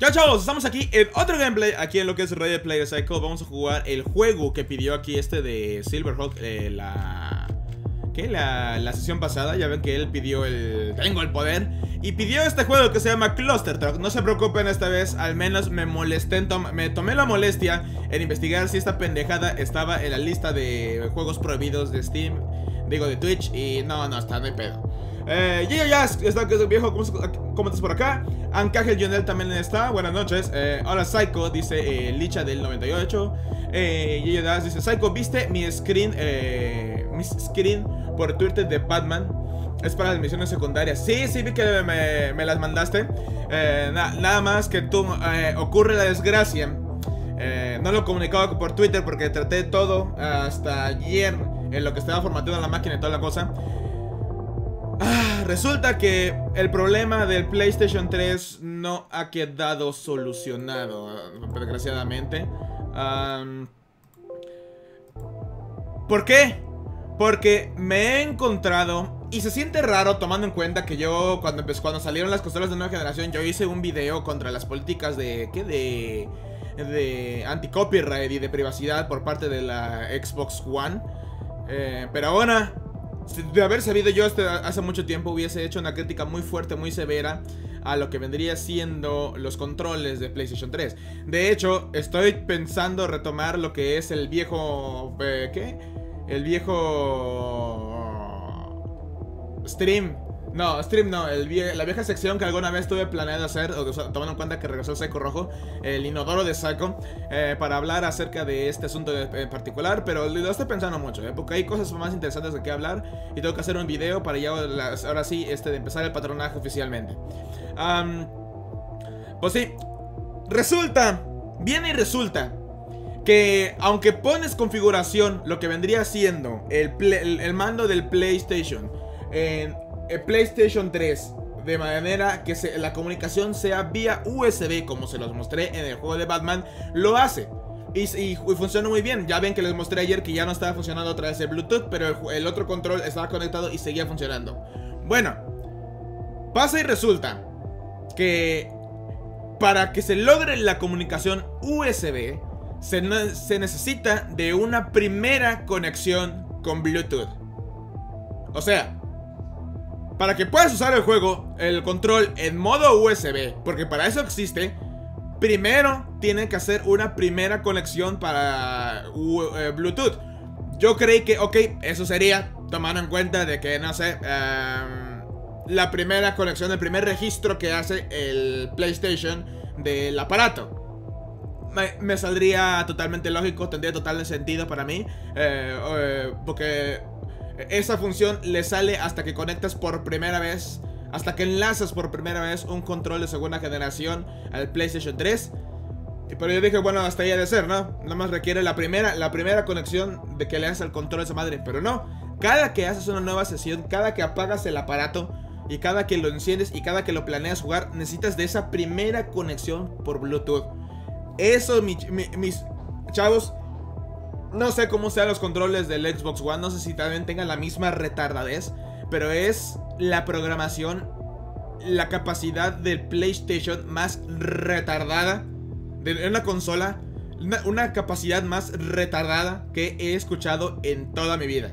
Ya chavos, estamos aquí en otro gameplay, aquí en lo que es Ready Player Cycle. Vamos a jugar el juego que pidió aquí este de Silverhawk, eh, la... ¿Qué? La, la sesión pasada, ya ven que él pidió el... Tengo el poder. Y pidió este juego que se llama Cluster Truck. No se preocupen esta vez, al menos me molesté, me tomé la molestia en investigar si esta pendejada estaba en la lista de juegos prohibidos de Steam Digo, de Twitch, y no, no, está, no hay pedo eh, Jazz, está viejo, ¿cómo, estás por acá? Ancángel Lionel también está, buenas noches. Eh, Hola Psycho, dice eh, Licha del 98 eh, Jazz dice Psycho, ¿viste mi screen, eh, mi screen por Twitter de Batman? Es para las misiones secundarias. Sí, sí vi que me, las mandaste. Eh, Nada más que tú eh, ocurre la desgracia. Eh, No lo comunicaba por Twitter porque traté todo hasta ayer En lo que estaba formateando la máquina y toda la cosa resulta que el problema del PlayStation 3 no ha quedado solucionado, desgraciadamente. ¿Por qué? Porque me he encontrado y se siente raro tomando en cuenta que yo cuando empezó, cuando salieron las consolas de nueva generación yo hice un video contra las políticas de ¿qué? de de anti-copyright y de privacidad por parte de la Xbox One. Eh, pero ahora de haber sabido yo este, hace mucho tiempo hubiese hecho una crítica muy fuerte, muy severa a lo que vendría siendo los controles de PlayStation 3. De hecho, estoy pensando retomar lo que es el viejo... Eh, ¿Qué? El viejo... Stream no, stream no, el la vieja sección que alguna vez tuve planeado hacer, tomando en cuenta que regresó el Psycho Rojo, el inodoro de Psycho, eh, para hablar acerca de este asunto en particular, pero lo estoy pensando mucho, eh, porque hay cosas más interesantes de qué hablar y tengo que hacer un video para ya ahora sí este, de empezar el patronaje oficialmente. pues sí, resulta, viene y resulta que aunque pones configuración, lo que vendría siendo el, el mando del PlayStation en el PlayStation 3 de manera que la comunicación sea vía USB, como se los mostré en el juego de Batman, lo hace. Y, funciona muy bien. Ya ven que les mostré ayer que ya no estaba funcionando otra vez el Bluetooth, pero el, otro control estaba conectado y seguía funcionando. Bueno, pasa y resulta que para que se logre la comunicación USB, se necesita de una primera conexión con Bluetooth. O sea, para que puedas usar el juego, el control en modo USB, porque para eso existe, primero tienen que hacer una primera conexión para eh, Bluetooth. Yo creí que, ok, eso sería, tomando en cuenta de que, no sé, em, la primera conexión, el primer registro que hace el PlayStation del aparato. Me, saldría totalmente lógico, tendría total sentido para mí, eh, eh, porque esa función le sale hasta que conectas por primera vez, hasta que enlazas por primera vez un control de segunda generación al PlayStation 3. Pero yo dije, bueno, hasta ahí ha de ser, ¿no? Nada más requiere la primera, la primera conexión de que le haces el control a esa madre. Pero no, cada que haces una nueva sesión, cada que apagas el aparato y cada que lo enciendes y cada que lo planeas jugar, necesitas de esa primera conexión por Bluetooth. Eso, mis chavos, no sé cómo sean los controles del Xbox One, no sé si también tengan la misma retardadez, pero es la programación, la capacidad del PlayStation más retardada de una consola, una, capacidad más retardada que he escuchado en toda mi vida.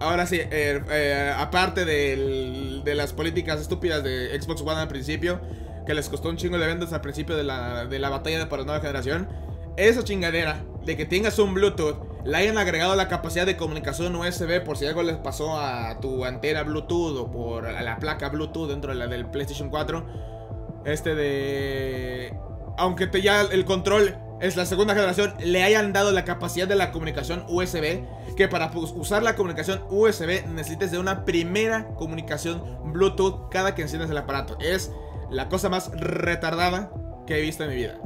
Ahora sí, eh, eh, aparte de las políticas estúpidas de Xbox One al principio, que les costó un chingo de ventas al principio de la, de la batalla de para nueva generación, esa chingadera de que tengas un Bluetooth, le hayan agregado la capacidad de comunicación USB por si algo les pasó a tu antena Bluetooth o por la placa Bluetooth dentro de la del PlayStation 4. Este de... Aunque te ya el control es la segunda generación, le hayan dado la capacidad de la comunicación USB, que para usar la comunicación USB necesites de una primera comunicación Bluetooth cada que enciendes el aparato. Es la cosa más retardada que he visto en mi vida.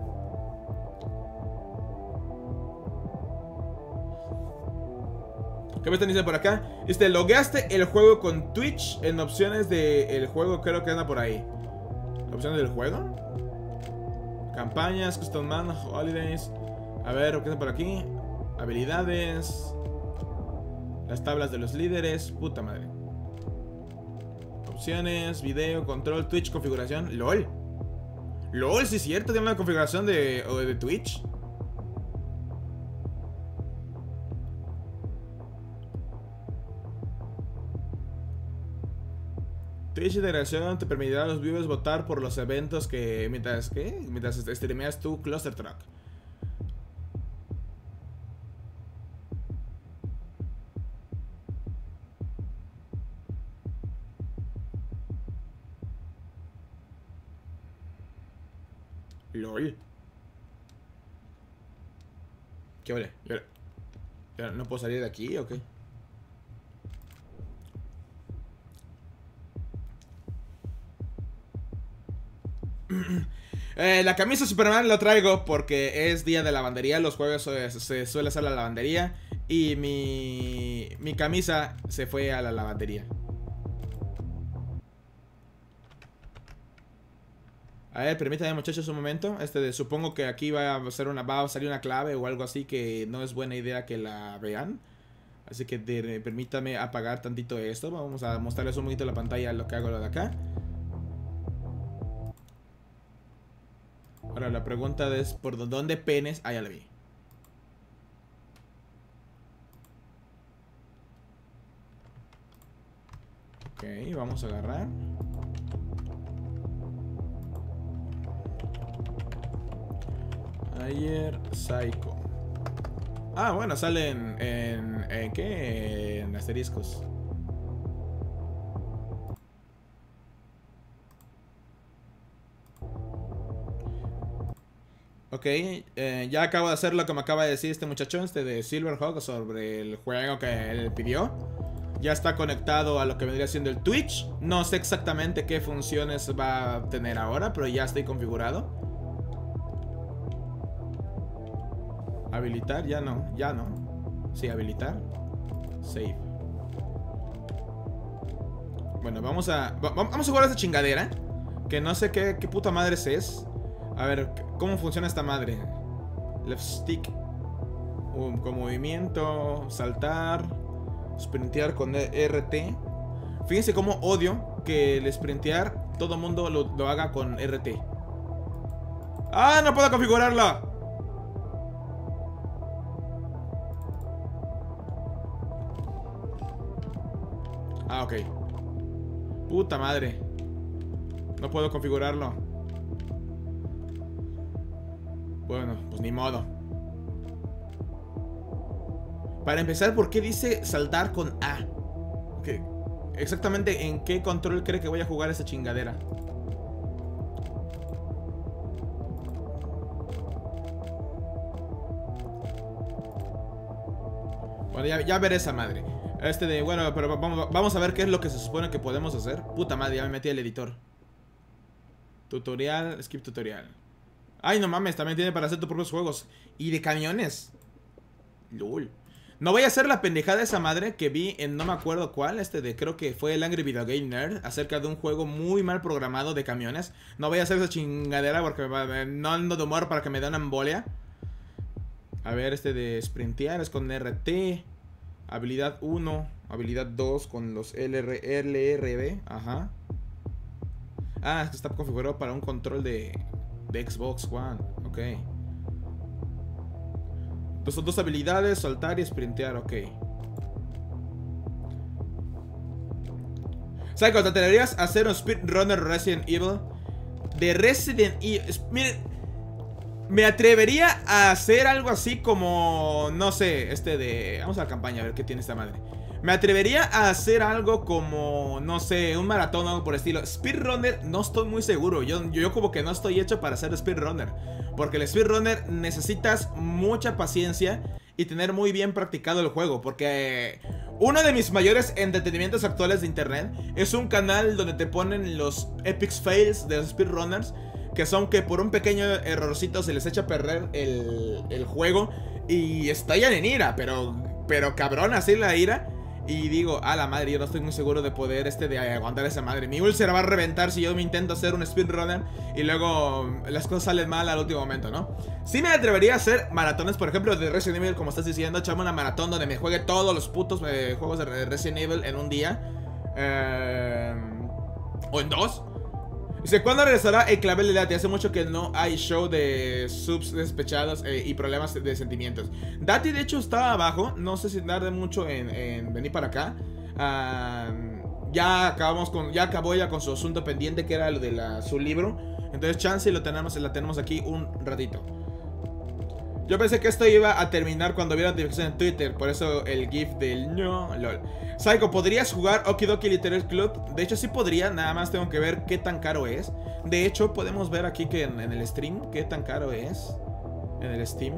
¿Qué me están diciendo por acá? Este, logueaste el juego con Twitch en opciones del juego, creo que anda por ahí. ¿Opciones del juego? Campañas, Custom Man, Holidays. A ver, ¿qué está por aquí? Habilidades. Las tablas de los líderes. Puta madre. Opciones, video, control, Twitch, configuración. LOL. LOL, sí es cierto, tiene una configuración de, de Twitch. Twitch integración te permitirá a los viewers votar por los eventos que mientras que mientras streameas tu Cluster Truck. LOL. ¿Qué vale? ¿No puedo salir de aquí o qué? Eh, la camisa Superman lo traigo porque es día de lavandería. Los jueves se, suele hacer la lavandería. Y mi, mi camisa se fue a la lavandería. A ver, permítanme muchachos un momento. Este, supongo que aquí va a, ser una, va a salir una clave o algo así que no es buena idea que la vean. Así que permítame apagar tantito esto. Vamos a mostrarles un poquito la pantalla lo que hago lo de acá. Ahora la pregunta es, ¿por dónde penes? Ah, la vi. Ok, vamos a agarrar. Ayer Psycho. Ah, bueno, salen en, en ¿qué? En asteriscos. Ok, eh, ya acabo de hacer lo que me acaba de decir este muchachón, este de Silverhawk, sobre el juego que él pidió. Ya está conectado a lo que vendría siendo el Twitch. No sé exactamente qué funciones va a tener ahora, pero ya estoy configurado. Habilitar, ya no, ya no. Sí, habilitar. Save. Bueno, vamos a... Vamos a jugar a esa chingadera. Que no sé qué, qué puta madre es. A ver, ¿cómo funciona esta madre? Left stick. con movimiento, saltar, sprintear con RT. Fíjense cómo odio que el sprintear todo mundo lo, haga con RT. ¡Ah! ¡No puedo configurarla! Ah, ok. Puta madre. No puedo configurarlo. Bueno, pues ni modo. Para empezar, ¿por qué dice saltar con A? Exactamente en qué control cree que voy a jugar esa chingadera. Bueno, ya, veré esa madre. Este de, bueno, pero vamos, a ver qué es lo que se supone que podemos hacer. Puta madre, ya me metí al editor. Tutorial, skip tutorial. Ay, no mames, también tiene para hacer tus propios juegos. Y de camiones. Lul. No voy a hacer la pendejada de esa madre que vi en no me acuerdo cuál, este de creo que fue el Angry Video Game Nerd, acerca de un juego muy mal programado de camiones. No voy a hacer esa chingadera porque no ando de humor para que me den una embolia. A ver, este de sprintear es con RT. Habilidad 1, habilidad 2 con los LR, LRB, ajá. Ah, es está configurado para un control de Xbox One, ok. Entonces, dos habilidades, saltar y sprintear, ok. Psycho, ¿te atreverías a hacer un speedrunner Resident Evil? De Resident Evil. Miren, me atrevería a hacer algo así como, no sé, este de... Vamos a la campaña a ver qué tiene esta madre. Me atrevería a hacer algo como, no sé, un maratón o algo por el estilo. Speedrunner, no estoy muy seguro. Yo, yo como que no estoy hecho para ser speedrunner. Porque el speedrunner necesitas mucha paciencia y tener muy bien practicado el juego. Porque uno de mis mayores entretenimientos actuales de internet es un canal donde te ponen los epic fails de los speedrunners. Que son que por un pequeño errorcito se les echa a perder el, el juego y estallan en ira. Pero, pero cabrón, así la ira. Y digo, a la madre, yo no estoy muy seguro de poder este de aguantar esa madre. Mi úlcera va a reventar si yo me intento hacer un speedrunner y luego las cosas salen mal al último momento, ¿no? Sí me atrevería a hacer maratones, por ejemplo, de Resident Evil, como estás diciendo, echarme una maratón donde me juegue todos los putos eh, juegos de Resident Evil en un día. Eh, o en dos. Dice, ¿cuándo regresará el clavel de Lati? Hace mucho que no hay show de subs despechados eh, y problemas de sentimientos. Dati, de hecho, estaba abajo. No sé si tarde mucho en, venir para acá. ya acabamos con. Ya acabó ya con su asunto pendiente, que era lo de su libro. Entonces, chance lo tenemos, la tenemos aquí un ratito. Yo pensé que esto iba a terminar cuando viera notificación en Twitter, por eso el GIF del no, lol. Psycho, ¿podrías jugar Okidoki Literary Club? De hecho, sí podría, nada más tengo que ver qué tan caro es. De hecho, podemos ver aquí que en, el stream qué tan caro es. En el Steam.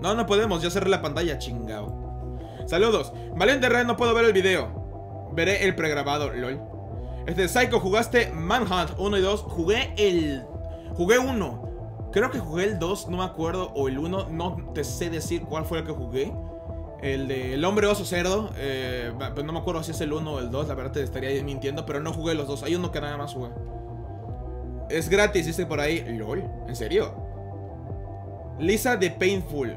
No, no podemos, ya cerré la pantalla, chingao. Saludos. Valiente Red, no puedo ver el video. Veré el pregrabado, lol. Este, Psycho, ¿jugaste Manhunt 1 y 2? Jugué el... Jugué uno. Creo que jugué el 2, no me acuerdo, o el 1, no te sé decir cuál fue el que jugué. El de El hombre oso cerdo, eh, pues no me acuerdo si es el 1 o el 2, la verdad te estaría mintiendo, pero no jugué los dos, hay uno que nada más jugué. Es gratis, dice por ahí. LOL, ¿en serio? Lisa de Painful.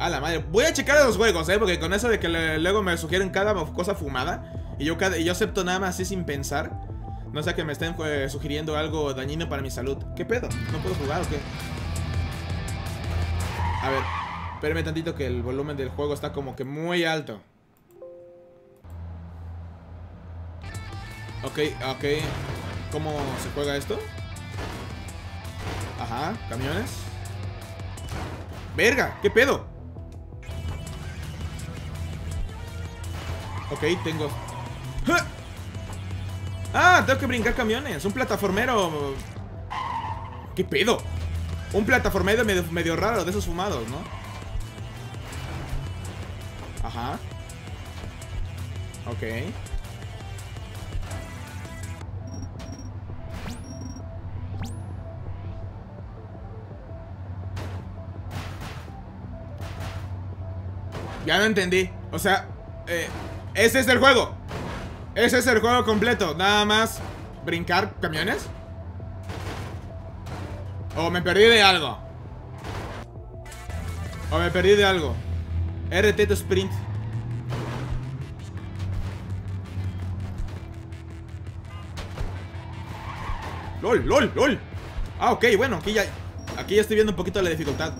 A la madre. Voy a checar los juegos, eh, porque con eso de que luego me sugieren cada cosa fumada, y yo, y yo acepto nada más así sin pensar. No sea que me estén eh, sugiriendo algo dañino para mi salud. ¿Qué pedo? ¿No puedo jugar o qué? A ver, espérame tantito que el volumen del juego está como que muy alto. Ok, ok. ¿Cómo se juega esto? Ajá, camiones. ¡Verga! ¿Qué pedo? Ok, tengo... Ah, tengo que brincar camiones. Un plataformero. ¿Qué pedo? Un plataformero medio, raro de esos fumados, ¿no? Ajá. Ok. Ya no entendí. O sea, eh, ese es el juego. Ese es el juego completo. Nada más brincar camiones. O me perdí de algo. O me perdí de algo. RT to sprint. LOL, LOL, LOL. Ah, ok, bueno, aquí ya, aquí ya estoy viendo un poquito la dificultad.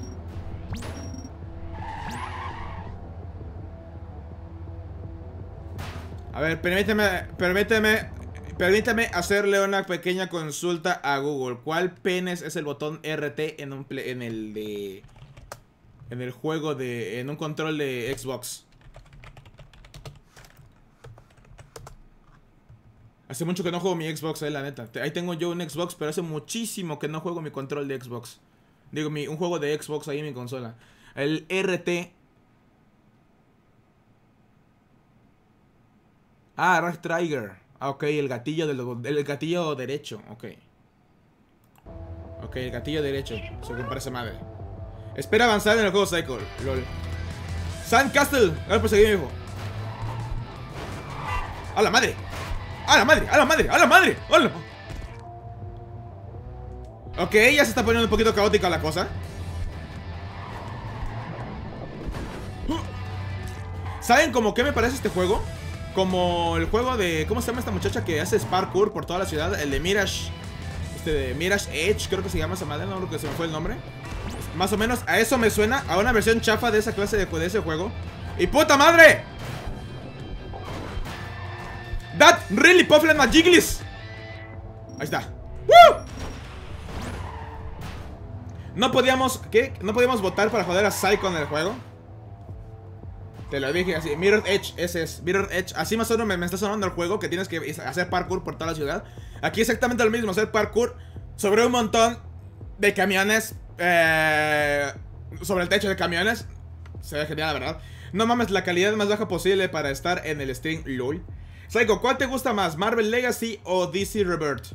A ver, permíteme, permíteme, permíteme hacerle una pequeña consulta a Google. ¿Cuál penes es el botón RT en un en el de en el juego de en un control de Xbox? Hace mucho que no juego mi Xbox, eh, la neta. Ahí tengo yo un Xbox, pero hace muchísimo que no juego mi control de Xbox. Digo, mi, un juego de Xbox ahí en mi consola. El RT Ah, Right Trigger. Ah, ok, el gatillo del el gatillo derecho. Ok. Ok, el gatillo derecho. Según parece madre. Espera avanzar en el juego Cycle. LOL. Sandcastle. A ver, perseguir, hijo. ¡A la madre! ¡A la madre! ¡A la madre! ¡A la madre! ¡A la... Ok, ya se está poniendo un poquito caótica la cosa. ¿Saben cómo qué me parece este juego? Como el juego de... ¿Cómo se llama esta muchacha que hace parkour por toda la ciudad? El de Mirage... Este de Mirage Edge, creo que se llama esa madre, no creo que se me fue el nombre. Más o menos a eso me suena, a una versión chafa de esa clase de, ese juego. ¡Y puta madre! That really puffle my jiggles. Ahí está. ¡Woo! No podíamos, ¿qué? No podíamos votar para joder a Psycho en el juego. Te lo dije así. Mirror Edge, ese es. Mirror Edge. Así más o menos me, está sonando el juego que tienes que hacer parkour por toda la ciudad. Aquí exactamente lo mismo, hacer parkour sobre un montón de camiones. Eh, sobre el techo de camiones. Se ve genial, la verdad. No mames, la calidad más baja posible para estar en el stream LOL. Psycho, ¿cuál te gusta más? ¿Marvel Legacy o DC Rebirth?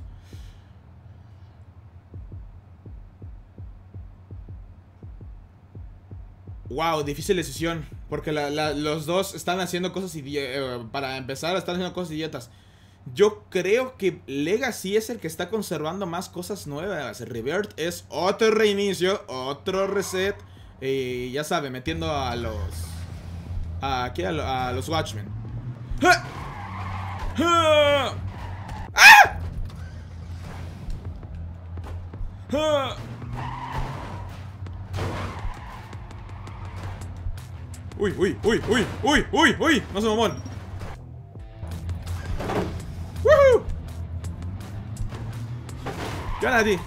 Wow, difícil decisión. Porque los dos están haciendo cosas idiotas. Eh, para empezar, están haciendo cosas idiotas. Yo creo que Legacy es el que está conservando más cosas nuevas. Rebirth es otro reinicio, otro reset. Y ya sabe, metiendo a los. A, aquí a, los Watchmen. ¡Ah! ¡Ah! Uy, uy, uy, uy, uy, uy, uy, no se mamón. ¡Woohoo! ¿Qué onda a ti?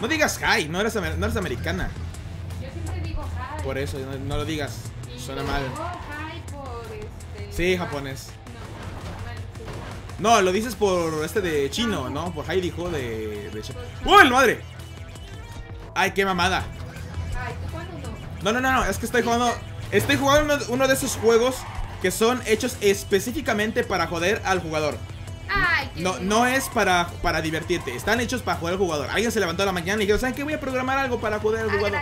No digas hi, no eres, no eres americana. Yo siempre digo hi. Por eso, no, no lo digas. Y Suena mal. hi por este. Sí, hi. japonés. No, lo dices por este de chino, ¿no? Por Heidi Ho de, de ¡Uy, madre! ¡Ay, qué mamada! Ay, ¿tú cuándo no? No, no, no, es que estoy jugando. Estoy jugando uno, uno de esos juegos que son hechos específicamente para joder al jugador. Ay, No, no es para, para divertirte, están hechos para joder al jugador. Alguien se levantó a la mañana y dijo, ¿saben qué? Voy a programar algo para joder al jugador.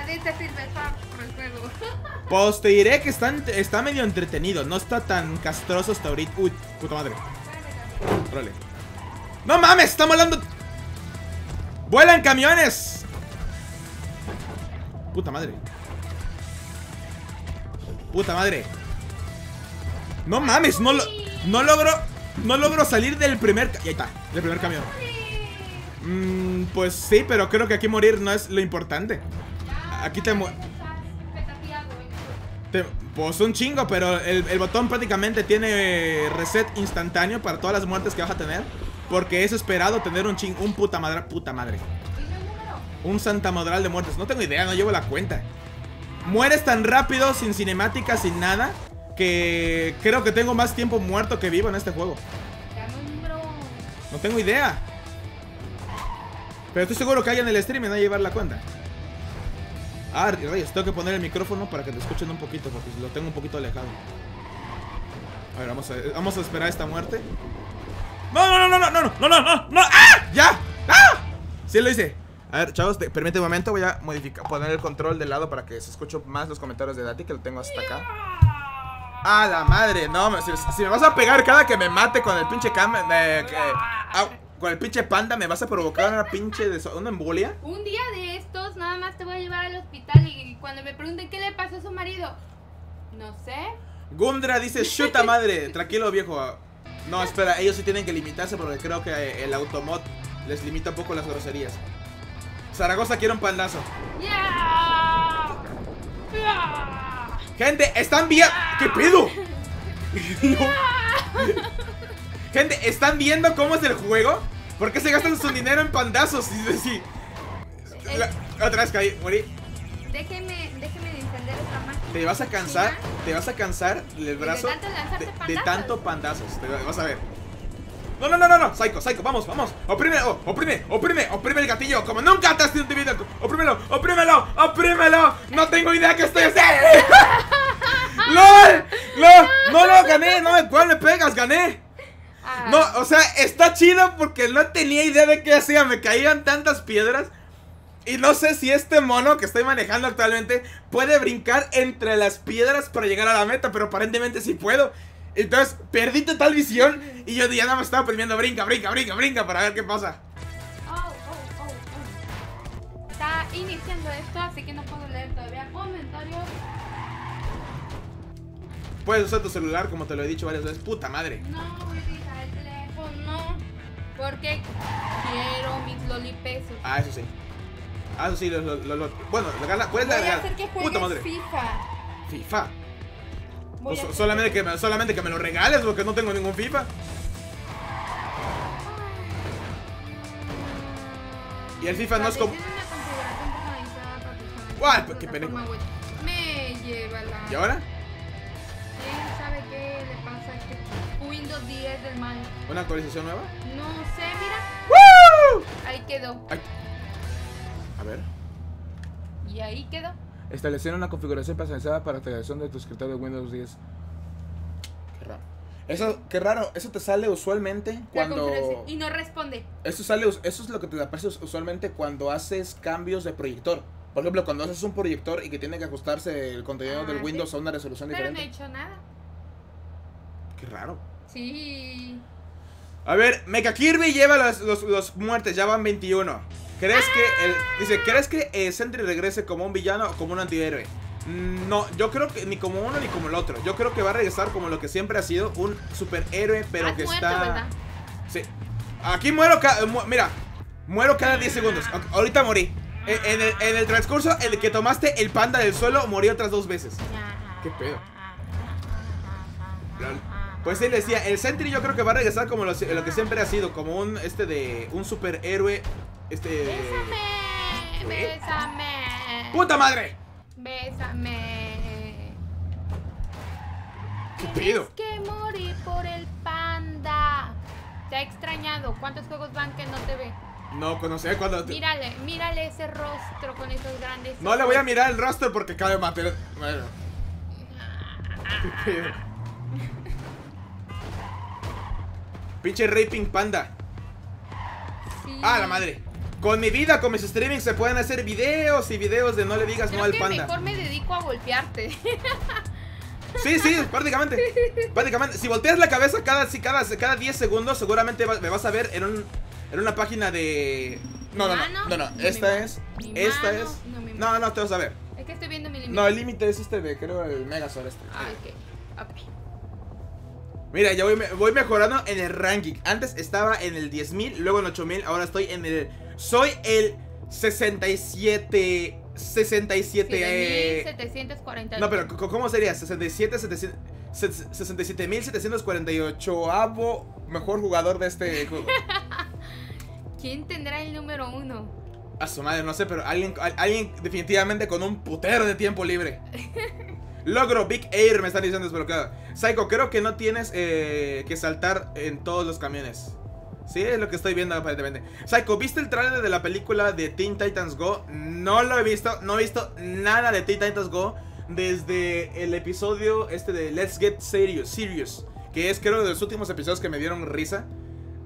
Por el juego. Pues te diré que está, está medio entretenido, no está tan castroso hasta ahorita. Uy, puta madre. ¡No mames! ¡Está volando! ¡Vuelan camiones! Puta madre. Puta madre. No mames, no lo. No logro. No logro salir del primer. ahí está, del primer camión. Mm, pues sí, pero creo que aquí morir no es lo importante. Aquí te Te- pues un chingo, pero el, el botón prácticamente tiene reset instantáneo para todas las muertes que vas a tener. Porque es esperado tener un ching, un puta madre, puta madre. Un santa madral de muertes. No tengo idea, no llevo la cuenta. Mueres tan rápido, sin cinemática, sin nada, que creo que tengo más tiempo muerto que vivo en este juego. No tengo idea. Pero estoy seguro que alguien en el stream me va a llevar la cuenta. Ah, reyes, tengo que poner el micrófono para que te escuchen un poquito, porque lo tengo un poquito alejado. A ver, vamos a, vamos a esperar esta muerte. No, no, no, no, no, no, no, no, no, no, ¡ah! ¡Ya! ¡Ah! Sí lo hice. A ver, chavos, te- permíteme un momento, voy a modificar, poner el control del lado para que se escuchen más los comentarios de Dati, que lo tengo hasta acá. ¡Ah, la madre! No, si, si me vas a pegar cada que me mate con el pinche cam... eh, que- ah, con el pinche panda, ¿me vas a provocar una pinche... deso- una embolia? Un día de estos nada más te voy a llevar al hospital y cuando me pregunten qué le pasó a su marido, no sé. Gundra dice, chuta madre, tranquilo viejo. No, espera, ellos sí tienen que limitarse porque creo que el automod les limita un poco las groserías. Zaragoza quiere un pandazo. Gente, están viendo... ¿Qué pedo? No. Gente, ¿están viendo cómo es el juego? ¿Por qué se gastan su dinero en pandazos? Y sí. La- otra vez caí, morí. Déjeme, déjeme de encender esta máquina. Te vas a cansar, te vas a cansar el brazo de, de pandazos? tanto pandazos. Te va- vas a ver. No, no, no, no, no, Psycho, Psycho, vamos, vamos. Oprime, oh, oprime, oprime, oprime el gatillo. Como nunca te has tu vida. Oprímelo, oprímelo, oprímelo. No tengo idea qué estoy haciendo. ¡LOL! ¡LOL! No, no, gané, no, ¿cuál me pegas? Gané. Ah, No, o sea, está chido porque no tenía idea de qué hacía. Me caían tantas piedras. Y no sé si este mono que estoy manejando actualmente puede brincar entre las piedras para llegar a la meta, pero aparentemente sí puedo. Entonces perdí total visión y yo ya nada más estaba primiendo brinca, brinca, brinca, brinca para ver qué pasa. Oh, oh, oh, oh. Está iniciando esto, así que no puedo leer todavía comentarios. Puedes usar tu celular como te lo he dicho varias veces. Puta madre. No voy a utilizar el teléfono porque quiero mis lolipesos. Ah, eso sí. Ah, eso sí, lo, lo- lo- lo- bueno, regala, puedes Voy a hacer que Puta madre. FIFA. FIFA. Pues solamente, que me, solamente que me lo regales porque no tengo ningún FIFA. Y el FIFA no es como. Guau, con qué web. Me lleva la. ¿Y ahora? ¿Quién sabe qué le pasa a este Windows 10 del mal? ¿Una actualización nueva? No sé, mira. ¡Woo! Ahí quedó. Ay. A ver. Y ahí quedó. Establecer una configuración personalizada para actualización de tu escritorio de Windows 10. Qué raro. Eso, qué raro. Eso te sale usualmente La cuando. Y no responde. Eso sale, eso es lo que te aparece us- usualmente cuando haces cambios de proyector. Por ejemplo, cuando haces un proyector y que tiene que ajustarse el contenido Ah, del sí. Windows a una resolución Pero no he diferente. hecho nada. Qué raro. Sí. A ver, Mecha Kirby lleva los, los, los muertes, ya van 21. ¿Crees que el, dice, ¿crees que eh, Sentry regrese como un villano o como un antihéroe? Mm, No, yo creo que ni como uno ni como el otro. Yo creo que va a regresar como lo que siempre ha sido, un superhéroe, pero Has que muerto, está. ¿verdad? Sí. Aquí muero. ca- mu- mira, Muero cada 10 segundos. Ok, ahorita morí. En, en el, en el transcurso en el que tomaste el panda del suelo, morí otras dos veces. ¿Qué pedo? Pues él decía, el Sentry yo creo que va a regresar como lo, lo que siempre ha sido, como un este de un superhéroe. Este. Bésame, ¿Qué? bésame. ¡Puta madre! Bésame. ¿Qué Tienes pedo? que morir por el panda. Te ha extrañado. ¿Cuántos juegos van que no te ve? No conocí cuando. Mírale, mírale ese rostro con esos grandes. No le voy a mirar el rostro porque cabe matar. Bueno. ¿Qué pedo? Pinche raping panda. Sí. Ah, la madre. Con mi vida, con mis streamings se pueden hacer videos y videos de no le digas Creo no al que panda. mejor me dedico a golpearte. Sí, sí, prácticamente. Prácticamente. Si volteas la cabeza cada, si cada, cada 10 segundos, seguramente va- me vas a ver en, un, en una página de. No, no, no, no, Esta es. Esta es. no No, te vas a ver. Es que estoy viendo mi límite. No, el límite es este de, creo, el Megazord este. Ah, ok. Ok. Mira, ya voy, voy mejorando en el ranking. Antes estaba en el 10.000, luego en 8.000, ahora estoy en el... Soy el 67... 67... eh, 7740. no, pero ¿cómo sería? 67, 700... 67.748 avo mejor jugador de este juego. ¿Quién tendrá el número uno? A su madre, no sé, pero alguien, al- alguien definitivamente con un putero de tiempo libre. Logro Big Air, me están diciendo desbloqueado. Psycho, creo que no tienes eh, que saltar en todos los camiones. Sí, es lo que estoy viendo aparentemente. Psycho, ¿viste el trailer de la película de Teen Titans Go? No lo he visto, no he visto nada de Teen Titans Go desde el episodio este de Let's Get Serious, Serious que es creo de los últimos episodios que me dieron risa.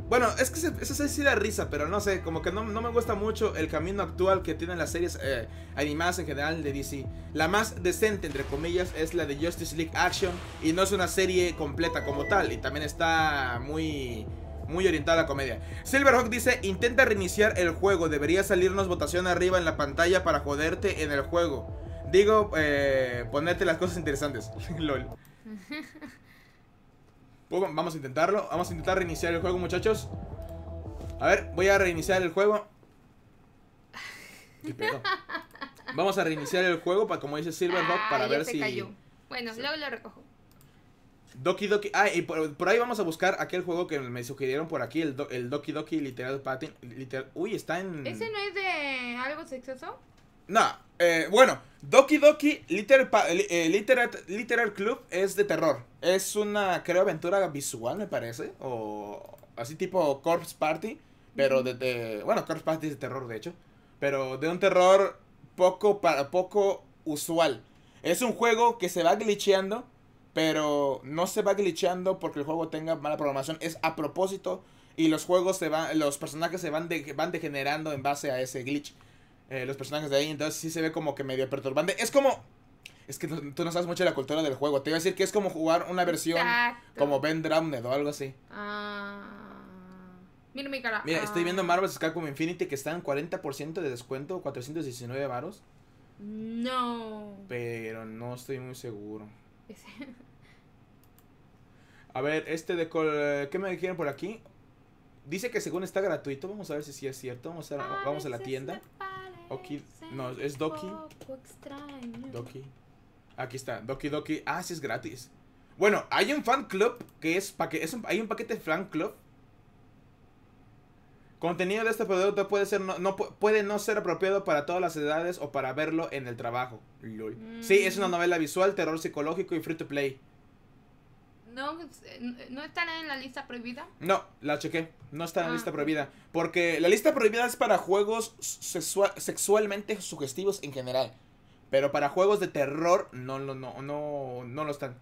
Bueno, es que esa sí da risa, pero no sé, como que no, no me gusta mucho el camino actual que tienen las series eh, animadas en general de DC. La más decente, entre comillas, es la de Justice League Action y no es una serie completa como tal y también está muy... Muy orientada a la comedia. Silverhawk dice, intenta reiniciar el juego. Debería salirnos votación arriba en la pantalla para joderte en el juego. Digo, eh, ponerte las cosas interesantes. LOL. Vamos a intentarlo. Vamos a intentar reiniciar el juego, muchachos. A ver, voy a reiniciar el juego. ¿Qué pedo? Vamos a reiniciar el juego para, como dice Silverhawk, para Ah, ya ver si. cayó. Bueno, luego lo recojo. Doki Doki. Ah, y por, por ahí vamos a buscar aquel juego que me sugirieron por aquí, el, do- el Doki Doki Literal Pattern. Literal, uy, está en. ¿Ese no es de algo sexoso? No, eh, bueno, Doki Doki Literal, eh, Literal, Literal Club es de terror. Es una, creo, aventura visual, me parece. O así tipo Corpse Party. Pero de, de- Bueno, Corpse Party es de terror, de hecho. Pero de un terror poco, para, poco usual. Es un juego que se va glitcheando. Pero no se va glitcheando porque el juego tenga mala programación. Es a propósito. Y los juegos se van. Los personajes se van, de- van degenerando en base a ese glitch eh, los personajes de ahí, entonces sí se ve como que medio perturbante. Es como... Es que tú no sabes mucho de la cultura del juego. Te iba a decir que es como jugar una versión Exacto. como Ben Drowned o algo así. Ah. Mira mi cara. Mira, estoy viendo Ah. Marvel's Capcom Infinity que está en 40% de descuento, 419 varos. No. Pero no estoy muy seguro. A ver, este de... col- ¿Qué me dijeron por aquí? Dice que según está gratuito. Vamos a ver si sí es cierto. Vamos a, vamos a la tienda. Oki- no, es Doki. Doki. Aquí está, Doki Doki. Ah, sí es gratis. Bueno, hay un fan club que es, paque- es un- hay un paquete fan club. Contenido de este producto puede ser no, no pu- puede no ser apropiado para todas las edades o para verlo en el trabajo. Lol. Sí, es una Mm. novela visual, terror psicológico y free to play. No, no están en la lista prohibida. No, la chequé. No está en la Ah. lista prohibida. Porque la lista prohibida es para juegos sexua- sexualmente sugestivos en general. Pero para juegos de terror no, no, no, no, no lo están.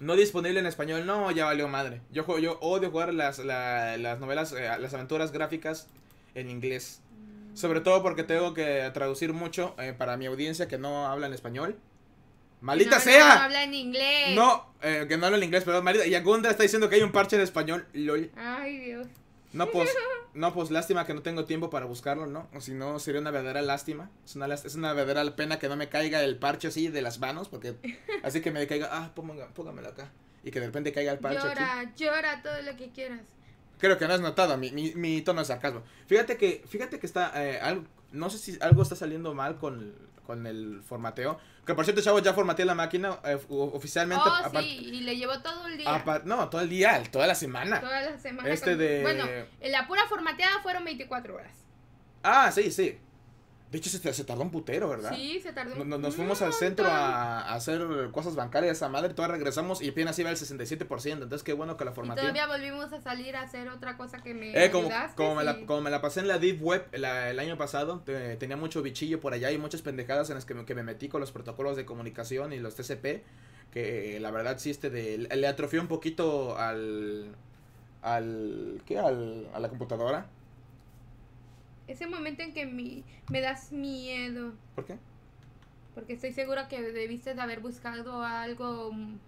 No disponible en español, no, ya valió madre. Yo, juego, yo odio jugar las, la- las novelas, eh, las aventuras gráficas en inglés. Sobre todo porque tengo que traducir mucho eh, para mi audiencia que no habla en español. ¡Maldita No, sea! No, habla en inglés. No, eh, que no hablo en inglés, perdón, Marita. Y Agundra está diciendo que hay un parche en español. LOL. Ay, Dios. No, pues, no, pues lástima que no tengo tiempo para buscarlo, ¿no? O si no, sería una verdadera lástima. Es una, es una verdadera pena que no me caiga el parche así de las manos, porque así que me caiga, ah, póngame- póngamelo acá. Y que de repente caiga el parche aquí. Llora, llora todo lo que quieras. Creo que no has notado mi, mi, mi tono de sarcasmo. Fíjate que, fíjate que está, eh, algo, no sé si algo está saliendo mal con, con el formateo. Que por cierto, chavos, ya formateé la máquina eh, oficialmente. Oh, sí, y le llevó todo el día. no, todo el día, toda la semana. Toda la semana. Este con- de- Bueno, en la pura formateada fueron 24 horas. Ah, sí, sí. De hecho, se, se tardó un putero, ¿verdad? Sí, se tardó. Un Nos fuimos al centro a, a hacer cosas bancarias, esa madre, todas regresamos y apenas iba el 67%, entonces qué bueno que la Y formateé. todavía volvimos a salir a hacer otra cosa que me Eh, como, como, me la, como me la pasé en la Deep Web la- el año pasado, te- tenía mucho bichillo por allá y muchas pendejadas en las que me, que me metí con los protocolos de comunicación y los TCP, que la verdad sí este de, le atrofió un poquito al, al, ¿qué? Al, a la computadora. Ese momento en que mi, me das miedo. ¿Por qué? Porque estoy segura que debiste de haber buscado algo, mm,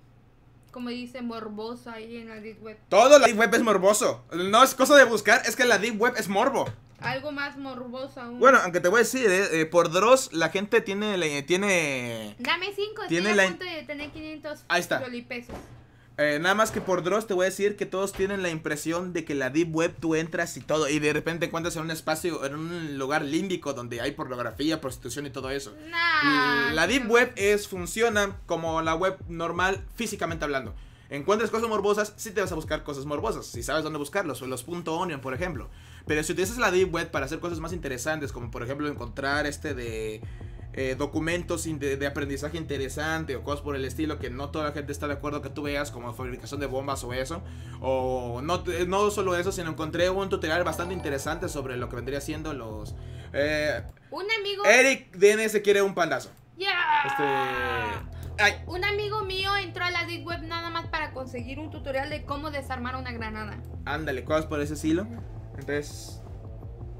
como dice, morboso ahí en la Deep Web. Todo la Deep Web es morboso. No es cosa de buscar, es que la Deep Web es morbo. Algo más morboso aún. Bueno, aunque te voy a decir, eh, eh, por Dross la gente tiene, tiene Dame 5, estoy Tiene a la- punto de tener 500 Ahí está. pesos. Eh, nada más que por Dross te voy a decir que todos tienen la impresión de que la Deep Web tú entras y todo, y de repente encuentras en un espacio, en un lugar límbico donde hay pornografía, prostitución y todo eso. Nah, la Deep. Web es, funciona como la web normal, físicamente hablando. Encuentras cosas morbosas, sí te vas a buscar cosas morbosas, si sabes dónde buscarlos, o los .onion, por ejemplo. Pero si utilizas la Deep Web para hacer cosas más interesantes, como por ejemplo encontrar este de eh, documentos de, de aprendizaje interesante o cosas por el estilo que no toda la gente está de acuerdo que tú veas, como fabricación de bombas o eso. O no, te- no solo eso, sino encontré un tutorial bastante interesante sobre lo que vendría siendo los... eh, Un amigo. Eric DNS quiere un pandazo. ¡Ya! Este... Ay, Un amigo mío entró a la Deep Web nada más para conseguir un tutorial de cómo desarmar una granada. ándale, cosas por ese estilo. Entonces...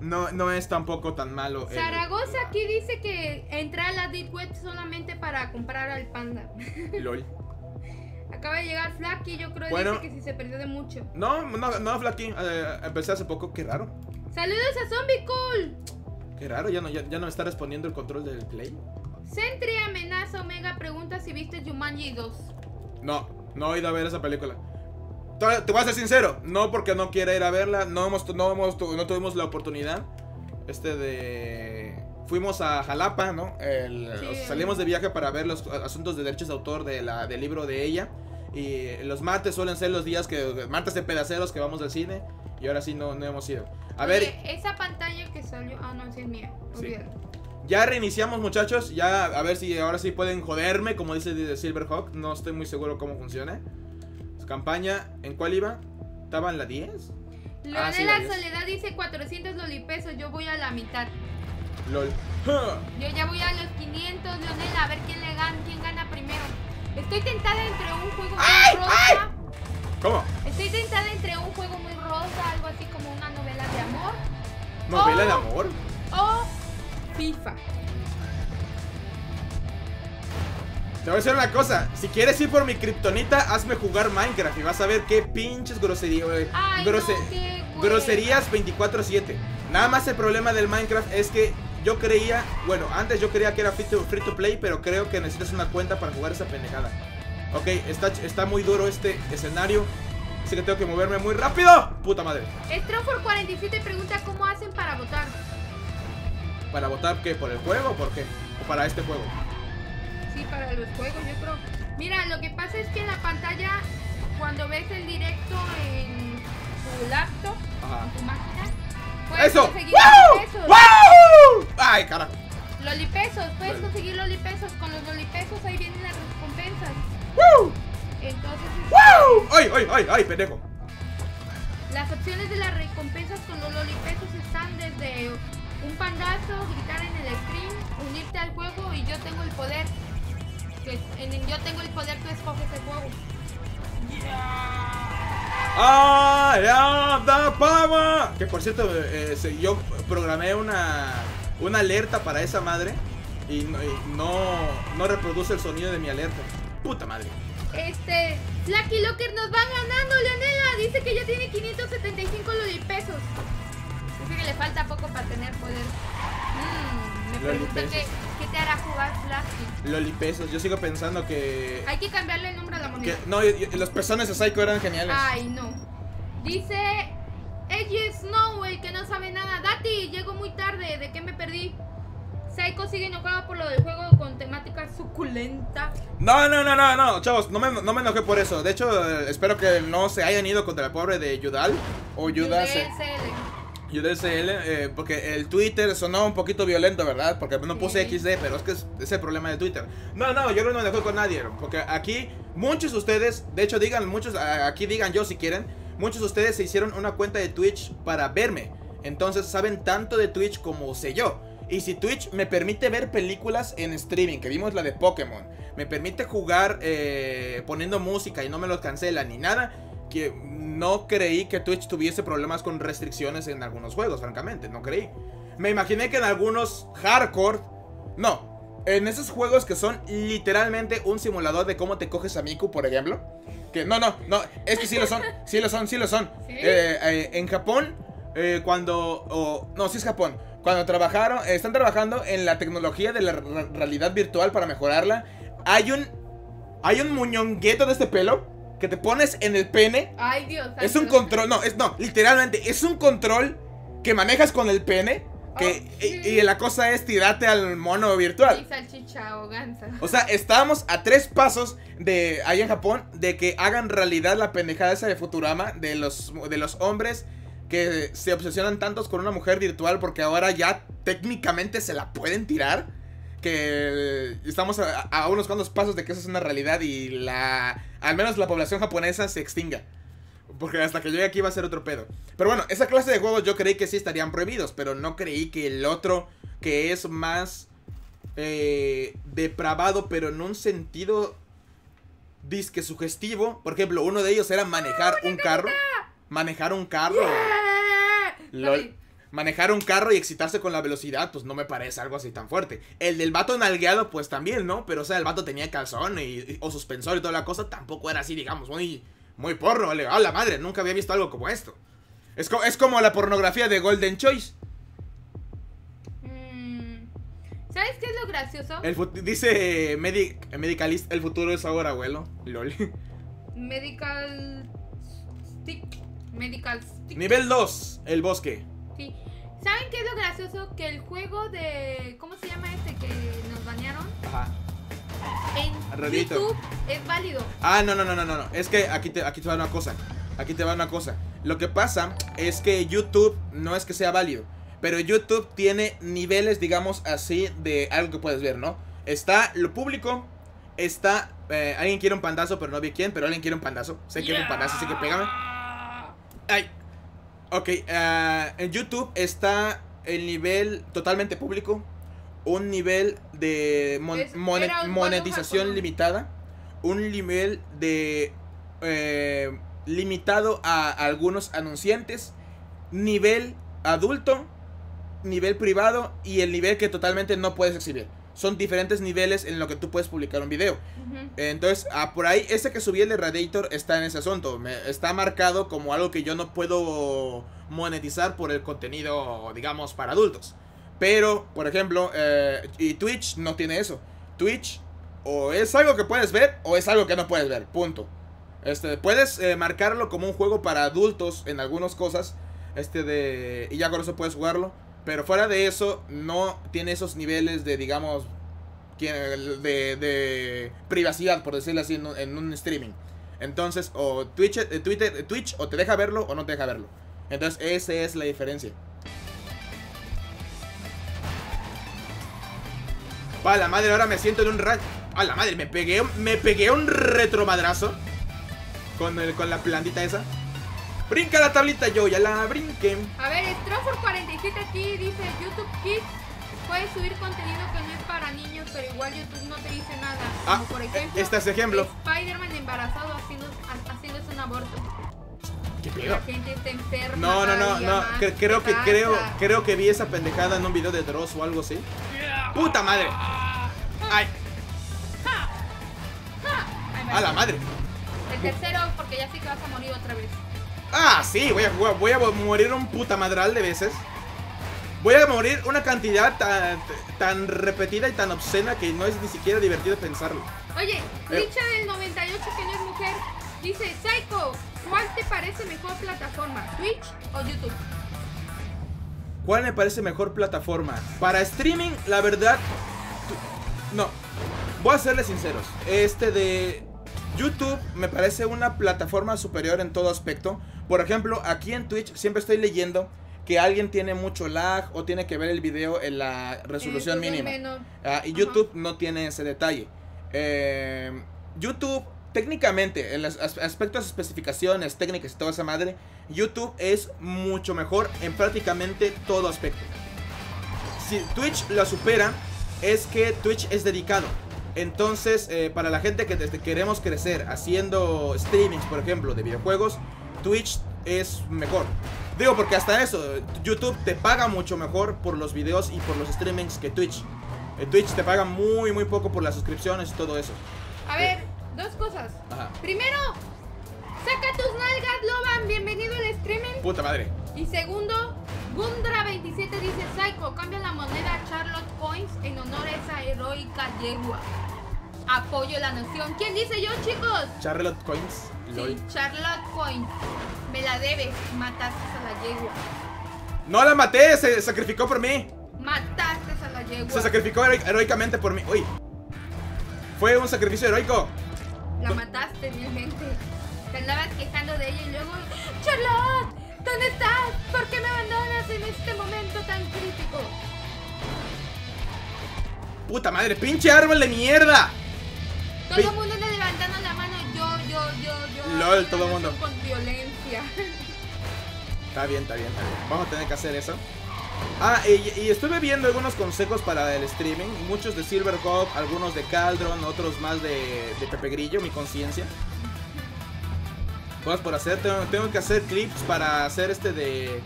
No, no es tampoco tan malo. el- Zaragoza aquí dice que entré a la Deep Web solamente para comprar al panda. LOL. Acaba de llegar Flaky, yo creo Bueno. dice que si se perdió de mucho. No, no, no, Flaky. eh, empecé hace poco. Qué raro. ¡Saludos a Zombie Cool! Qué raro. Ya no, ya, ya no me está respondiendo el control del play. Sentry amenaza Omega pregunta si viste Jumanji 2. No, no he ido a ver esa película. Te voy a ser sincero, no porque no quiera ir a verla, no hemos, no hemos, no tuvimos la oportunidad. Este de fuimos a Jalapa, ¿no? El- Sí. o sea, salimos de viaje para ver los asuntos de derechos de autor de la, del libro de ella. Y los martes suelen ser los días que martes de pedaceros que vamos al cine y ahora sí no, no hemos ido. A ver, Oye, esa pantalla que salió. Ah, no, sí es mía. Sí. Ya reiniciamos muchachos, ya a ver si ahora sí pueden joderme, como dice Silverhawk, no estoy muy seguro cómo funciona. Campaña, ¿en cuál iba? ¿Estaba en la 10? Ah, sí, Leonela la 10. Soledad dice 400 lolipesos, yo voy a la mitad. LOL. Yo ya voy a los 500, Leonela, a ver quién le gana, quién gana primero. Estoy tentada entre un juego muy rosa. ¿Cómo? Estoy tentada entre un juego muy rosa, algo así como una novela de amor, ¿Novela de amor? o FIFA. Te voy a decir una cosa, si quieres ir por mi kriptonita, hazme jugar Minecraft y vas a ver qué pinches groserías, güey. Ay, Grose- no, qué hueva. groserías 24/7. Nada más el problema del Minecraft es que yo creía, bueno, antes yo creía que era free to, free to play, pero creo que necesitas una cuenta para jugar esa pendejada. Ok, está, está muy duro este escenario, así que tengo que moverme muy rápido. Puta madre. Strofor 47 pregunta cómo hacen para votar. ¿Para votar qué? ¿Por el juego o por qué? ¿O para este juego? Para los juegos, yo creo. Mira, lo que pasa es que en la pantalla, cuando ves el directo en tu laptop, Ajá. en tu máquina, puedes ¡Eso! conseguir ¡Wow! lolipesos. ¡Wow! ¡Ay, carajo! Lolipesos, puedes Vale. conseguir lolipesos. Con los lolipesos ahí vienen las recompensas. ¡Woo! Entonces, ¡Wow! ¡Ay, ay, ay, ay, pendejo! las opciones de las recompensas con los lolipesos están desde un pandazo, gritar en el stream, unirte al juego y yo tengo el poder. Que en el yo tengo el poder, tú escoges el juego. ¡Ay, ya, da pava! Que por cierto, eh, yo programé una, una alerta para esa madre y, no, y no, no reproduce el sonido de mi alerta. Puta madre. Este, Flaky Locker nos van ganando, Leonela. Dice que ya tiene 575 lolipesos. Dice que le falta poco para tener poder. Mm, me Lolipesos. qué, te hará jugar Flaky. Lolipesos, yo sigo pensando que. Hay que cambiarle el nombre a la que moneda. no, y- y los pezones de Psycho eran geniales. Ay, no. Dice Edgy Snow, el que no sabe nada. Dati, llego muy tarde. ¿De qué me perdí? Psycho sigue enojado por lo del juego con temática suculenta. No, no, no, no, no, chavos, no me, no me enojé por eso. De hecho, eh, espero que no se hayan ido contra la pobre de Yudal o Yudas. Eh, UDSL. Eh, porque el Twitter sonó un poquito violento, ¿verdad? Porque no puse. XD, pero es que es, es el problema de Twitter. No, no, yo no me enojé con nadie, porque aquí muchos de ustedes, de hecho digan, muchos, aquí digan yo si quieren, muchos de ustedes se hicieron una cuenta de Twitch para verme. Entonces saben tanto de Twitch como sé yo. Y si Twitch me permite ver películas en streaming, que vimos la de Pokémon, me permite jugar eh, poniendo música y no me los cancela ni nada, que no creí que Twitch tuviese problemas con restricciones en algunos juegos, francamente, no creí. Me imaginé que en algunos hardcore, no, en esos juegos que son literalmente un simulador de cómo te coges a Miku, por ejemplo. Que no, no, no, es que sí lo son, sí lo son, sí lo son. ¿Sí? Eh, eh, en Japón, eh, cuando, o- no, sí es Japón, cuando trabajaron, están trabajando en la tecnología de la re- realidad virtual para mejorarla. Hay un, hay un muñongueto de este pelo que te pones en el pene. Ay, Dios. Es un control, no, es no, literalmente, es un control que manejas con el pene. Que, Oh, sí. y, y la cosa es tirarte al mono virtual. Y salchicha o gansa. O sea, estábamos a tres pasos de ahí en Japón de que hagan realidad la pendejada esa de Futurama de los, de los hombres que se obsesionan tantos con una mujer virtual porque ahora ya técnicamente se la pueden tirar. Que estamos a, a unos cuantos pasos de que eso es una realidad y la. Al menos la población japonesa se extinga. Porque hasta que llegue aquí va a ser otro pedo. Pero bueno, esa clase de juegos yo creí que sí estarían prohibidos. Pero no creí que el otro, que es más eh, depravado, pero en un sentido disque sugestivo. Por ejemplo, uno de ellos era manejar un carro. Manejar un carro. Lol. Manejar un carro y excitarse con la velocidad, pues no me parece algo así tan fuerte. El del vato nalgueado, pues también, ¿no? Pero, o sea, el vato tenía calzón y, y- o suspensor y toda la cosa, tampoco era así, digamos, muy, muy porno, ¿vale? ¡A la madre! Nunca había visto algo como esto. Es, co- es como la pornografía de Golden Choice. Mm, ¿Sabes qué es lo gracioso? El dice Medi- Medicalist, el futuro es ahora, abuelo. LOL. Medical stick. Medical stick. Nivel 2, el bosque. ¿Saben qué es lo gracioso? Que el juego de. ¿Cómo se llama este que nos banearon? Ajá. En. YouTube es válido. Ah, no, no, no, no, no. no. Es que aquí te, aquí te va una cosa. Aquí te va una cosa. Lo que pasa es que YouTube no es que sea válido. Pero YouTube tiene niveles, digamos así, de algo que puedes ver, ¿no? Está lo público. Está. eh, alguien quiere un pandazo, pero no vi quién. Pero alguien quiere un pandazo. Sé que quiere un pandazo, así que pégame. Ay. Ok, ah, en YouTube está el nivel totalmente público. Un nivel de mon- Es- monet- era un monetización limitada. Un nivel de eh, limitado a algunos anunciantes. Nivel adulto. Nivel privado. Y el nivel que totalmente no puedes exhibir. Son diferentes niveles en lo que tú puedes publicar un video. Entonces, ah, por ahí, ese que subí el de Radiator está en ese asunto. Me- está marcado como algo que yo no puedo monetizar por el contenido, digamos, para adultos. Pero, por ejemplo, eh, y Twitch no tiene eso. Twitch o es algo que puedes ver o es algo que no puedes ver. Punto. Este, puedes eh, marcarlo como un juego para adultos en algunas cosas. Este de. Y ya con eso puedes jugarlo. Pero fuera de eso, no tiene esos niveles de, digamos, de, de privacidad, por decirlo así, en un, en un streaming. Entonces, o Twitch, eh, Twitter, eh, Twitch o te deja verlo o no te deja verlo. Entonces, esa es la diferencia. Pa la madre, ahora me siento en un rayo. A la madre, me pegué, me pegué un retromadrazo. Con, el, con la plantita esa. Brinca la tablita, yo ya la brinqué. A ver, Strofor47 aquí dice YouTube Kids puedes subir contenido que no es para niños, pero igual YouTube no te dice nada. Ah, por ejemplo, este es ejemplo. Spider-Man embarazado haciendo, ha- haciéndose un aborto. ¿Qué La pedo? gente está enferma. No, no, no, no. cre- creo ¿Qué que creo, pasa? creo que vi esa pendejada en un video de Dross o algo así. ¡Puta madre! ¡Ay! ¡A la madre! El tercero, porque ya sé que vas a morir otra vez. Ah, sí, voy a, jugar- voy a morir un puta madral de veces. Voy a morir una cantidad tan, tan repetida y tan obscena que no es ni siquiera divertido pensarlo. Oye, Eh. Licha del 98 que no es mujer, Dice, Psycho, ¿cuál te parece mejor plataforma? ¿Twitch o YouTube? ¿Cuál me parece mejor plataforma? Para streaming, la verdad... No. Voy a serles sinceros. Este de YouTube me parece una plataforma superior en todo aspecto. Por ejemplo, aquí en Twitch siempre estoy leyendo que alguien tiene mucho lag o tiene que ver el video en la resolución Eh, mínima. Ah, y Ajá. YouTube no tiene ese detalle. Eh, YouTube, técnicamente, en los as- aspectos, especificaciones, técnicas y toda esa madre, YouTube es mucho mejor en prácticamente todo aspecto. Si Twitch la supera, es que Twitch es dedicado. Entonces, eh, para la gente que desde queremos crecer haciendo streamings, por ejemplo, de videojuegos, Twitch es mejor. Digo, porque hasta eso, YouTube te paga mucho mejor por los videos y por los streamings que Twitch. Eh, Twitch te paga muy, muy poco por las suscripciones y todo eso. A ver, dos cosas. Ajá. Primero, saca tus nalgas, Loban. Bienvenido al streaming. Puta madre. Y segundo, Gundra27 dice, Psycho, cambia la moneda Charlotte Coins en honor a esa heroica yegua. Apoyo la noción. ¿Quién dice yo, chicos? Charlotte Coins. lol. Sí, Charlotte Coins. Me la debes. Mataste a la yegua. No la maté, se sacrificó por mí. Mataste a la yegua. Se sacrificó heroi- heroicamente por mí. Uy. Fue un sacrificio heroico. La mataste, vilmente. Te andabas quejando de ella y luego... Charlotte, ¿dónde estás? ¿Por qué me abandonas en este momento tan crítico? Puta madre, pinche árbol de mierda. Todo el mundo anda levantando la mano. Yo, yo, yo, yo. Lol, todo nación mundo. Con violencia. Está bien, está bien, está bien. Vamos a tener que hacer eso. Ah, y, y estuve viendo algunos consejos para el streaming. Muchos de Silverhawk, algunos de Caldron, otros más de, de Pepe Grillo, mi conciencia. Cosas por hacer. Tengo, tengo que hacer clips para hacer este de.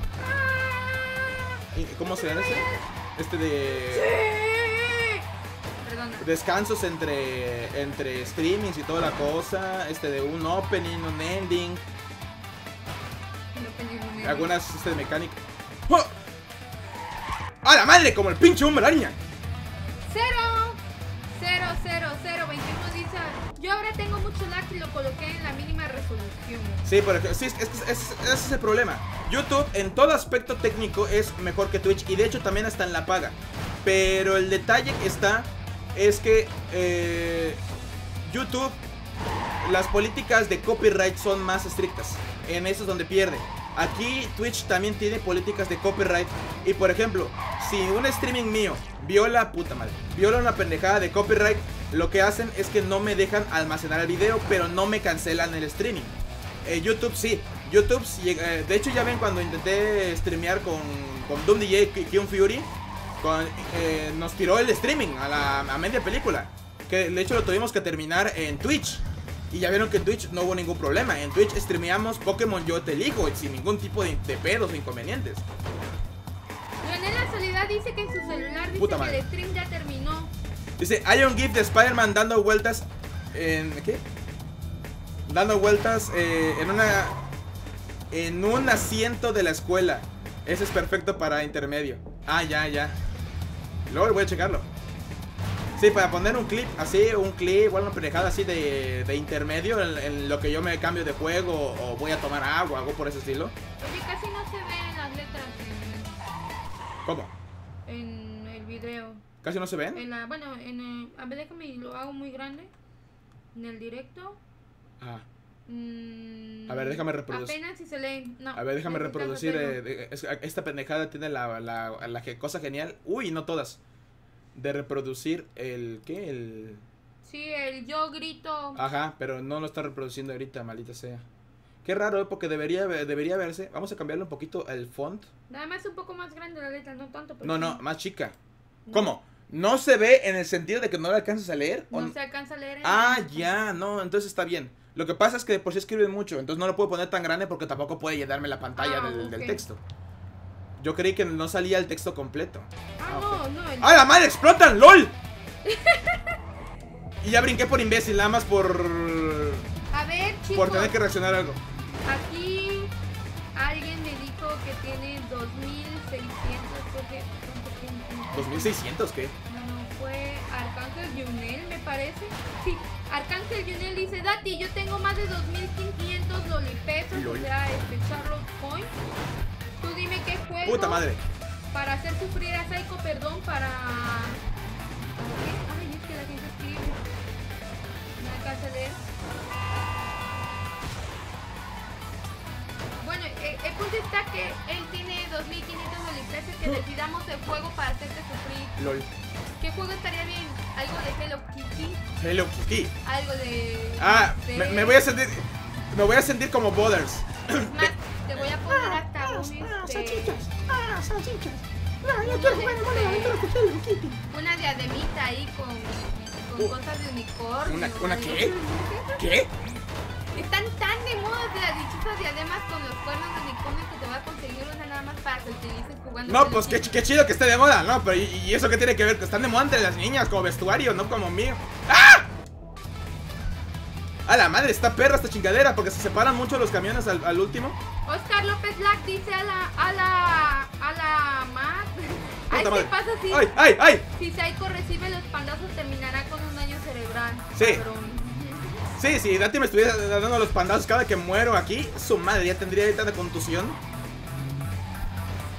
¿Cómo se llama ese? Este de. Descansos entre, entre streamings y toda la cosa. Este de un opening, un ending. Un. Algunas este, de mecánica. ¡Oh! ¡A la madre! Como el pinche hombre araña. Cero. Cero, cero, cero. 21 dice. Yo ahora tengo mucho lag y lo coloqué en la mínima resolución. Sí, pero sí, es, es- es- ese es el problema. YouTube en todo aspecto técnico es mejor que Twitch y de hecho también está en la paga. Pero el detalle está es que eh, YouTube, las políticas de copyright son más estrictas. En eso es donde pierde. Aquí Twitch también tiene políticas de copyright. Y por ejemplo, si un streaming mío viola, puta madre, viola una pendejada de copyright, lo que hacen es que no me dejan almacenar el video, pero no me cancelan el streaming. Eh, YouTube sí. YouTube, eh, de hecho ya ven cuando intenté streamear con, con Doom DJ Fury, con- eh, nos tiró el streaming a, la, a media película. Que de hecho lo tuvimos que terminar en Twitch. Y ya vieron que en Twitch no hubo ningún problema. En Twitch streameamos Pokémon Yo Te Elijo sin ningún tipo de, de pedos o inconvenientes. La Soledad dice que en su celular dice Puta que madre. el stream ya terminó. Dice, hay un GIF de Spider-Man dando vueltas en... ¿Qué? Dando vueltas eh, en una... En un asiento de la escuela. Ese es perfecto para intermedio. Ah, ya, ya. Luego voy a checarlo. Sí, para poner un clip así, un clip, o una pendejada así de, de intermedio en, en lo que yo me cambio de juego o voy a tomar agua, algo por ese estilo. Oye, casi no se ven las letras ¿Cómo? en, en el video. ¿Casi no se ven? En la, bueno, en el, a ver, déjame, lo hago muy grande. En el directo. Ah, mm, A ver, déjame reproducir. Apenas si se leen. No, a ver, déjame reproducir. eh, esta pendejada tiene la, la, la que- cosa genial. Uy, no todas. De reproducir el... ¿Qué? El... Sí, el yo grito. Ajá, pero no lo está reproduciendo ahorita, maldita sea. Qué raro, ¿eh? porque debería, debería verse. Vamos a cambiarle un poquito el font. Nada más un poco más grande la letra, no tanto. pero No, no, más chica. ¿Cómo? ¿No se ve en el sentido de que no la alcanzas a leer? ¿O No se alcanza a leer. en Ah, ya, no, entonces está bien. Lo que pasa es que de por sí escriben mucho, entonces no lo puedo poner tan grande porque tampoco puede llenarme la pantalla Ah, del, texto. Yo creí que no salía el texto completo. Ah, Ah, no, no. el- ¡Ah, la madre! ¡Explotan! ¡LOL! y ya brinqué por imbécil, nada más por. A ver, chicos. por tener que reaccionar a algo. Aquí alguien me dijo que tiene 2600. creo que- ¿cuánto tiene? ¿2600 qué? No, no, fue Arcángel Yunel, parece. Sí, Arcángel Yunel dice, Dati, yo tengo más de 2.500 lolipesos, Lol. o sea, este Charlotte Point. Tú dime qué juego Puta madre. para hacer sufrir a Psycho, perdón, para... ¿Para qué? Ay, es que la gente escribe. No alcanza a leer. Bueno, eh, el punto está que él tiene 2.500 lolipesos que decidamos el juego para hacerte sufrir. LOL. ¿Qué juego estaría bien? ¿Algo de Hello Kitty? Hello Kitty. ¿Algo de... Ah, de- me, me voy a sentir. Me voy a sentir como Bothers. Es más, te voy a poner hasta un... Este, Ah, salchichas. No, yo Uno quiero de jugar a Mario este- Aventuras de Hello Kitty. una diademita ahí con, con Uh, cosas de unicornio. ¿Una, una qué? ¿Qué? Están tan de moda las dichosas diademas con los cuernos de unicornio que te voy a conseguir una nada más para que utilices jugando. No, pues qué, qué chido que esté de moda, ¿no? Pero ¿y, y eso qué tiene que ver? Que están de moda entre las niñas, como vestuario, no como mío. ¡Ah! A la madre, está perra esta chingadera porque se separan mucho los camiones al, al último. Oscar López Lack dice a la... a la... a la... más... Ay, ¿qué pasa si... ¡Ay, ay, ay! Si Psycho recibe los pandazos terminará con un daño cerebral. Sí. cabrón. Sí, si Dati me estuviera dando los pandazos cada que muero aquí, su madre ya tendría ahorita de contusión.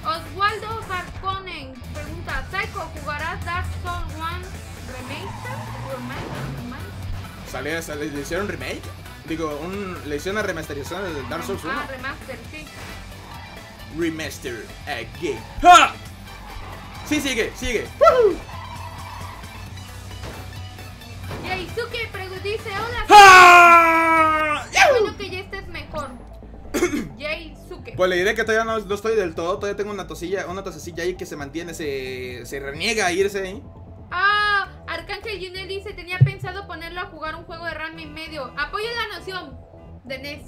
Oswaldo Harkonnen pregunta, Psycho, ¿jugarás Dark Souls 1 Remaster? Remaster? Sale, sale- le hicieron remake. Digo, un, le hicieron una remasterización del Dark Souls 1. Ah, remaster, sí. Remaster again. ¡Ja! Sí, sigue, sigue. Yaisuke dice, hola, qué bueno que ya estés mejor. Yaisuke. Pues le diré que todavía no, no estoy del todo, todavía tengo una tosilla, una tosecilla ahí que se mantiene, se, se reniega a irse ahí. Ah, Arcángel Junel dice, tenía pensado ponerlo a jugar un juego de RAM y medio. Apoyo la noción de NES.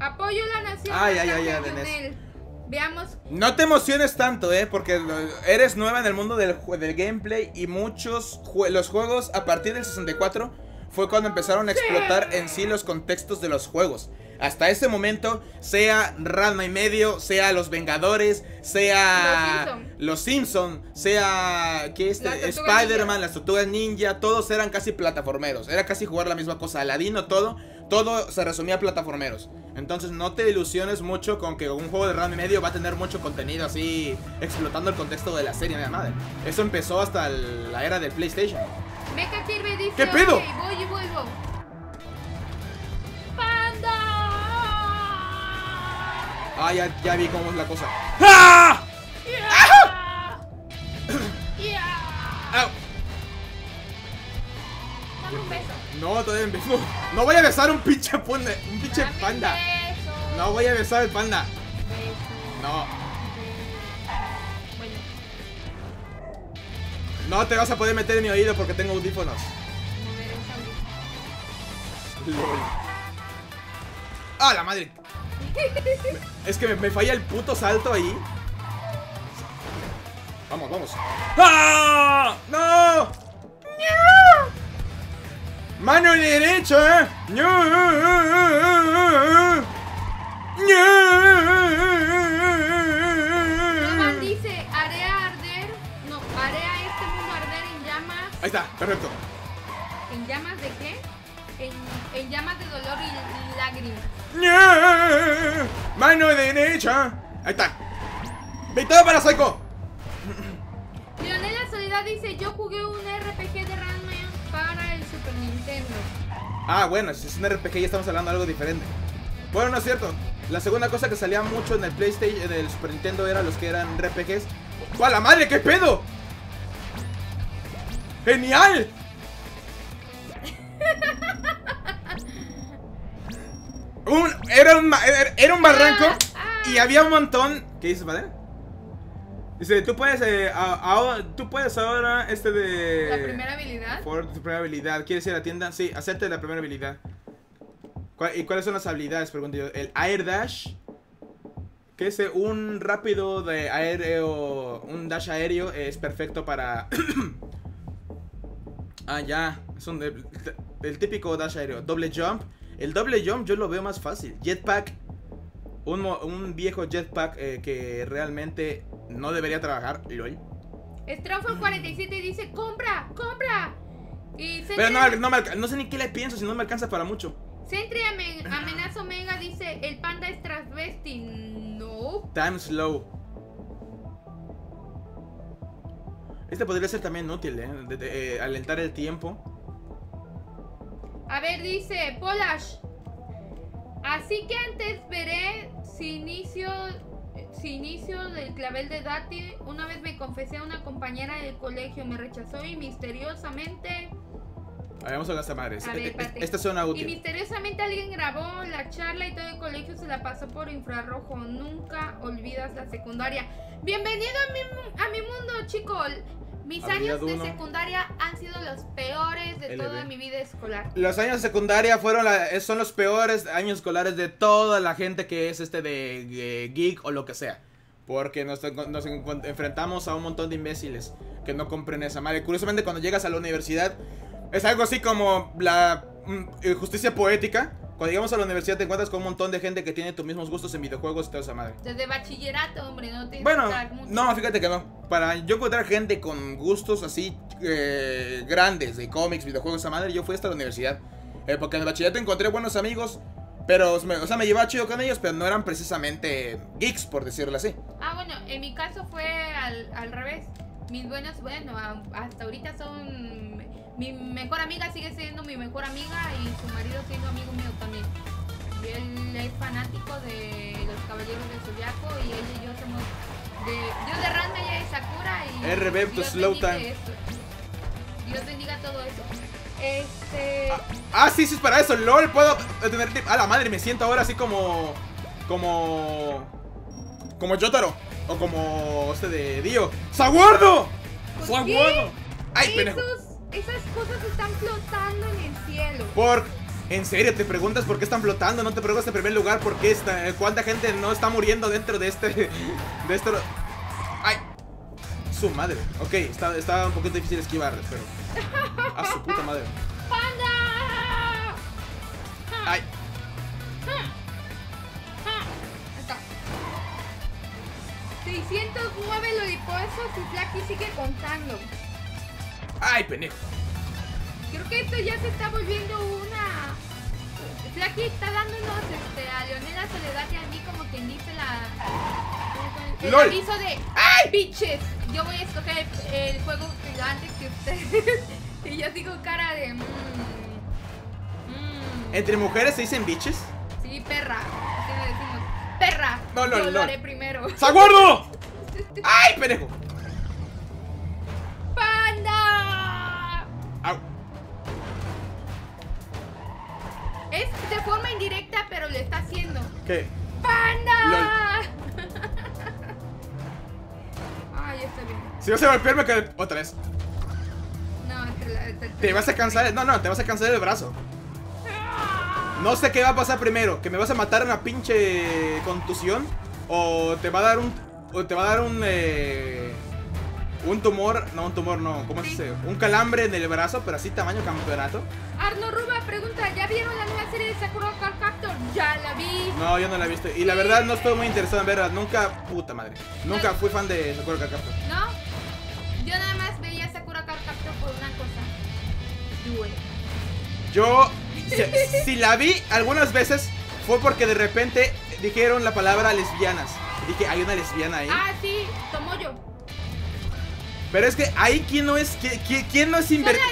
Apoyo la noción Ay, de ay, ay, ay, de. Veamos. No te emociones tanto, eh, porque eres nueva en el mundo del, del gameplay y muchos jue- los juegos a partir del 64 fue cuando empezaron a explotar en sí los contextos de los juegos. Hasta ese momento, sea Ranma y medio, sea Los Vengadores, sea Los Simpson. Los Simpson, sea que este Spider-Man, las Tortugas Ninja, todos eran casi plataformeros, era casi jugar la misma cosa, Aladino todo, todo se resumía a plataformeros. Entonces no te ilusiones mucho con que un juego de Ranma y medio va a tener mucho contenido así explotando el contexto de la serie, nada madre. Eso empezó hasta el- la era del PlayStation. Mecha Kirby dice, ¿Qué pedo? "Ok, voy y vuelvo. ¡Panda! Ah, ya, ya vi cómo es la cosa. ¡Ah! ¡Au! Un beso. No, todavía me- no, no voy a besar un pinche panda, un pinche Dame panda. No voy a besar el panda. Beso. No, Bueno, no te vas a poder meter en mi oído porque tengo audífonos. ¡Ah, la madre! Es que me, me falla el puto salto ahí. Vamos, vamos. ¡Ah! ¡No! ¡No! ¡Mano derecha! ¡No! Novan ¡No! dice, haré arder, no, haré a este mundo arder en llamas. Ahí está, perfecto. ¿En llamas de qué? En, en llamas de dolor y, lágrimas. ¡No! ¡Mano derecha! Ahí está. ¡Victoria para Psycho! Leonela Soledad dice, yo jugué un RPG de Ranma para Nintendo. Ah, bueno, si es un RPG ya estamos hablando de algo diferente. Bueno, no es cierto. La segunda cosa que salía mucho en el PlayStation, en el Super Nintendo, era los que eran RPGs. ¡Cuál la madre! ¡Qué pedo! ¡Genial! Un- era, un, era- un barranco Ah, y había un montón. ¿Qué dices, padre? Dice, tú puedes, eh, a- a- tú puedes ahora este de... La primera habilidad. Por tu primera habilidad. ¿Quieres ir a la tienda? Sí, hacerte la primera habilidad. ¿Cuál- ¿Y cuáles son las habilidades? Pregunto yo. El Air Dash. Que es eh, un rápido de aéreo. Un dash aéreo. Es perfecto para. ah, ya. Es un. El, el típico dash aéreo. Doble jump. El doble jump yo lo veo más fácil. Jetpack. Un, un viejo jetpack eh, que realmente no debería trabajar. LOL. Strawford 47 dice, compra, compra. Y Pero no, no, me no sé ni qué le pienso si no me alcanza para mucho. Sentry Amen- Amenaza Omega dice, el panda es transvesti. No. Time slow. Este podría ser también útil, ¿eh? De- de- eh, alentar el tiempo. A ver, dice Polash. Así que antes veré si inicio, si inicio del clavel de Dati. Una vez me confesé a una compañera del colegio, me rechazó y misteriosamente. A ver, vamos a gastar madres. A ver. Esta suena Y misteriosamente alguien grabó la charla y todo el colegio se la pasó por infrarrojo. Nunca olvidas la secundaria. Bienvenido a mi, a mi mundo, chicos. Mis años de uno. secundaria han sido los peores de LB. toda mi vida escolar. Los años de secundaria fueron la- son los peores años escolares de toda la gente que es este de eh, geek o lo que sea. Porque nos, nos enfrentamos a un montón de imbéciles que no compren esa madre. Curiosamente, cuando llegas a la universidad, es algo así como la mm, eh, justicia poética. Cuando llegamos a la universidad, te encuentras con un montón de gente que tiene tus mismos gustos en videojuegos y toda esa madre. Desde bachillerato, hombre, no tienes Bueno, mucho. no, fíjate que no. Para yo encontrar gente con gustos así eh, grandes de cómics, videojuegos, esa madre, yo fui hasta la universidad. Eh, porque en el bachillerato encontré buenos amigos, pero, o sea, me llevaba chido con ellos, pero no eran precisamente geeks, por decirlo así. Ah, bueno, en mi caso fue al, al revés. Mis buenos, bueno, hasta ahorita son. Mi mejor amiga sigue siendo mi mejor amiga y su marido siendo amigo mío también. Y él es fanático de los Caballeros del Zodiaco y ella y yo somos de. Yo de Randa y ella de Sakura y. RB to Dios slow time. esto. Dios bendiga todo eso. Este. Ah, sí, sí, es para eso. LOL, puedo tener. A la madre, me siento ahora así como. Como. Como Jotaro. O como este de Dio. ¡Saguardo! ¡Saguardo! ¡Ay, pendejo! Esas cosas están flotando en el cielo. Por. En serio, te preguntas por qué están flotando, no te preguntas en primer lugar por qué está, eh, cuánta gente no está muriendo dentro de este. De esto. ¡Ay! Su madre. Ok, está, está un poquito difícil esquivar, pero. A su puta madre. ¡Panda! ¡Ay! Ahí está. 609 loliposos y Flaky sigue contando. ¡Ay, pendejo! Creo que esto ya se está volviendo una. Flaky está dándonos este, a Leonela Soledad y a mí como quien dice la. El ¡Lol! aviso de ¡Ay! Bitches. Yo voy a escoger el juego antes que ustedes. y yo sigo cara de. Mmm, mmm. ¿Entre mujeres se dicen bitches? Sí, perra. Así le decimos. Perra. No, no, Yo no. lo haré primero. ¡Saguardo! ¡Ay, pendejo! Au. Es de forma indirecta, pero lo está haciendo. ¿Qué? ¡Panda! Ay, está bien. Si vas a golpearme que otra vez. No, te, la, te, Te vas a cansar. No, no, te vas a cansar el brazo. No sé qué va a pasar primero. Que me vas a matar una pinche contusión. O te va a dar un. O te va a dar un. Eh, un tumor. No, un tumor no. ¿Cómo se Sí. dice? Un calambre en el brazo, pero así tamaño campeonato. Arno Ruba pregunta, ¿ya vieron la nueva serie de Sakura Card Captor? Ya la vi. No, yo no la he visto. Y la verdad no estoy muy interesado en verla. Nunca. Puta madre. Nunca fui fan de Sakura Card Captor. ¿No? Yo nada más veía Sakura Card Captor por una cosa. Duel. Yo, si, si la vi algunas veces, fue porque de repente dijeron la palabra lesbianas. Dije, hay una lesbiana ahí. Ah, sí, Tomoyo. Pero es que ahí, ¿quién no es, qui- qui- quién no es invertido?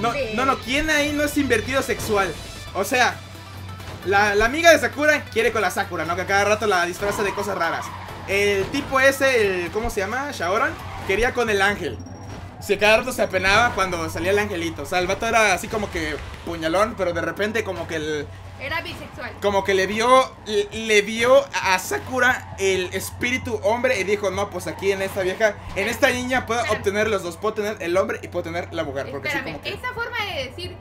No, no, no, ¿quién ahí no es invertido sexual? O sea, la, la amiga de Sakura quiere con la Sakura, ¿no? Que cada rato la disfraza de cosas raras. El tipo ese, el, ¿cómo se llama? Shaoran, quería con el ángel. Si cada rato se apenaba cuando salía el angelito. O sea, el vato era así como que puñalón, pero de repente como que el, Era bisexual. como que le vio le, le vio a Sakura el espíritu hombre y dijo, "No, pues aquí en esta vieja, en esta niña puedo Espérame. obtener los dos, puedo tener el hombre y puedo tener la mujer." Porque Espérame, como que esa forma de decir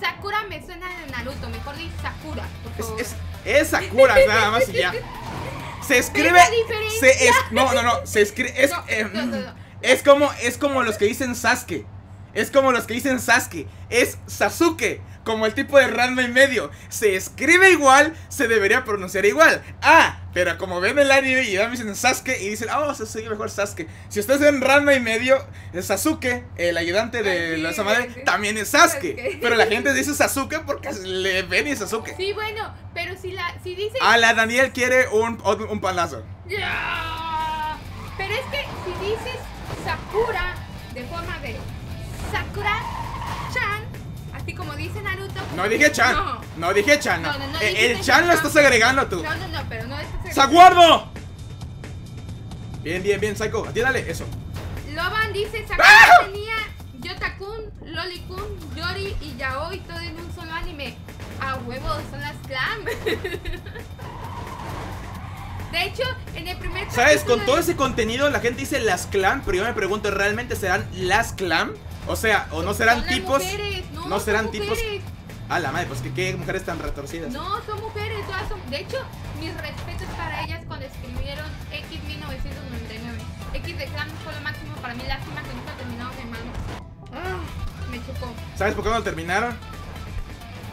Sakura me suena de Naruto. Mejor di Sakura, por es, favor. es, es Sakura nada más y ya. Se escribe se es, no, no, no, se escribe es No, eh, no, no, no. es como es como los que dicen Sasuke. Es como los que dicen Sasuke. Es Sasuke como el tipo de Ranma y medio. Se escribe igual, se debería pronunciar igual. Ah, pero como ven el anime y me dicen Sasuke y dicen, oh, se sigue mejor Sasuke. Si ustedes ven Ranma y medio, Sasuke, el ayudante de Ah, la esa madre, sí. también es Sasuke. Sasuke. Pero la gente dice Sasuke porque le ven y Sasuke. Sí, bueno, pero si la si dices Ah, la Daniel quiere un, un, palazo. Pero es que si dices Sakura de forma de Sakura como dice Naruto. No dije Chan. No. No, dije Chan. no. No, Eh, el Chan lo estás agregando tú. No, no, no, pero no es ¡Saguardo! Bien, bien, bien, Psycho. Atírale eso. Loban dice Sakura ¡Ah! tenía Yotakun, Lolicun, Yori y Yaoi todo en un solo anime. A huevos, son las clam. De hecho, en el primer ¿Sabes? Con todo de- ese contenido la gente dice las clan, pero yo me pregunto, ¿realmente serán las clan? O sea, o no serán tipos. mujeres, no, no serán tipos. mujeres. Ah, la madre, pues que qué mujeres tan retorcidas. No, son mujeres, todas son. De hecho, mis respetos para ellas cuando escribieron X 1999. X de Clan fue lo máximo para mí, lástima que nunca terminó mi mano. Ah, me chocó. ¿Sabes por qué no lo terminaron?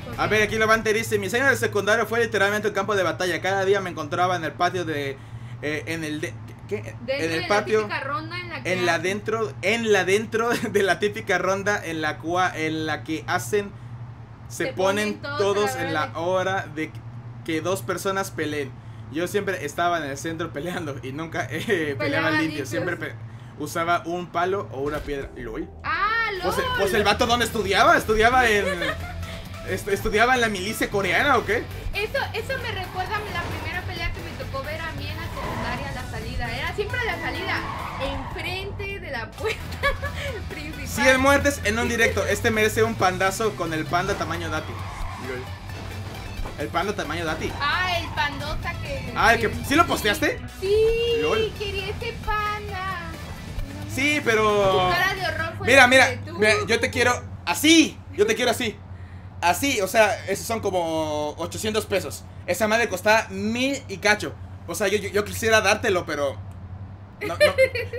¿Por A ver, aquí Levante dice, mis años de secundario fue literalmente un campo de batalla. Cada día me encontraba en el patio de... eh, en el... De, ¿Qué? En el la patio... típica ronda en la que En la dentro, en la dentro de la típica ronda en la cua- en la que hacen se, Se ponen, ponen todos, en la hora hora de que dos personas peleen. Yo siempre estaba en el centro peleando y nunca eh, peleaba limpio. Siempre pe- usaba un palo o una piedra. ¿Lol? Ah, Pues, LOL. pues el vato dónde estudiaba? ¿Estudiaba en est- estudiaba en la milicia coreana o qué? Eso, eso me recuerda a la primera salida. Era siempre la salida, enfrente de la puerta principal. 100 muertes en un directo. Este merece un pandazo con el panda tamaño Dati. El panda tamaño Dati. Ah, el pandota que. Ah, el que- ¿sí lo posteaste? Sí, Lol. quería ese panda. Sí, Tu pero. cara de horror fue Mira, mira, mira, yo te quiero así. Yo te quiero así. Así, o sea, esos son como 800 pesos. Esa madre costaba mil y cacho. O sea, yo, yo, yo quisiera dártelo, pero. No, no,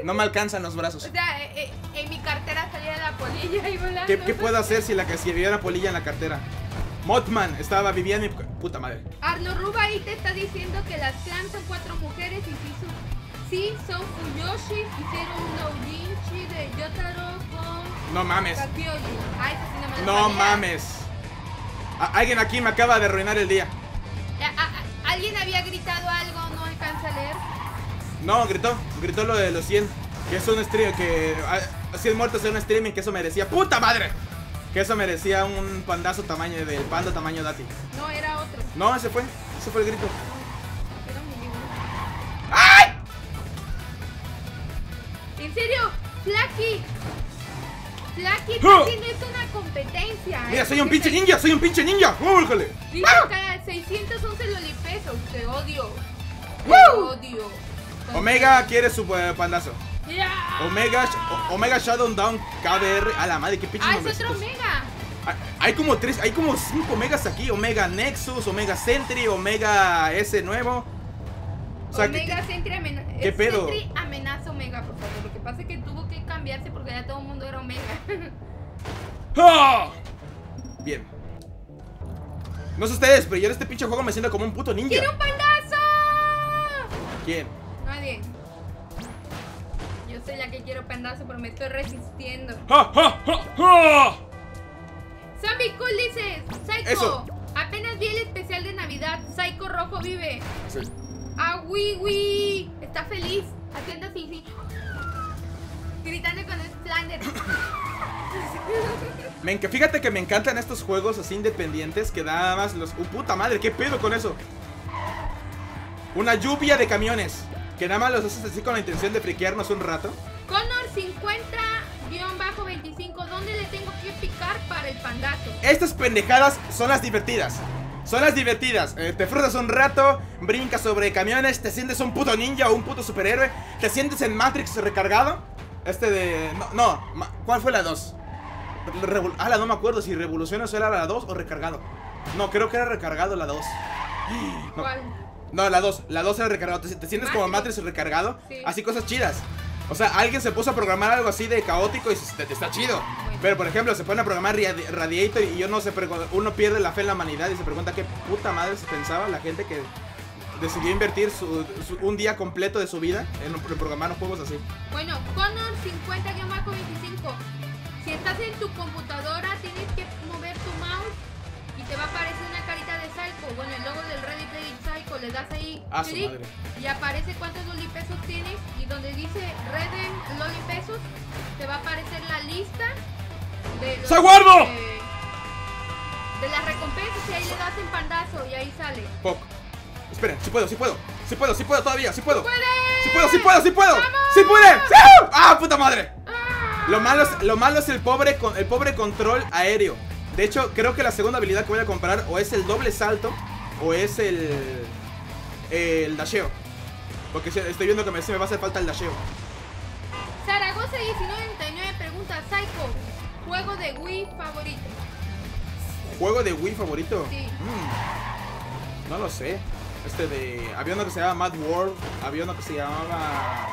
no me alcanzan los brazos. O sea, eh, eh, en mi cartera salía la polilla ahí volando. ¿Qué, qué puedo hacer si la que si una polilla en la cartera? Mothman estaba viviendo en mi puta madre. Arno Ruba ahí te está diciendo que las clans son cuatro mujeres y sí, su- sí son Fuyoshi. Hicieron un doujinshi de Yotaro con No mames. Sí no mames. A- alguien aquí me acaba de arruinar el día. A- a- ¿Alguien había gritado algo? A leer. No, gritó, gritó lo de los 100. Que es un stream, que ah, 100 muertos en un streaming, que eso merecía. ¡Puta madre! Que eso merecía un pandazo tamaño del panda tamaño Dati. No, era otro. No, ese fue, ese fue el grito. Era libro. ¡Ay! ¿En serio? Flaky. Flaky ¡Ah! casi no es una competencia. Mira, ¿eh? soy un pinche ninja, soy un pinche ninja. ¡Úrjale! Dice ¡Ah! acá 611 lolipesos. Te odio. ¡Woo! odio. Omega quiere su eh, pandazo. Ya. Omega, O- Omega Shadow Down KBR. A la madre, qué pinche Ah, es otro Omega. Hay como tres, hay como cinco Omegas aquí. Omega Nexus, Omega Sentry, Omega S nuevo. O sea, que- Omega Sentry amenaza. qué pedo? Sentry amenaza Omega, por favor. Lo que pasa es que tuvo que cambiarse porque ya todo el mundo era Omega. ¡Ah! Bien. No sé ustedes, pero yo en este pinche juego me siento como un puto ninja. ¡Quiero un pandazo! ¿Quién? Nadie. Yo soy la que quiero pandazo, pero me estoy resistiendo. ¡Ja, ja, ja, ja! Zombie Cool dices, Psycho. Eso. Apenas vi el especial de Navidad. Psycho Rojo vive. Sí. Ah, Wiwi. Está feliz. Haciendo así, sí. Gritando con el Flander. Me enc- fíjate que me encantan estos juegos así independientes que nada más los... ¡Uh, puta madre! ¿Qué pedo con eso? Una lluvia de camiones que nada más los haces así con la intención de friquearnos un rato. Connor 50-25. ¿Dónde le tengo que picar para el pandazo? Estas pendejadas son las divertidas. Son las divertidas. Eh, te frusas un rato, brincas sobre camiones, te sientes un puto ninja o un puto superhéroe, te sientes en Matrix recargado. Este de. No, ¿cuál fue la 2? Revol- ah, la no me acuerdo si Revoluciones era la 2 o recargado. No, creo que era recargado la 2. No. ¿Cuál? No, la 2. La 2 era recargado. Te, te sientes como Matrix. Matrix recargado. Sí. Así cosas chidas. O sea, alguien se puso a programar algo así de caótico y se- te- está chido. Pero por ejemplo, se pone a programar Radi- Radiator y yo no sé, pero uno pierde la fe en la humanidad y se pregunta qué puta madre se pensaba la gente que decidió invertir su- su- un día completo de su vida en, en programar juegos así. Bueno, Connor 50-25. Si estás en tu computadora, tienes que mover tu mouse y te va a aparecer una carita de Psycho. Bueno, el logo del Ready Player Psycho, le das ahí Ah, clic y aparece cuántos lolipesos tienes. Y donde dice Redem lolipesos, te va a aparecer la lista de los- ¡Saguardo! De, de las recompensas y ahí le das en pandazo y ahí sale. Poc. Esperen, si puedo, si puedo, si puedo, si puedo todavía, si puedo. Si puedo, si puedo, si puedo. Si puede. ¡Ah, puta madre! ¡Ah! Lo malo es, lo malo es el pobre con, el pobre control aéreo. De hecho, creo que la segunda habilidad que voy a comprar o es el doble salto o es el el dasheo. Porque estoy viendo que me, se me va a hacer falta el dasheo. Zaragoza 1999 pregunta, Psycho, juego de Wii favorito. ¿Juego de Wii favorito? Sí. Mm, no lo sé. Este de. Había uno que se llamaba Mad World. Había uno que se llamaba.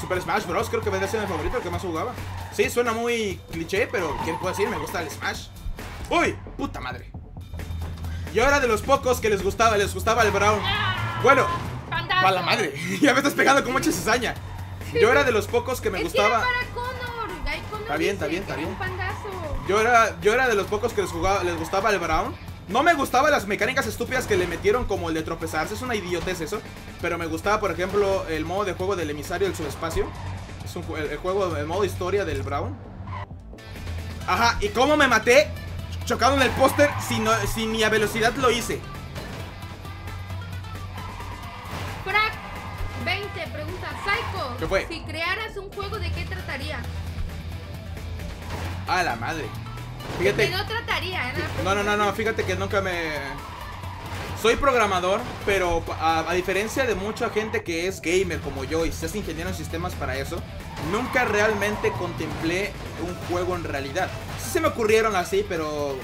Super Smash Bros. Creo que vendría siendo mi favorito, el que más jugaba. Sí, suena muy cliché, pero ¿qué puedo decir? Me gusta el Smash. ¡Uy! ¡Puta madre! Yo era de los pocos que les gustaba, les gustaba el Brown. Bueno, para la madre. ya me estás pegando con mucha cizaña. Yo era de los pocos que me Es gustaba. que era para Connor. Ahí Connor Está bien, está bien, está bien. Yo era, yo era de los pocos que les, jugaba, les gustaba el Brown. No me gustaban las mecánicas estúpidas que le metieron como el de tropezarse. Es una idiotez eso. Pero me gustaba, por ejemplo, el modo de juego del emisario del subespacio. Es un, el, el juego, el modo historia del Brown. Ajá, ¿y cómo me maté? Chocado en el póster si, no, si ni a velocidad lo hice. Frack 20 pregunta, Psycho. ¿Qué fue? Si crearas un juego, ¿de qué trataría? A la madre. Fíjate. no trataría, la No, no, no, no, fíjate que nunca me... Soy programador, pero a, a diferencia de mucha gente que es gamer como yo y es ingeniero en sistemas para eso, nunca realmente contemplé un juego en realidad. Sí se me ocurrieron así, pero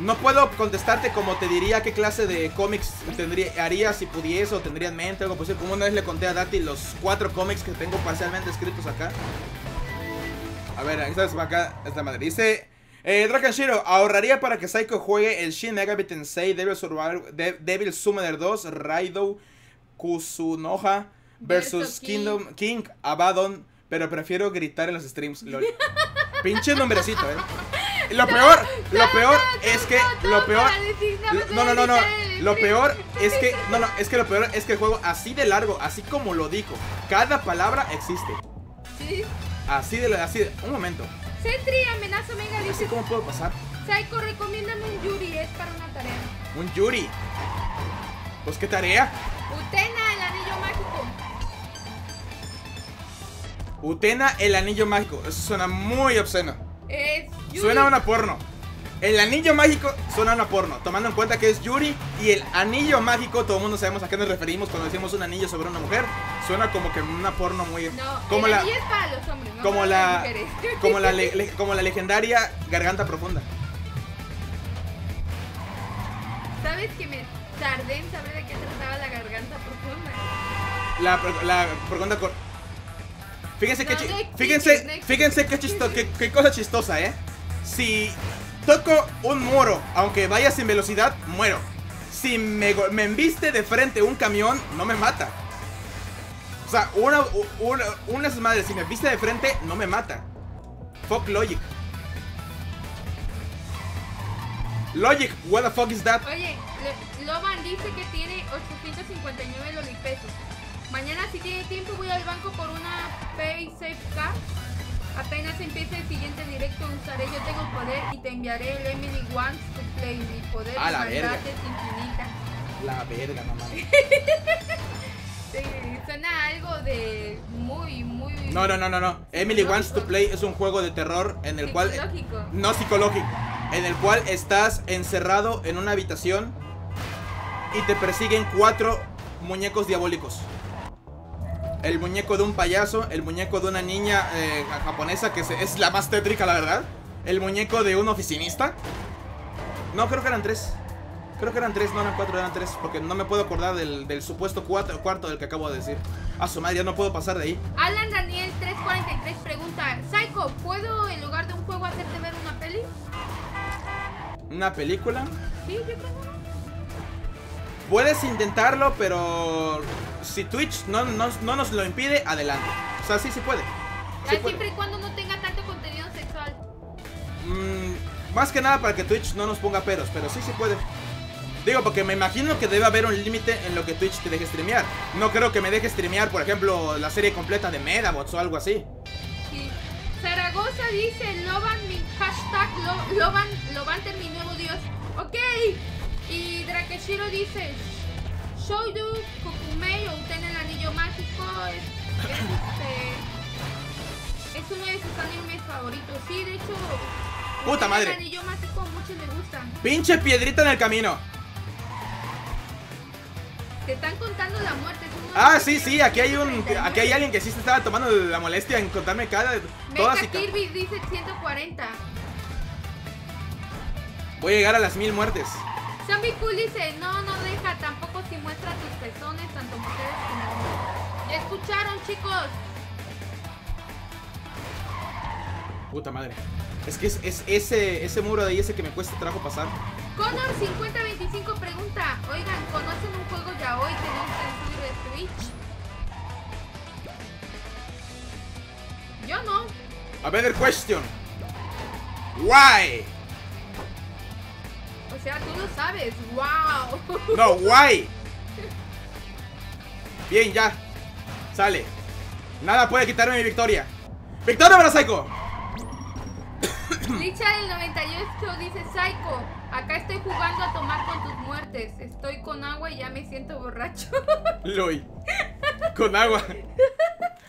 no puedo contestarte como te diría qué clase de cómics tendría, haría si pudiese o tendría en mente algo posible. Como una vez le conté a Dati los cuatro cómics que tengo parcialmente escritos acá. A ver, esta es acá, esta madre. Dice, eh, Dragon Shiro, ahorraría para que Psycho juegue el Shin Megami Tensei, Devil, Survivor, De- Devil Summoner 2, Raido, Kusunoha versus Versus King. Kingdom King Abaddon, pero prefiero gritar en los streams. lol. Pinche nombrecito, eh. Lo peor, lo peor es que, lo peor, no, no, no, no, lo peor es que, no, no, es que lo peor es que el juego así de largo, así como lo dijo, cada palabra existe. Sí. Así de, así de, un momento, Sentry amenaza Mega así dice, como puedo pasar. Psycho, recomiéndame un Yuri, es para una tarea. Un Yuri. Pues qué tarea. Utena, el anillo mágico. Utena, el anillo mágico. Eso suena muy obsceno. Es Yuri. Suena a una porno. El anillo mágico suena a una porno. Tomando en cuenta que es Yuri y el anillo mágico, todo el mundo sabemos a qué nos referimos cuando decimos un anillo sobre una mujer. Suena como que una porno muy. No, como el la. anillo es para los hombres, no Como para la. las mujeres. Como la, le- le- como la legendaria garganta profunda. ¿Sabes que me tardé en saber de qué trataba la garganta profunda? La, la profunda cor- Fíjense No, existe, fíjense, fíjense qué chisto, qué, qué cosa chistosa, ¿eh? Si toco un muro, aunque vaya sin velocidad, muero. Si me, me embiste de frente un camión, no me mata. O sea, una, una, una madres, si me viste de frente, no me mata. Fuck Logic. Logic, what the fuck is that? Oye, Loban dice que tiene 859 lolipesos. Mañana si tiene tiempo voy al banco por una Pay Safe Card. Apenas empiece el siguiente directo usaré Yo Tengo Poder y te enviaré el Emily Wants to Play. Mi poder A y la verga. es infinita. La verga, mamá. Suena algo de muy, muy... No, no, no, no, no. Emily Wants to Play es un juego de terror en el cual Psicológico. no psicológico, en el cual estás encerrado en una habitación y te persiguen cuatro muñecos diabólicos. El muñeco de un payaso, el muñeco de una niña eh, japonesa que se- es la más tétrica, la verdad. El muñeco de un oficinista. No, creo que eran tres. Creo que eran tres, no eran cuatro, eran tres. Porque no me puedo acordar del, del supuesto cuatro, cuarto del que acabo de decir. A su madre, ya no puedo pasar de ahí. Alan Daniel 343 pregunta, Psycho, ¿puedo en lugar de un juego hacerte ver una peli? Una película. Sí, yo creo. Puedes intentarlo, pero si Twitch no, no, no nos lo impide, adelante. O sea, sí, sí puede. Sí puede. siempre y cuando no tenga tanto contenido sexual. Mm, más que nada para que Twitch no nos ponga peros, pero sí, sí puede. Digo, porque me imagino que debe haber un límite en lo que Twitch te deje streamear. No creo que me deje streamear, por ejemplo, la serie completa de Medabots o algo así. Sí. Zaragoza dice, Loban, mi hashtag, Lo- Loban, mi nuevo dios. Ok. Y Drakeshiro dice, Shoudu, Kokumei, obtén el anillo mágico. Es, es, este, es uno de sus animes favoritos. Sí, de hecho, Puta madre. El anillo mágico a muchos les gusta. Pinche piedrita en el camino. Te están contando la muerte. Ah, sí, sí, aquí hay un. Aquí hay alguien que sí se estaba tomando la molestia en contarme cada. Todas y Kirby dice 140. Voy a llegar a las mil muertes. Zombie Cool dice, no, no deja, tampoco si muestra tus pezones, tanto mujeres como hombres. ¿Ya escucharon, chicos? Puta madre. Es que es, es ese, ese muro de ahí ese que me cuesta trabajo pasar. Connor5025 pregunta, oigan, ¿conocen un juego ya hoy que no se de Switch? Yo no. A better question. Why? O sea, tú lo sabes. ¡Wow! No, why? Bien, ya. Sale. Nada puede quitarme mi victoria. ¡Victoria para Psycho! Licha del 98 dice, Psycho, acá estoy jugando a tomar con tus muertes. Estoy con agua y ya me siento borracho. Loy. Con agua.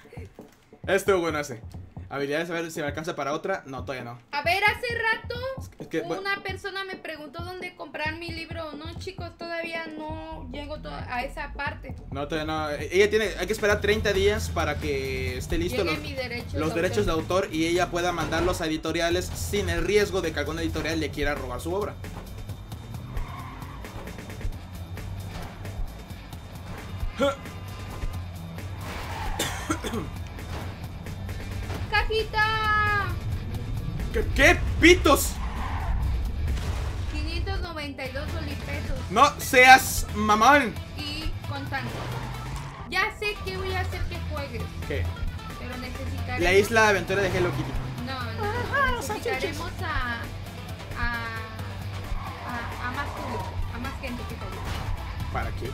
Estuvo bueno ese. Habilidades, a ver si me alcanza para otra. No, todavía no. A ver, hace rato Es que, bueno, una persona me preguntó dónde comprar mi libro. No, chicos, todavía no llego to- a esa parte. no, todavía no. Ella tiene, hay que esperar 30 días para que esté listo Llegue los, mi derecho los de derechos de autor. autor y ella pueda mandarlos a editoriales sin el riesgo de que alguna editorial le quiera robar su obra. ¡Cajita! ¿Qué, qué pitos? 592 bolipesos. No seas mamón. Y contando. Ya sé que voy a hacer que juegues, ¿Qué? pero necesitaré. La isla de aventura de Hello Kitty. No, Ajá, necesitaremos a, a, a, a más público, a más gente que juegue. ¿Para qué?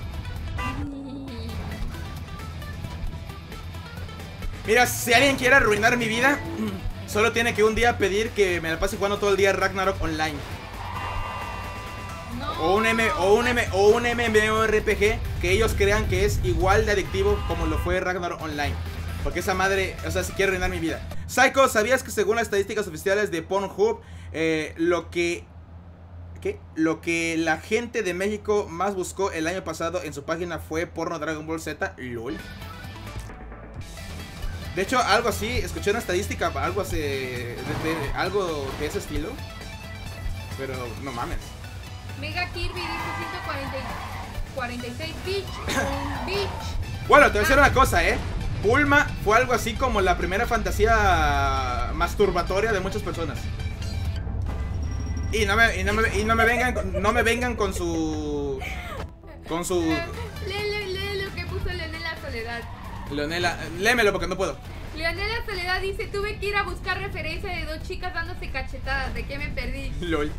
Mira, si alguien quiere arruinar mi vida, solo tiene que un día pedir que me la pase jugando todo el día Ragnarok online. O un, M, o, un M, o un MMORPG que ellos crean que es igual de adictivo como lo fue Ragnarok Online. Porque esa madre, o sea, si quiere arruinar mi vida. Psycho, ¿sabías que según las estadísticas oficiales de Pornhub, eh, lo que... ¿Qué? Lo que la gente de México más buscó el año pasado en su página fue porno Dragon Ball Z, LOL. De hecho, algo así, escuché una estadística, algo así, de- de- algo de ese estilo. Pero no mames. Mega Kirby dice 146 bitch. Un bitch. Bueno, te voy a decir una cosa, ¿eh? Bulma fue algo así como la primera fantasía masturbatoria de muchas personas. Y no me, y no me, y no me vengan, no me vengan con su, con su, Lee, lee, lee lo que puso Leonela Soledad. Leonela, léemelo porque no puedo. Leonela Soledad dice, tuve que ir a buscar referencia de dos chicas dándose cachetadas. ¿De qué me perdí? Lol.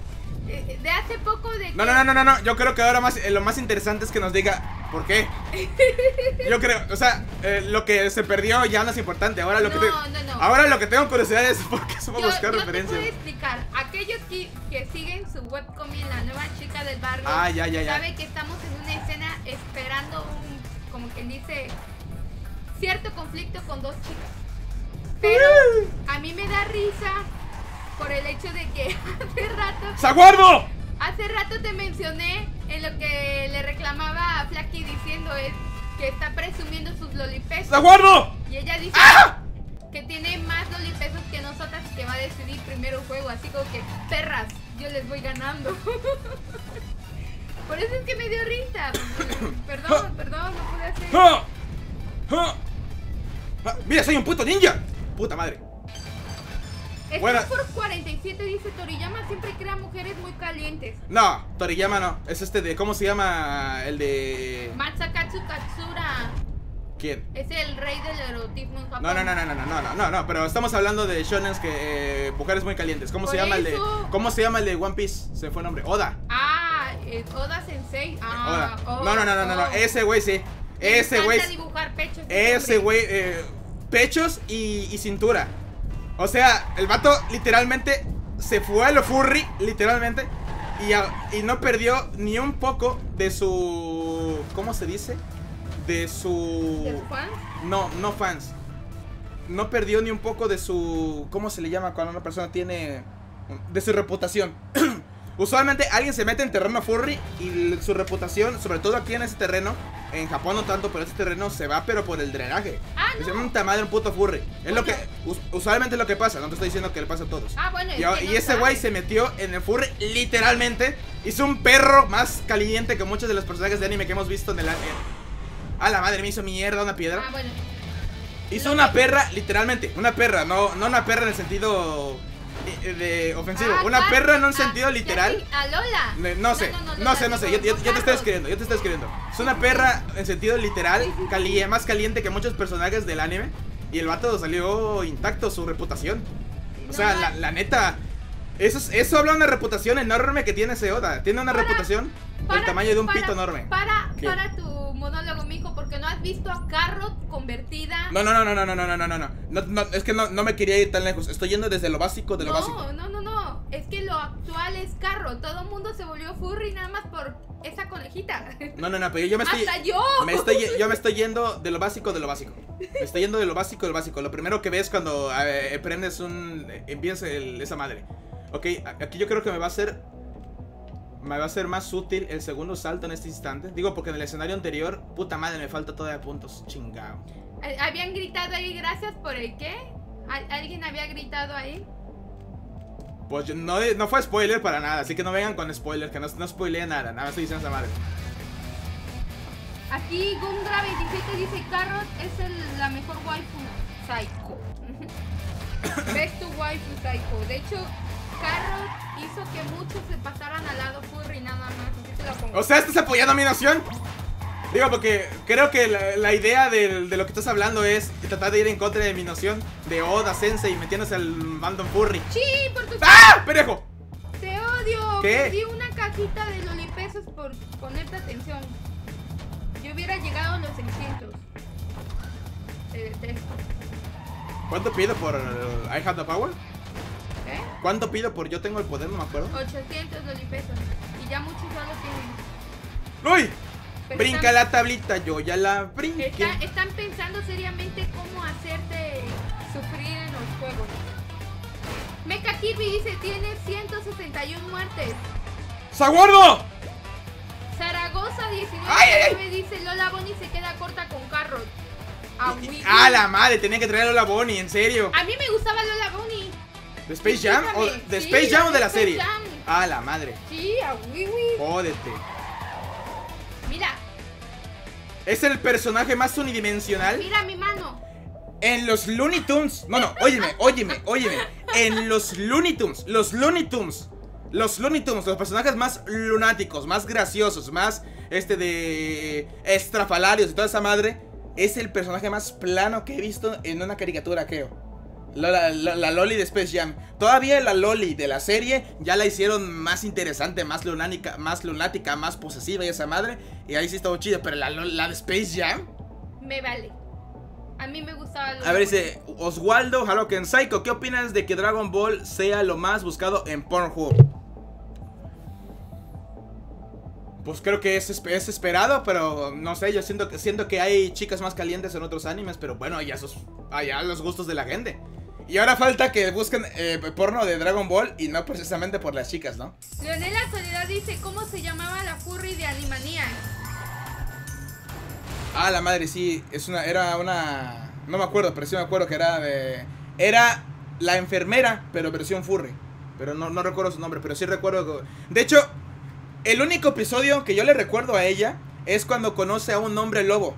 Eh, De hace poco de que... No, no, no, no, no, no. Yo creo que ahora más, eh, lo más interesante es que nos diga por qué. Yo creo, o sea, eh, lo que se perdió ya no es importante. Ahora lo que, No, te- no, no. ahora lo que tengo curiosidad es por qué supo Yo, buscar yo te referencias. puedo explicar. Aquellos que, que siguen su webcomic, la nueva chica del barrio, Ah, ya, ya, ya. sabe que estamos en una escena esperando un, como quien dice, cierto conflicto con dos chicas. Pero a mí me da risa por el hecho de que hace rato, ¡Saguardo! hace rato te mencioné en lo que le reclamaba a Flaky diciendo es que está presumiendo sus lolipesos. ¡Saguardo! Y ella dice ¡Ah! que tiene más lolipesos que nosotras y que va a decidir primero el juego. Así como que, perras, yo les voy ganando. Por eso es que me dio risa. Perdón, perdón, no pude hacer. Mira, soy un puto ninja. Puta madre. Bueno. por 47 dice Toriyama siempre crea mujeres muy calientes. No, Toriyama no. Es este de. ¿Cómo se llama? El de. Matsakatsu Katsura. ¿Quién? Es el rey del erotismo en Japón. No, no, no, no, no, no, no, no, no, pero estamos hablando de shonens que eh, mujeres muy calientes. ¿Cómo se llama el de. ¿Cómo se llama el de One Piece? Se fue el nombre. Oda. Ah, es Oda Sensei. Ah, Oda. oh, No, no, no, no, no, no, ese güey sí. Ese güey pechos. ese güey eh, pechos y, y cintura. O sea, el vato literalmente se fue a lo furry, literalmente, y, a- y no perdió ni un poco de su ¿cómo se dice? De su ¿De su fan? No, no fans. No perdió ni un poco de su. ¿Cómo se le llama cuando una persona tiene. de su reputación? Usualmente alguien se mete en terreno furry y su reputación, sobre todo aquí en ese terreno, en Japón no tanto, pero ese terreno se va, pero por el drenaje. Ah, Es no. un madre un puto furry. Es lo que. Us- usualmente es lo que pasa, no te estoy diciendo que le pasa a todos. Ah, bueno, Y, es que y no ese güey se metió en el furry literalmente. Hizo un perro más caliente que muchos de los personajes de anime que hemos visto en el anime. A la madre me hizo mierda una piedra. Ah, bueno. Hizo Lo una que- perra, literalmente, una perra, no, no una perra en el sentido de, de ofensivo, Ah, una perra en un Ah, sentido literal. A Lola. No sé, no, sé, no sé, yo, yo- yo te estoy escribiendo, yo te estoy escribiendo. Es una perra en sentido literal, cali- más caliente que muchos personajes del anime. Y el vato salió intacto, su reputación. O sea, la, la neta, eso, es- eso habla de una reputación enorme que tiene ese Oda. Tiene una Para- reputación del tamaño de un para- pito enorme. Para, ¿Qué? para tu monólogo, mijo, porque no has visto a Carrot convertida. No, no, no, no, no, no, no, no, no, no, no, no, es que no, no me quería ir tan lejos. Estoy yendo desde lo básico de lo no, básico. no, no, no. Es que lo actual es Carrot. Todo el mundo se volvió furry nada más por esa conejita. No, no, no, pero yo me estoy. Hasta yo. Me estoy, yo me estoy yendo de lo básico de lo básico. Me estoy yendo de lo básico de lo básico. Lo primero que ves cuando eh, prendes un. eh, empiezas esa madre. Ok, aquí yo creo que me va a ser. Me va a ser más útil el segundo salto en este instante. Digo, porque en el escenario anterior, puta madre, me falta todavía puntos. Chingao. Eh, Habían gritado ahí, gracias por el qué. ¿Al- ¿Alguien había gritado ahí? Pues no, no fue spoiler para nada, así que no vengan con spoiler, que no, no spoileé nada, nada más estoy diciendo esa madre. Aquí Gundra27 dice Carrot es el- la mejor waifu psycho. Ves tu waifu psycho. De hecho, Carrot hizo que muchos se pasaran al lado furry nada más. Así te lo pongo. O sea, ¿estás apoyando mi noción? Digo, porque creo que la, la idea de, lo que estás hablando es tratar de ir en contra de mi noción de Oda Sensei metiéndose al Bandon Furry. Sí, por tu ¡Ah! ¡Perejo! Te odio. ¿Qué? Pedí una cajita de lolipesos por ponerte atención. Yo hubiera llegado a los 600. Te detesto. ¿Cuánto pido por I Have the Power? ¿Eh? ¿Cuánto pido por Yo Tengo el Poder? No me acuerdo. 800 lolipesos. Y ya muchos ya lo tienen. ¡Uy! Pero Brinca están- la tablita, yo ya la brinqué. Está- están pensando seriamente cómo hacerte sufrir en los juegos. Mecha Kirby dice tiene 161 muertes. ¡Saguardo! Zaragoza 19 Ay, ay, ay. dice Lola Bonnie se queda corta con Carrot. A, ¡Ah, la madre! Tenía que traer a Lola Bonnie, en serio. A mí me gustaba Lola Bonnie. ¿De Space Jam? ¿O ¿De sí, Space Jam o de la serie? Jam. ¡Ah, la madre! Sí, a Wii. Jódete. Mira, Es el personaje más unidimensional mira mi mano. En los Looney Tunes. No, no, óyeme, óyeme, óyeme. En los Looney Tunes. Los Looney Tunes. Los Looney Tunes, los personajes más lunáticos, más graciosos, más este de estrafalarios y toda esa madre. Es el personaje más plano que he visto en una caricatura, creo. La, la, la- la Loli de Space Jam. Todavía la Loli de la serie ya la hicieron más interesante, más lunática, más lunática, más posesiva y esa madre. Y ahí sí estuvo chido. Pero la, la de Space Jam. Me vale. A mí me gustaba A ver, dice Oswaldo Haroken Psycho, ¿qué opinas de que Dragon Ball sea lo más buscado en Pornhub? Pues creo que es, es esperado, pero no sé, yo siento que, siento que hay chicas más calientes en otros animes, pero bueno, allá, sus, allá los gustos de la gente. Y ahora falta que busquen eh, porno de Dragon Ball y no precisamente por las chicas, ¿no? Leonela Soledad dice cómo se llamaba la furry de Animanía. Ah, la madre, sí, es una, era una... No me acuerdo, pero sí me acuerdo que era de... Era la enfermera, pero versión furry. Pero no, no recuerdo su nombre, pero sí recuerdo... que- De hecho, el único episodio que yo le recuerdo a ella es cuando conoce a un hombre lobo.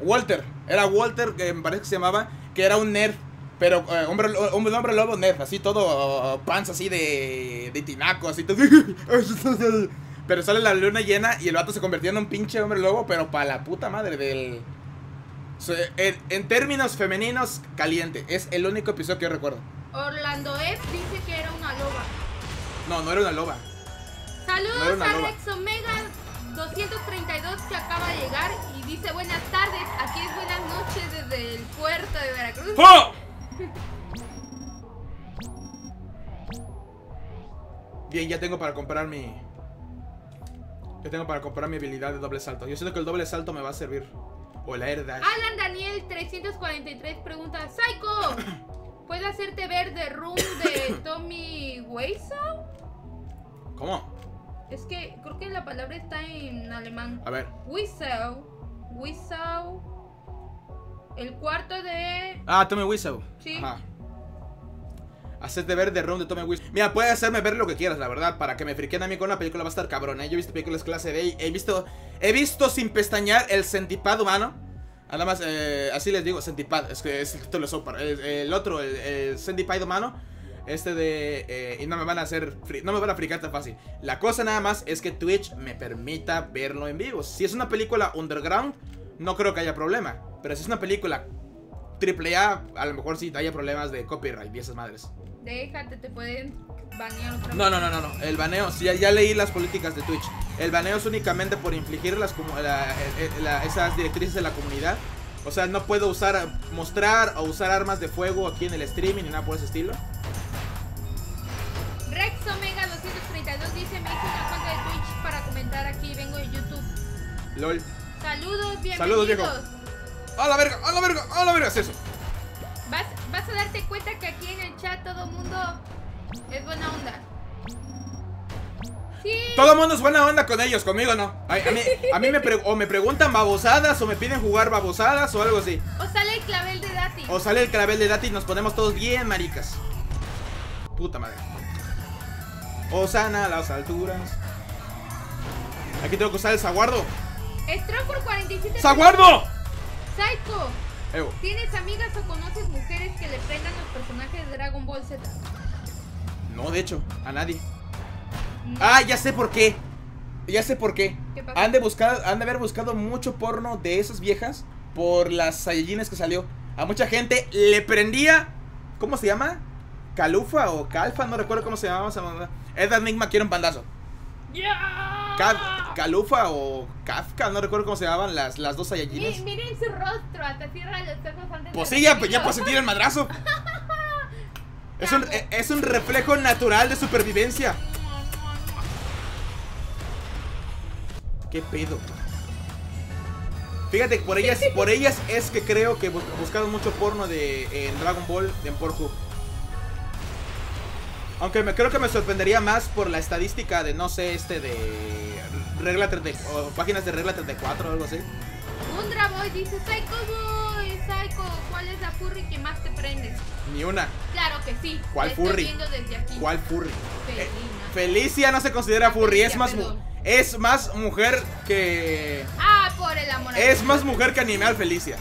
Walter. Era Walter, que me parece que se llamaba, que era un nerd. Pero eh, hombre, hombre, hombre lobo nerd, así todo panza así de, de tinaco, así todo. Pero sale la luna llena y el vato se convirtió en un pinche hombre lobo, pero para la puta madre del... en, en términos femeninos, caliente. Es el único episodio que yo recuerdo. Orlando F dice que era una loba. No, no era una loba. Saludos No a loba. Rex Omega 232 que acaba de llegar y dice buenas tardes, aquí es buenas noches desde el puerto de Veracruz. ¡Oh! Bien, ya tengo para comprar mi... Ya tengo para comprar mi habilidad de doble salto. Yo siento que el doble salto me va a servir. O air dash. Alan Daniel 343 pregunta, Psycho, ¿puedo hacerte ver The Room de Tommy Wiseau? ¿Cómo? Es que creo que la palabra está en alemán. A ver. Wiseau, Wiseau, el cuarto de... Ah, Tommy Wiseau. Sí. Ajá. Hacerte ver de room de Tommy Wiseau. Mira, puedes hacerme ver lo que quieras, la verdad. Para que me friquen a mí con una película va a estar cabrón, ¿eh? Yo he visto películas clase B he visto... He visto sin pestañear el centipad humano. Nada más, eh, así les digo, centipad. Es que es el título de Sopar. El, el otro, el, el centipad humano. Este de... eh, y no me van a hacer... No me van a fricar tan fácil. La cosa nada más es que Twitch me permita verlo en vivo. Si es una película underground, no creo que haya problema. Pero si es una película triple A, a lo mejor sí haya problemas de copyright y esas madres. Déjate, te pueden banear otra No, no, no, no, no. El baneo, sí, ya, ya leí las políticas de Twitch. El baneo es únicamente por infligir las la- eh, eh, la- esas directrices de la comunidad. O sea, no puedo usar, mostrar o usar armas de fuego aquí en el streaming ni nada por ese estilo. Rex Omega 232 dice, me hice una cuenta de Twitch para comentar aquí, vengo de YouTube. LOL. Saludos, bienvenidos. Saludos, viejo. ¡A la verga! ¡A la verga! ¡A la verga! Es eso. Vas, vas a darte cuenta que aquí en el chat todo mundo es buena onda. Sí. Todo mundo es buena onda con ellos, conmigo no. A, a mí, a mí me, o me preguntan babosadas o me piden jugar babosadas o algo así. O sale el clavel de Dati. O sale el clavel de Dati y nos ponemos todos bien maricas. Puta madre. Osana a las alturas. Aquí tengo que usar el zaguardo. Stroker 47. ¡Zaguardo! Psycho. Evo. ¿Tienes amigas o conoces mujeres que le prendan los personajes de Dragon Ball Z? No, de hecho, a nadie. No. Ah, ya sé por qué. Ya sé por qué. ¿Qué pasó? Han de buscar, han de haber buscado mucho porno de esas viejas por las Saiyajines que salió. A mucha gente le prendía. ¿Cómo se llama? Calufa o Calfa, no recuerdo cómo se llamaba. esa mamá. Edward Enigma quiere un pandazo. Calufa o Kafka, no recuerdo cómo se llamaban las, las dos Mi- Saiyajines. miren su rostro, hasta cierra los ojos antes Pues de sí, ya, ya puedo sentir el madrazo. Es un, e, es un reflejo natural de supervivencia. ¿Qué pedo? Fíjate, por ellas, por ellas es que creo que bu- buscaron mucho porno de en Dragon Ball en Pornhub. Aunque me creo que me sorprendería más por la estadística de no sé, este de regla 30 o páginas de regla 34 o algo así. Undra Boy dice, Psycho Boy, Psycho, ¿cuál es la furry que más te prende? Ni una. Claro que sí. ¿Cuál la furry? Estoy viendo desde aquí. ¿Cuál furry? Felina. Eh, Felicia no se considera furry, es más perdón. es más mujer que Ah, por el amor. es más mujer que animal Felicia.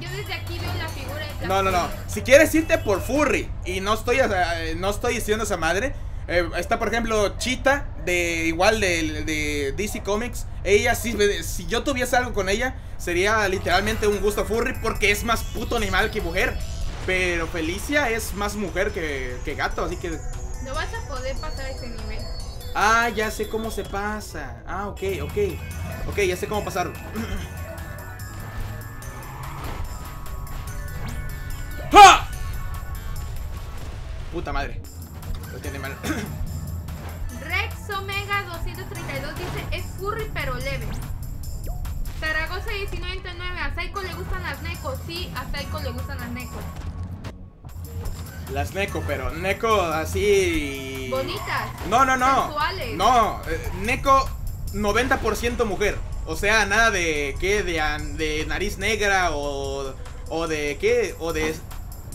Yo desde aquí veo la figura de No, no, no. Si quieres irte por furry y no estoy eh, no estoy diciendo esa madre, eh, está por ejemplo Chita de igual de, de DC Comics. Ella sí si yo tuviese algo con ella sería literalmente un gusto furry porque es más puto animal que mujer. Pero Felicia es más mujer que, que gato, así que No vas a poder pasar ese nivel. Ah, ya sé cómo se pasa. Ah, ok, ok. Ok, ya sé cómo pasarlo. ¡Ja! Puta madre. Lo tiene mal. Rex Omega 232 dice, es furry pero leve. Zaragoza 1999, a Psycho le gustan las necos. Sí, a Psycho le gustan las necos. Las Neko, pero Neko así. Bonitas. No, no, no. No, eh, Neko 90% mujer. O sea, nada de qué, de, de nariz negra o, o de qué, o de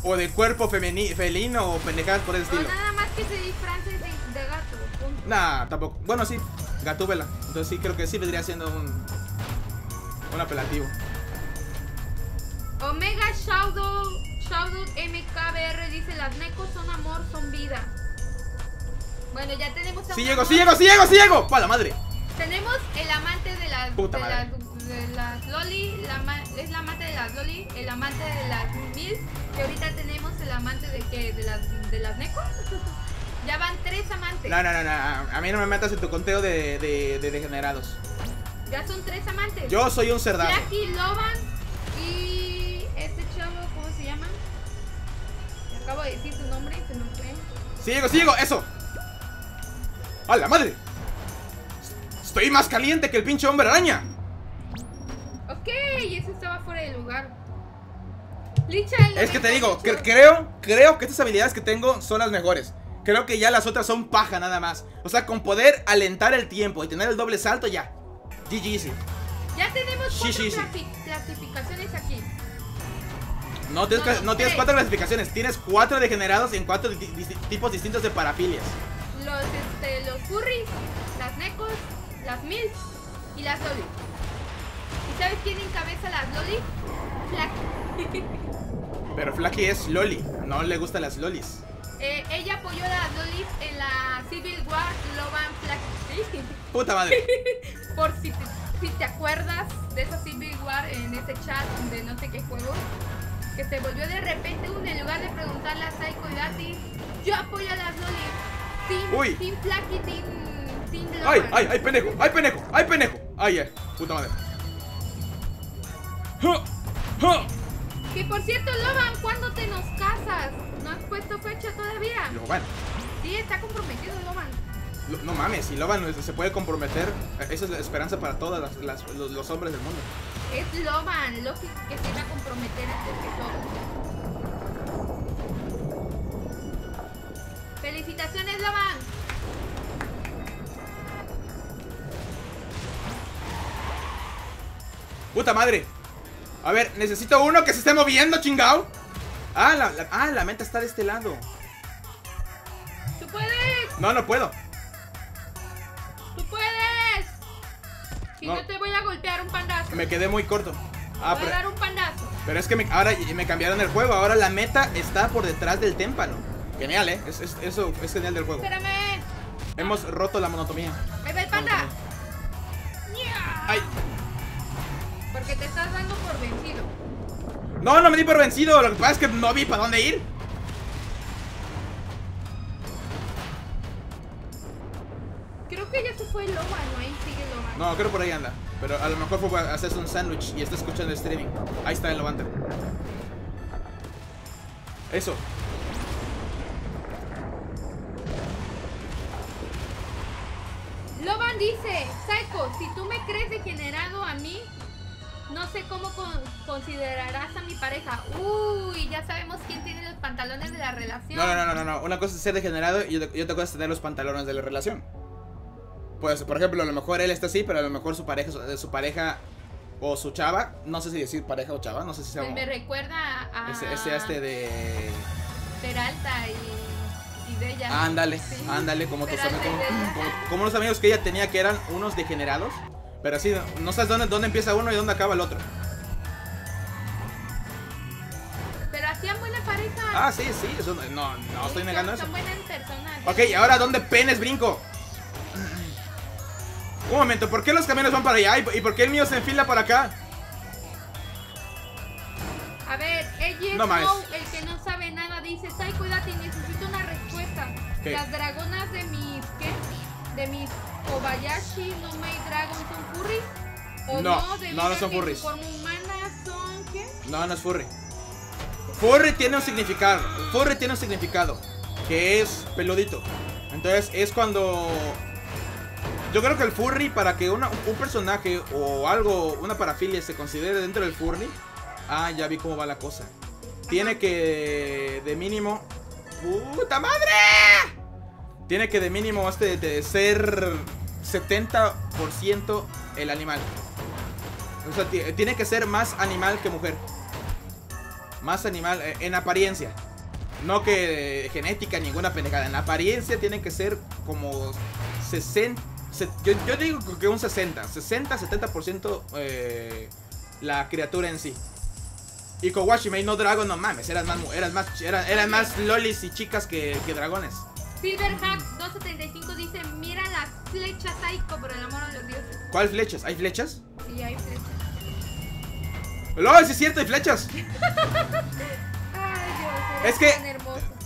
o de cuerpo felino o pendejadas por O estilo. nada más que se disfraces de, de gato. punto. Nah, tampoco. Bueno, sí, Gatúbela. Entonces sí creo que sí vendría siendo un un apelativo. Omega Shadow, Shadow MKBR dice las necos son amor, son vida. Bueno, ya tenemos a Sí llego, sí llego, sí llego, sí llego. ¡Pa la madre! Tenemos el amante de las, Puta de madre. las, de las Loli, la es la amante de las Loli, el amante de las Mil, y ahorita tenemos el amante de que de las de las Necos. ya van tres amantes. No, no, no, no. A mí no me metas en tu conteo de, de, de degenerados. Ya son tres amantes. Yo soy un cerdado. Jackie Loban y este chavo, ¿cómo se llama? Acabo de decir su nombre y se me fue. Sí llego, sí llego, eso. ¡A la madre! Estoy más caliente que el pinche hombre araña. Ok, eso estaba fuera de lugar. Licha, Es que te digo, cre- creo, creo que estas habilidades que tengo son las mejores. Creo que ya las otras son paja nada más. O sea, con poder alentar el tiempo y tener el doble salto ya. GG. Ya tenemos Sí, cuatro sí, sí. clasi- clasificaciones aquí. No tienes, No, tienes cuatro clasificaciones, tienes cuatro degenerados en cuatro di- di- tipos distintos de parafilias. Los, este, los furries, las necos, las milf y las loli. ¿Y sabes quién encabeza las loli? Flaky. Pero Flaky es Loli, no le gustan las lolis. Eh, ella apoyó a las lolis en la Civil War Loban Flaky. Puta madre. Por si te, si te acuerdas de esa Civil War en ese chat de no sé qué juego, que se volvió de repente uno en lugar de preguntarle a Psycho y Dati, yo apoyo a las lolis. Team, Uy. team Flaky, Team. ¡Ay, ay, ay, pendejo! ¡Ay, pendejo! ¡Ay, pendejo! ¡Ay, ay! Puta madre. Que por cierto, Loban, ¿cuándo te nos casas? ¿No has puesto fecha todavía? Loban. Sí, está comprometido Loban. Lo- No mames, si Loban se puede comprometer, esa es la esperanza para todos los, los hombres del mundo. Es Loban, lógico que se iba a comprometer antes que todo. ¡Felicitaciones, Loban! ¡Puta madre! A ver, necesito uno que se esté moviendo, chingao. Ah, la, la- ah, la meta está de este lado. ¡Tú puedes! No, no puedo. ¡Tú puedes! Si no, No. te voy a golpear un pandazo. Me quedé muy corto. Ah, voy a dar un pandazo. pero es que me, ahora me cambiaron el juego. Ahora la meta está por detrás del témpano. Genial, ¿eh? Es- es- eso es genial del juego. Espérame. Hemos roto la monotomía. Va el panda. ¡Ay! Porque te estás dando por vencido. No, no me di por vencido. Lo que pasa es que no vi para dónde ir. Creo que ya se fue Loban, ¿no? Ahí sigue Loban. No, creo por ahí anda. Pero a lo mejor fue a hacerse un sándwich y está escuchando el streaming. Ahí está el levante. Eso. Loban dice, Psycho, si tú me crees degenerado a mí, no sé cómo con- considerarás a mi pareja. Uy, ya sabemos quién tiene los pantalones de la relación. No, no, no, no, no. Una cosa es ser degenerado y otra y otra cosa es tener los pantalones de la relación. Pues, por ejemplo, a lo mejor él está así, pero a lo mejor su pareja, su, su pareja o su chava, no sé si decir pareja o chava, no sé si sea Pues me recuerda a ese, ese este de... Peralta y, y de ella. Ándale, Sí. ándale, como tus como, como- como los amigos que ella tenía que eran unos degenerados. Pero así, no sabes dónde, dónde empieza uno y dónde acaba el otro. Pero hacían buena pareja. Ah, sí, sí, eso no, no, no estoy negando son- eso. Son buenas personas. Ok, ¿y ahora dónde penes brinco? Un momento, ¿por qué los camiones van para allá? ¿Y por qué el mío se enfila para acá? A ver, ella No el que no sabe nada, dice, Sai, cuídate, necesito una respuesta. Las dragonas de mis, ¿qué? De mis Kobayashi no Mei Dragon son furries. ¿O No, no, no, son furries. su forma humana son, ¿qué? No, no es furry. Furry tiene un significado. Furry tiene un significado. Que es peludito. Entonces es cuando. Yo creo que el furry, para que una- un personaje o algo, una parafilia se considere dentro del furry. Ah, ya vi cómo va la cosa. Tiene que de mínimo. ¡Puta madre! Tiene que de mínimo este de ser 70% el animal. O sea, ti- tiene que ser más animal que mujer. Más animal eh, en apariencia. No que eh, genética, ninguna pendejada. En apariencia tiene que ser como 60. se- yo, digo que un 60. 60, 70% eh, la criatura en sí. Y Kowashi Made no Dragon, no mames, eran más, eran más, eran, eran más lolis y chicas que, que dragones. Silverhack 275 dice, mira las flechas Psycho, por el amor de los dioses. ¿Cuáles flechas? ¿Hay flechas? Sí, hay flechas. ¡No, sí es cierto, hay flechas! Ay, Dios, Es que-.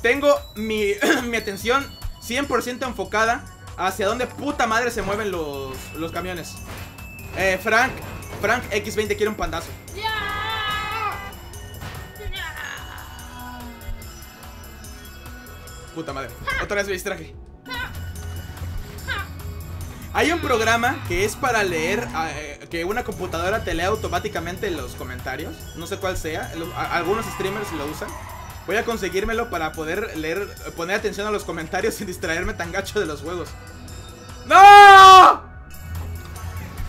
Tengo mi, mi atención 100% enfocada hacia dónde puta madre se mueven los, los camiones. Eh, Frank, Frank X20 quiere un pandazo. Puta madre. Otra vez me distraje. Hay un programa que es para leer, eh, que una computadora te lee automáticamente los comentarios. No sé cuál sea. algunos streamers lo usan. Voy a conseguírmelo para poder leer, poner atención a los comentarios sin distraerme tan gacho de los juegos. ¡No!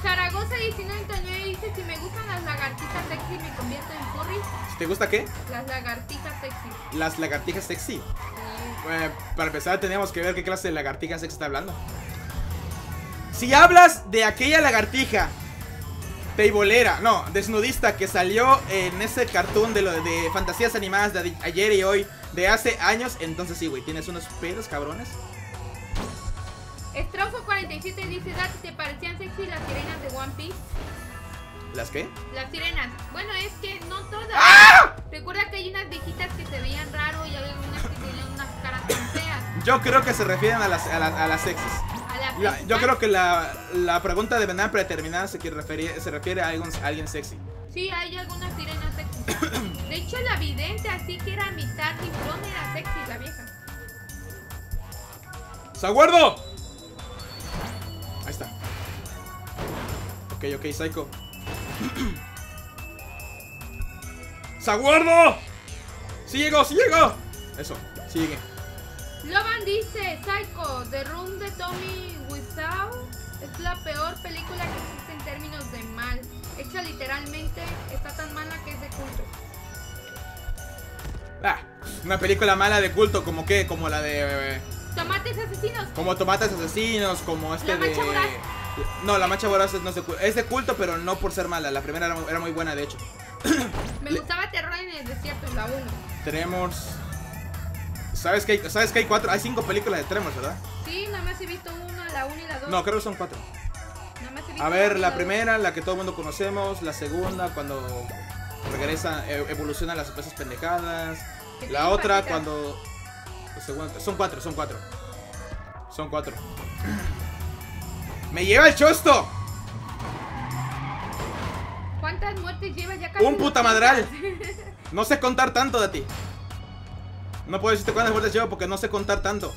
Zaragoza 1939 dice, si me gustan las lagartijas sexy, me convierto en furry. ¿Te gusta qué? Las lagartijas sexy. Las lagartijas sexy. Eh, para empezar teníamos que ver qué clase de lagartija sexy está hablando. Si hablas de aquella lagartija teibolera, no, desnudista que salió en ese cartoon de, lo, de fantasías animadas de ayer y hoy de hace años, entonces sí, güey, tienes unos pedos cabrones. Straujo 47 dice, Dati, ¿te parecían sexy las sirenas de One Piece? ¿Las qué? Las sirenas. Bueno, es que no todas. ¡Ah! Recuerda que hay unas viejitas que se veían raro y hay algunas que unas caras tan feas. Yo creo que se refieren a las, a las, a las. A La- yo creo que la, la pregunta de manera predeterminada se, se refiere a alguien, a alguien sexy. Sí, hay algunas sirenas sexy. De hecho, la vidente así que era mitad tiburón era sexy, la vieja. ¡Saguardo! Ahí está. Ok, ok, Psycho. ¡Saguardo! ¡Sí llegó, sí llegó! Eso, sigue. Loban dice, Psycho, The Room de Tommy Wiseau es la peor película que existe en términos de mal. Hecha literalmente, está tan mala que es de culto. Ah, una película mala de culto, como qué, como la de. eh, Tomates asesinos. como Tomates Asesinos, como este La de. Voraz. No, la mancha voraz es, no es de culto. Es de culto, pero no por ser mala. La primera era muy buena, de hecho. Me gustaba Terror en el Desierto, la 1. Tremors. ¿Sabes que, hay, ¿Sabes que hay cuatro? Hay cinco películas de Tremors, ¿verdad? Sí, nada más he visto una, la 1 y la 2. No, creo que son cuatro. Nada más he visto A ver, una la dos. primera, la que todo el mundo conocemos. La segunda, cuando regresa, e- evolucionan las especies pendejadas. La otra, cuando. segunda- son cuatro, son cuatro. Son cuatro. ¡Me lleva el chosto! ¿Cuántas muertes lleva ya casi? Un puta 200? madral. No sé contar tanto de ti. No puedo decirte cuántas vueltas llevo porque no sé contar tanto.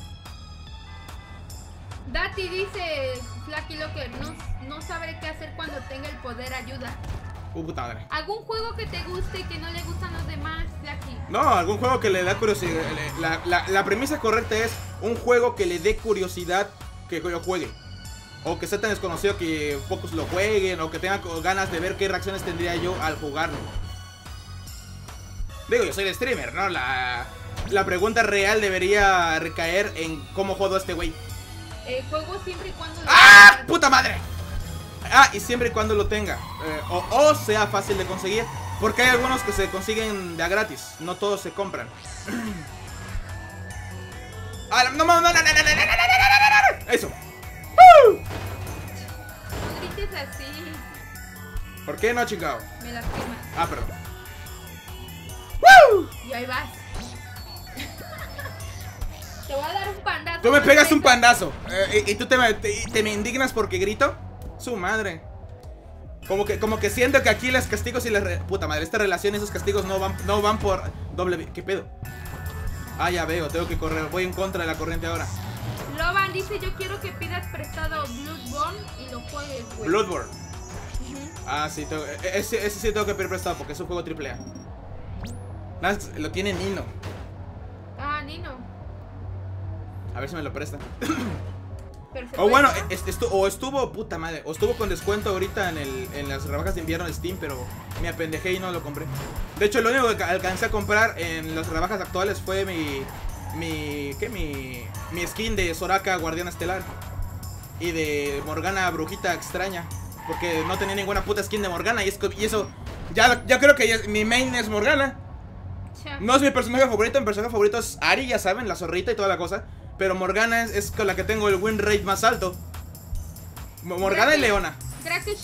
Dati dice, Flaky Locker, no, no sabré qué hacer cuando tenga el poder, ayuda. Uh, puta madre. ¿Algún juego que te guste y que no le gustan los demás, Flaky? No, algún juego que le da curiosidad. La, la- la premisa correcta es un juego que le dé curiosidad que yo juegue. O que sea tan desconocido que pocos lo jueguen. O que tenga co- ganas de ver qué reacciones tendría yo al jugarlo. Digo, yo soy el streamer, ¿no? La, la pregunta real debería recaer en cómo juego este güey. Eh, juego siempre y cuando... ¡Ah! Tenga... ¡Puta madre! Ah, y siempre y cuando lo tenga. O, sea fácil de conseguir. Porque hay algunos que se consiguen de gratis. No todos se compran. ah, no, no, no, Eso. ¡Uh! No grites así. ¿Por qué no, chingado? Me lastimas. Ah, perdón. ¡Woo! Y ahí vas te voy a dar un pandazo. Tú me pegas un pandazo. eh, y, y tú te, me- te- te me indignas porque grito. Su madre. Como que, como que siento que aquí los castigos y las... re- Puta madre, esta relación y esos castigos no van, no van por doble... ¿Qué pedo? Ah, ya veo, tengo que correr. Voy en contra de la corriente ahora. Loban dice, yo quiero que pidas prestado Bloodborne y lo juegues, güey. Bloodborne. Ah, sí, tengo- e- ese, ese sí tengo que pedir prestado porque es un juego triple A. Lo tiene Nino. Ah, Nino. A ver si me lo presta. O bueno, estu- o estuvo, puta madre, o estuvo con descuento ahorita en, el, en las rebajas de invierno de Steam, pero me apendejé y no lo compré. De hecho, lo único que alcancé a comprar en las rebajas actuales fue mi, mi, ¿qué? Mi, mi skin de Soraka Guardiana Estelar y de Morgana Brujita Extraña, Porque no tenía ninguna puta skin de Morgana. Y, es co- y eso. Ya, ya creo que ya- mi main es Morgana. No es mi personaje favorito. Mi personaje favorito es Ari, ya saben, la zorrita y toda la cosa. Pero Morgana es, es, con la que tengo el win rate más alto. Morgana Gracias. y Leona.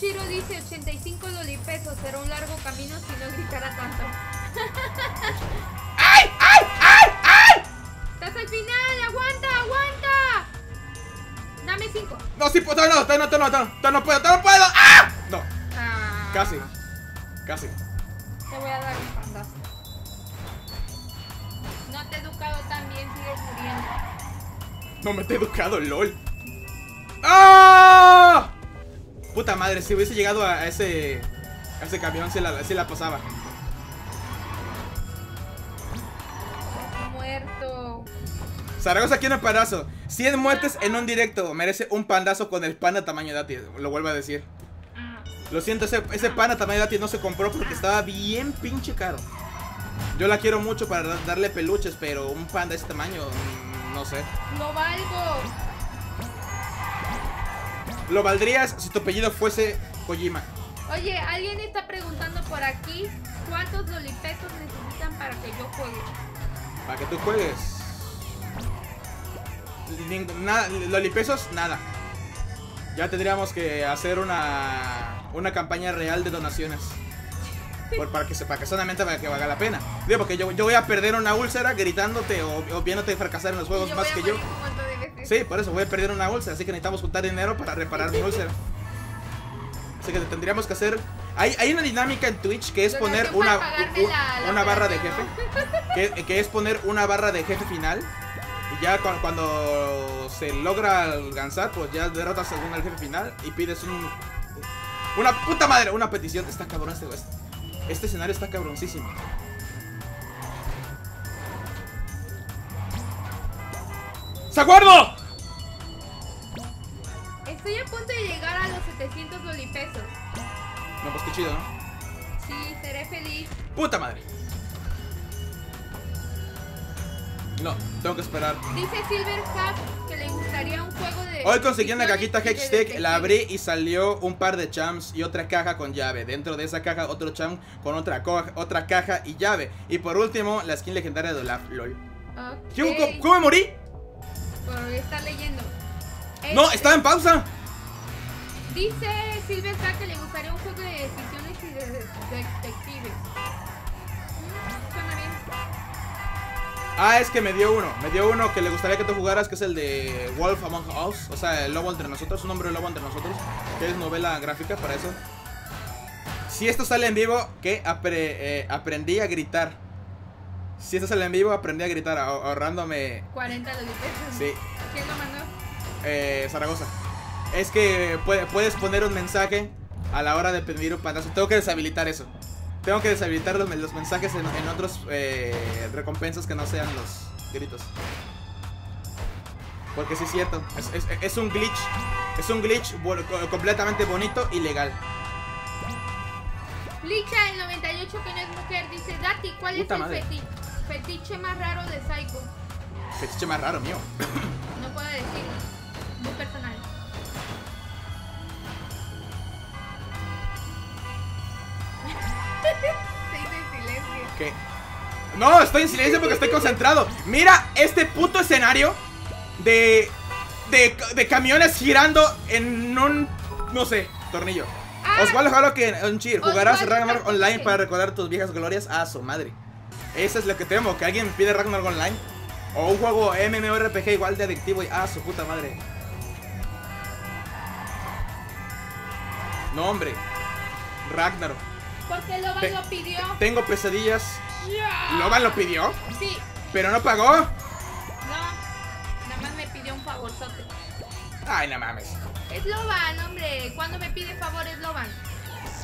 Shiro dice 85 dolipesos, será un largo camino si no gritara tanto. ¡Ay! ¡Ay! ¡Ay! ¡Ay! ¡Estás al final! ¡Aguanta! ¡Aguanta! Dame 5. No, sí, pues no, no, no, no, no, no, no puedo, no puedo. ¡Ah! No. Ah. Casi. Casi. Te voy a dar un pandazo. No te he educado tan bien, sigues muriendo. No me te he educado, lol. ¡Ah! Puta madre, si hubiese llegado a ese. A ese camión, sí la, sí la pasaba. Muerto. Zaragoza quiere un pandazo. 100 muertes en un directo. Merece un pandazo con el panda tamaño Dati. Lo vuelvo a decir. Ah, Lo siento, ese, ese panda tamaño Dati no se compró porque estaba bien pinche caro. Yo la quiero mucho para da- darle peluches, pero un panda de ese tamaño, no sé. Lo valgo. Lo valdrías si tu apellido fuese Kojima. Oye, alguien está preguntando por aquí cuántos dolipesos necesitan para que yo juegue. Para que tú juegues. Ning- nada, lolipesos, nada. Ya tendríamos que hacer una una campaña real de donaciones. Por- para que para que solamente para que valga la pena. Digo, porque yo, yo voy a perder una úlcera gritándote o, o viéndote fracasar en los juegos más que yo. morir un montón de veces. Sí, por eso voy a perder una úlcera, así que necesitamos juntar dinero para reparar mi úlcera. Así que tendríamos que hacer. Hay, hay una dinámica en Twitch que es poner una, la- una barra de jefe. Que, que es poner una barra de jefe final. Y ya cu- cuando se logra alcanzar, pues ya derrotas según el jefe final y pides un. Una puta madre, una petición. Está cabrón este, este, este escenario está cabroncísimo. ¡Saguardo! Estoy a punto de llegar a los 700 dolipesos. No, pues qué chido, ¿no? Sí, seré feliz. ¡Puta madre! No, tengo que esperar. Dice Silver Hat que le gustaría un juego de. Hoy conseguí una cajita de Hextech, la abrí y salió un par de champs y otra caja con llave. Dentro de esa caja otro champ con otra, otra caja y llave. Y por último, la skin legendaria de Olaf, lol. Ok, ¿Cómo, me morí? Por estar leyendo. No, Este, estaba en pausa. Dice Silver Hat que le gustaría un juego de decisiones y de de- detectives. Ah, es que me dio uno. Me dio uno que le gustaría que tú jugaras, que es el de Wolf Among Us. O sea, el lobo entre nosotros, un hombre lobo entre nosotros. Que es novela gráfica para eso. Si esto sale en vivo, que apre- eh, aprendí a gritar. Si esto sale en vivo, aprendí a gritar, ahor- ahorrándome 40 dolipesos. Sí, ¿Quién lo mandó? eh, Zaragoza. Es que puede- puedes poner un mensaje a la hora de pedir un pandazo. Tengo que deshabilitar eso. Tengo que deshabilitar los, los mensajes en, en otros eh, recompensas que no sean los gritos. Porque sí es cierto. Es, es- es un glitch. Es un glitch completamente bonito y legal. Licha el 98 que no es mujer dice Dati, ¿cuál Puta es el madre. feti- fetiche más raro de Psycho? Fetiche más raro mío. No puedo decir. Muy personal. Se hizo en silencio. ¿Qué? No, estoy en silencio porque estoy concentrado. Mira este puto escenario de, de, de camiones girando en un, no sé, tornillo. Ah. Osvaldo Jalo que un cheer. ¿Jugarás Ragnarok Online para recordar tus viejas glorias? Ah, su madre. Eso es lo que temo, que alguien me pide Ragnarok Online. O un juego MMORPG igual de adictivo y ah, su puta madre. No, hombre. Ragnarok. Porque Loban Te- lo pidió. Tengo pesadillas. Ya. Loban lo pidió, Sí, pero no pagó. no. Nada más me pidió un favorzote. Ay, no mames. Es Loban, hombre. Cuando me pide favor es Loban.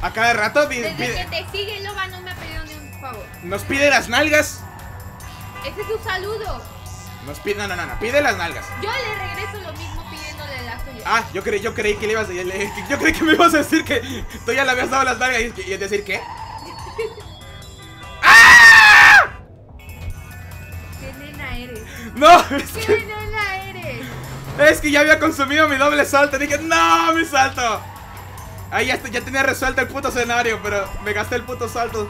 A cada rato pide- Desde pide- que te sigue Loban no me ha pedido ni un favor. nos pide las nalgas. Ese es su saludo. Nos pide, no, no, no, no, pide las nalgas. Yo le regreso lo mismo. Ah, yo creí, yo creí que le ibas a, yo creí que me ibas a decir que tú ya le habías dado las nalgas y, y decir qué. ¿Qué nena eres? No, es ¿Qué que, nena eres? es que ya había consumido mi doble salto. Dije, no, mi salto. Ahí ya, ya tenía resuelto el puto escenario, pero me gasté el puto salto.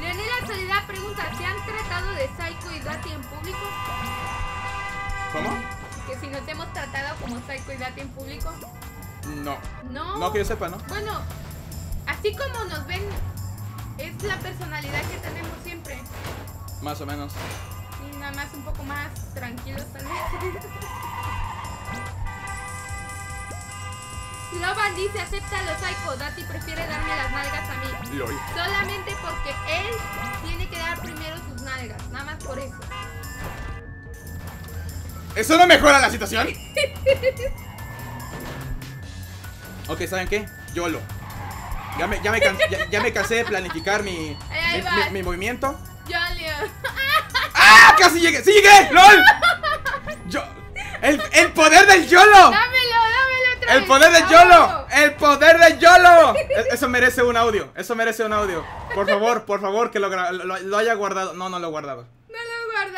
Leonela Soledad pregunta, ¿se han tratado de Psycho y Dati en público? ¿Cómo? Si nos hemos tratado como Psycho y Dati en público. No. No. No que yo sepa, ¿no? Bueno, así como nos ven, es la personalidad que tenemos siempre. Más o menos. Y nada más un poco más tranquilos tal vez. Loban dice, acéptalo, Psycho. Dati prefiere darme las nalgas a mí. LOL. Solamente porque él tiene que dar primero sus nalgas. Nada más por eso. ¿Eso no mejora la situación? ok, ¿saben qué? YOLO. Ya me, ya me, can- ya- ya me cansé de planificar mi, mi, va. mi- mi movimiento. Yo, Leo. ¡Ah! ¡Casi llegué! ¡Sí llegué! ¡LOL! Yo, el, el poder del YOLO. Dámelo, dámelo otra ¡El vez. poder del. YOLO! ¡El poder del YOLO! E- Eso merece un audio. Eso merece un audio. Por favor, por favor, que lo, lo, lo haya guardado. No, no lo he guardado.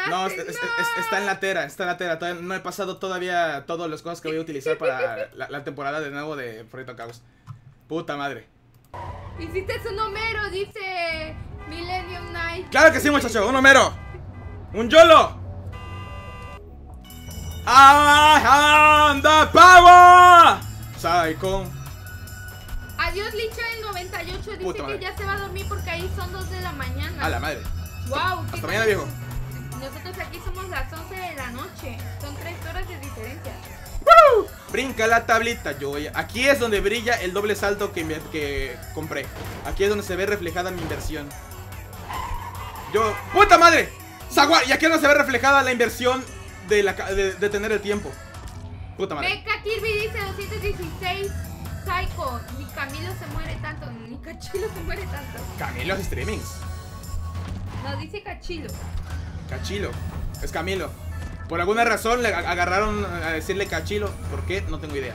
No es- es- está en la tera, está en la tera. Todavía no he pasado todavía todas las cosas que voy a utilizar para la, la temporada de nuevo de Proyecto Caos. Puta madre. Hiciste un Homero, dice Millennium Night. Claro que sí, muchacho. Un Homero. Un YOLO. The power. Psycho. Adiós, Licha del 98. Dice Puta que madre. ya se va a dormir porque ahí son 2 de la mañana. A la madre. Wow, Hasta mañana, viejo. Nosotros aquí somos las 11 de la noche. Son 3 horas de diferencia. Brinca la tablita, yo Aquí es donde brilla el doble salto que, me- que compré. Aquí es donde se ve reflejada mi inversión. Yo. ¡Puta madre! ¡Zaguar! Y aquí es donde se ve reflejada la inversión de, la, ca- de, de tener el tiempo. Puta madre. Beca Kirby dice 216. Psycho, ni Camilo se muere tanto, ni Cachilo se muere tanto. Camilo es streamings. No, dice Cachilo. Cachilo. Es Camilo. Por alguna razón le ag- agarraron a decirle Cachilo. ¿Por qué? No tengo idea.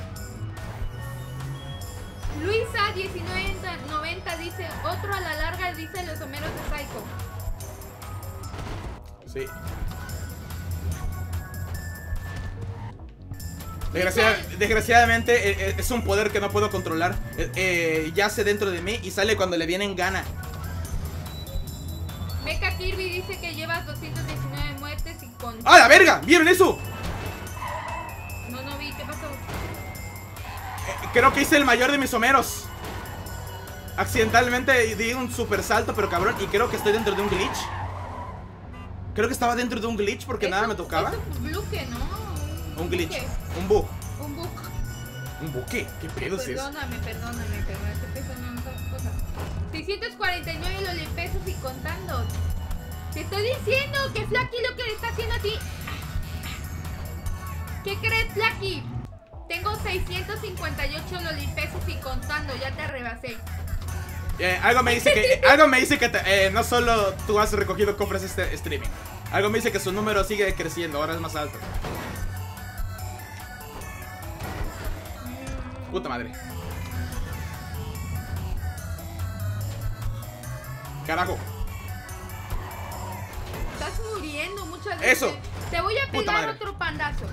Luisa 1990 dice, otro a la larga dice los homeros de Psycho. Sí. Desgracia- desgraciadamente eh, eh, es un poder que no puedo controlar. Eh, eh, yace dentro de mí y sale cuando le viene en gana. Mecha Kirby dice que llevas 219 muertes y con... ¡Ah, la verga! ¿Vieron eso? No, no vi, ¿qué pasó? Eh, creo que hice el mayor de mis homeros. Accidentalmente di un super salto, pero cabrón. Y creo que estoy dentro de un glitch. Creo que estaba dentro de un glitch porque nada me tocaba. Un buque, ¿no? Un glitch. buque, Un bug. Un bug. ¿Un buque? ¿Qué pedo es eso? Perdóname, perdóname, perdóname, 649 lolipesos y contando. Te estoy diciendo que Flaky lo que le está haciendo a ti. ¿Qué crees, Flaky? Tengo 658 lolipesos y contando, ya te rebasé. Eh, algo me dice que algo me dice que te- eh, no solo tú has recogido cofres este streaming. Algo me dice que su número sigue creciendo, ahora es más alto. Puta madre. Carajo. Estás muriendo muchas veces. Eso. Te voy a pegar otro pandazo.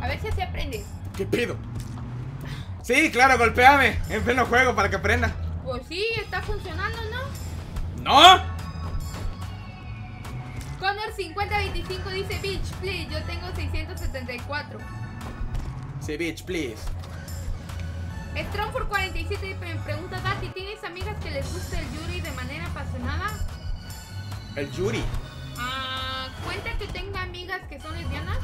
A ver si así aprendes. ¿Qué pedo? Sí, claro, golpéame en pleno juego para que aprenda. Pues sí, está funcionando, ¿no? ¡No! Connor 5025 dice, bitch, please, yo tengo 674. Sí, bitch, please. Strong por 47 me pregunta, Dati, ¿tienes amigas que les guste el Yuri de manera apasionada? El Yuri. Ah, ¿Cuenta que tenga amigas que son lesbianas?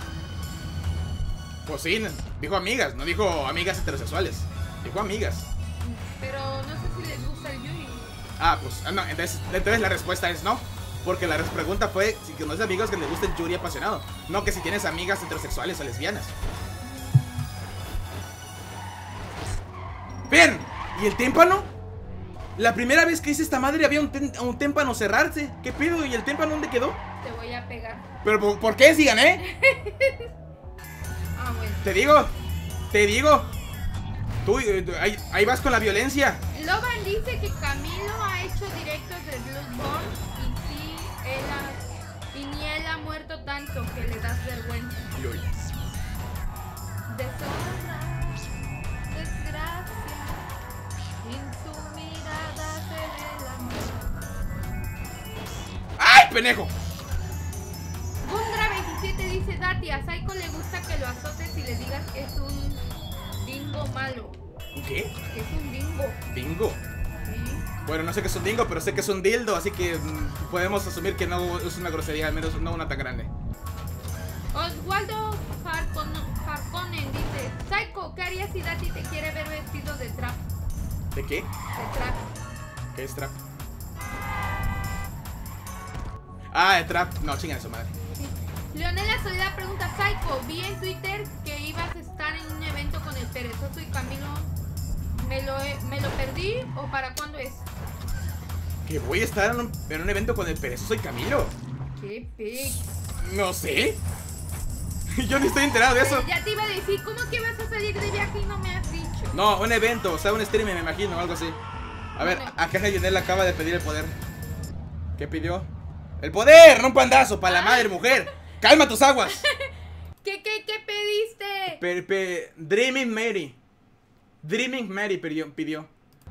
Pues sí, dijo amigas, no dijo amigas heterosexuales. Dijo amigas. Pero no sé si les gusta el Yuri. Ah, pues, ah, no, entonces, entonces la respuesta es no. Porque la pregunta fue si conoces amigos que les guste el Yuri apasionado. No que si tienes amigas heterosexuales o lesbianas. Bien, ¿y el témpano? La primera vez que hice esta madre había un, un témpano cerrarse. ¿Qué pedo? ¿Y el témpano dónde quedó? Te voy a pegar. ¿Pero por, por qué? Si gané. Ah, bueno. Te digo, te digo. Tú, eh, ahí, ahí vas con la violencia. Loban dice que Camilo ha hecho directos de Bloodborne y sí, él ha- y ni él ha muerto tanto que le das vergüenza. Deshonra, pendejo! Gundra27 dice Dati, a Psycho le gusta que lo azotes y le digas que es un dingo malo. ¿Qué? Que es un dingo. ¿Dingo? Sí. Bueno, no sé qué es un dingo, pero sé que es un dildo, así que mm, podemos asumir que no es una grosería, al menos no una tan grande. Oswaldo Harkon- Harkonnen dice, Psycho, ¿qué harías si Dati te quiere ver vestido de trap? ¿De qué? De trap. ¿Qué es trap? Ah, de trap. No, chingan su madre. Sí. Leonela Soledad pregunta, Psycho, vi en Twitter que ibas a estar en un evento con el perezoso y Camilo. ¿Me lo, ¿Me lo perdí o para cuándo es? ¿Que voy a estar en un, en un evento con el perezoso y Camilo? ¡Qué pig! No sé. Yo ni estoy enterado de eso. Eh, ya te iba a decir, ¿cómo que vas a salir de viaje y no me has dicho? No, un evento, o sea, un streaming, me imagino, algo así. A ver, acá Lionel acaba de pedir el poder. ¿Qué pidió? ¡El poder! ¡No un pandazo! ¡Para la madre, mujer! ¡Calma tus aguas! ¿Qué, qué, qué pediste? Per- Dreaming Mary. Dreaming Mary pidió, pidió.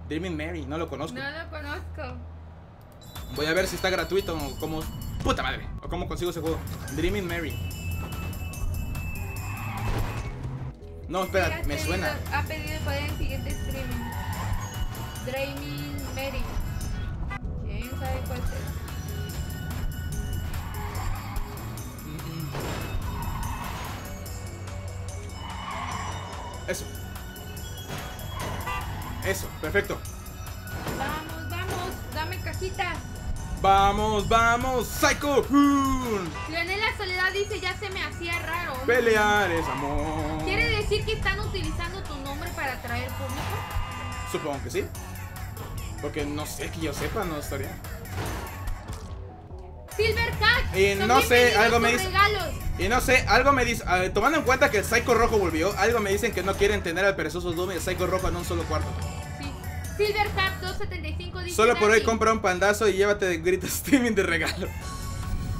Dreaming Mary, no lo conozco. No lo conozco. Voy a ver si está gratuito o cómo. ¡Puta madre! O cómo consigo ese juego. Dreaming Mary. No, espera, me suena. Ha pedido el poder en el siguiente streaming. Dreaming Mary. ¿Quién sabe cuál es? Eso. Eso, perfecto. Vamos, vamos, dame cajitas. Vamos, vamos, Psycho. Hun. Leonela Soledad dice, ya se me hacía raro. Pelear es amor. ¿Quiere decir que están utilizando tu nombre para atraer público? Supongo que sí. Porque no sé que yo sepa, no estaría. Silver Cat. Y son no sé, algo me dice- regalos. Y no sé, algo me dice. ver, tomando en cuenta que el Psycho Rojo volvió, algo me dicen que no quieren tener al perezoso Doom y el Psycho Rojo en un solo cuarto. Sí. Silver Cat 275 dice. Solo por hoy compra un pandazo y llévate de grito streaming de regalo.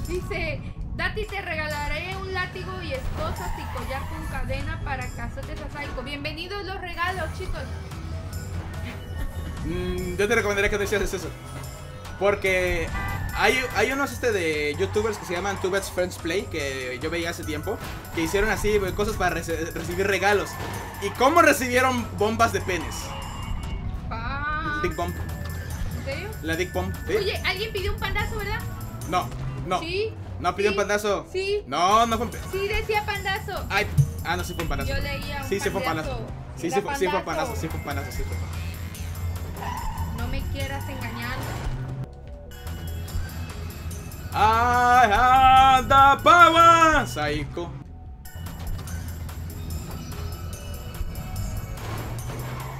Dice, Dati te regalaré un látigo y esposas y collar con cadena para que azotes a Psycho. Bienvenidos los regalos, chicos. Mm, yo te recomendaría que no hicieras eso. Porque hay, hay unos este de youtubers que se llaman Tubers Friends Play, que yo veía hace tiempo, que hicieron así cosas para rece- recibir regalos. ¿Y cómo recibieron bombas de penes? Ah, Dick Bomb. ¿En serio? La Dick Bomb. ¿sí? Oye, alguien pidió un pandazo, ¿verdad? No, no. Sí. No pidió sí, un pandazo. Sí. No, no fue un Sí, decía pandazo. Ay, ah, no, sí fue un panazo. Yo leía un Sí, sí fue un pandazo. Sí, sí fue, sí fue un pandazo. sí fue un panazo, sí fue. No me quieras engañar. I have the power, Psycho.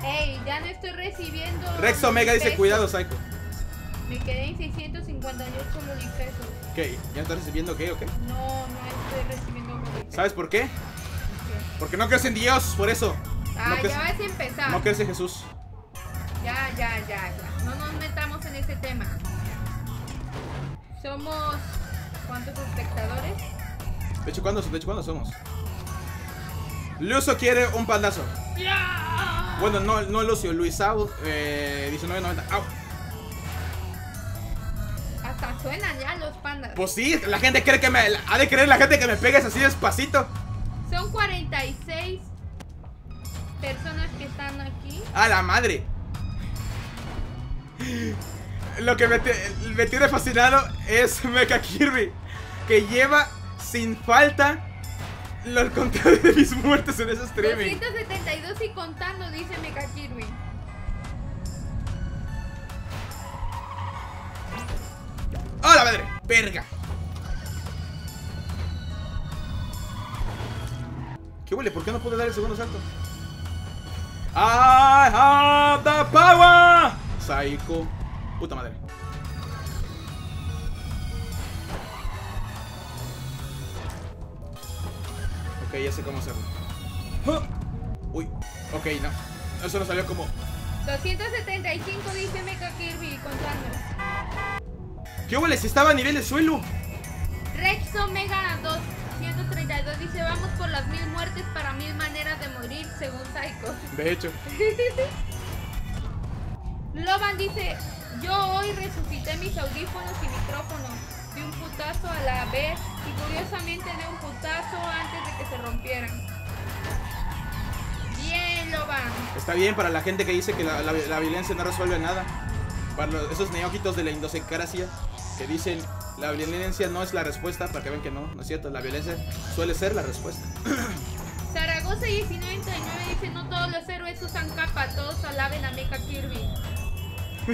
Ey, ya no estoy recibiendo. Rex Omega dice pesos. cuidado, Psycho. Me quedé en 658 lolipesos. ¿Qué? ¿Ya estás recibiendo qué o qué? No, no estoy recibiendo lolipesos. ¿Sabes por qué? Porque no crees en Dios, por eso. Ah, no crees, ya vas a empezar. no crees en Jesús. Ya, ya, ya, ya. No nos metamos en ese tema. Somos. ¿Cuántos espectadores? De hecho, ¿cuándo, de hecho, ¿cuándo somos? Lucio quiere un pandazo. ¡Ya! Bueno, no, no Lucio, Luisao, eh, 1990. ¡Au! Hasta suenan ya los pandas. Pues sí, la gente cree que me. Ha de creer la gente que me pegues así despacito. Son 46 personas que están aquí. ¡A la madre! Lo que me, te- me tiene fascinado es Mecha Kirby, que lleva sin falta los contados de mis muertes en ese streaming. 272 y contando, dice Mecha Kirby. ¡A la madre! ¡Verga! ¿Qué huele? ¿Por qué no pude dar el segundo salto? I have the power! Psycho. Puta madre. Ok, ya sé cómo hacerlo. ¡Ah! Uy, ok, no. Eso no salió como. 275 dice Mecha Kirby contando. ¿Qué huele? Si estaba a nivel de suelo. Rex Omega 232 dice vamos por las mil muertes para mil maneras de morir según Psycho. De hecho. Loban dice yo hoy resucité mis audífonos y micrófonos. de un putazo a la vez y curiosamente de un putazo antes de que se rompieran. Bien, Loban. Está bien para la gente que dice que la, la- la violencia no resuelve nada. Para los- esos neófitos de la indosecracia que dicen la violencia no es la respuesta, para que vean que no, no es cierto. La violencia suele ser la respuesta. Zaragoza 1999 dice no todos los héroes usan capa, todos alaben a Mecha Kirby.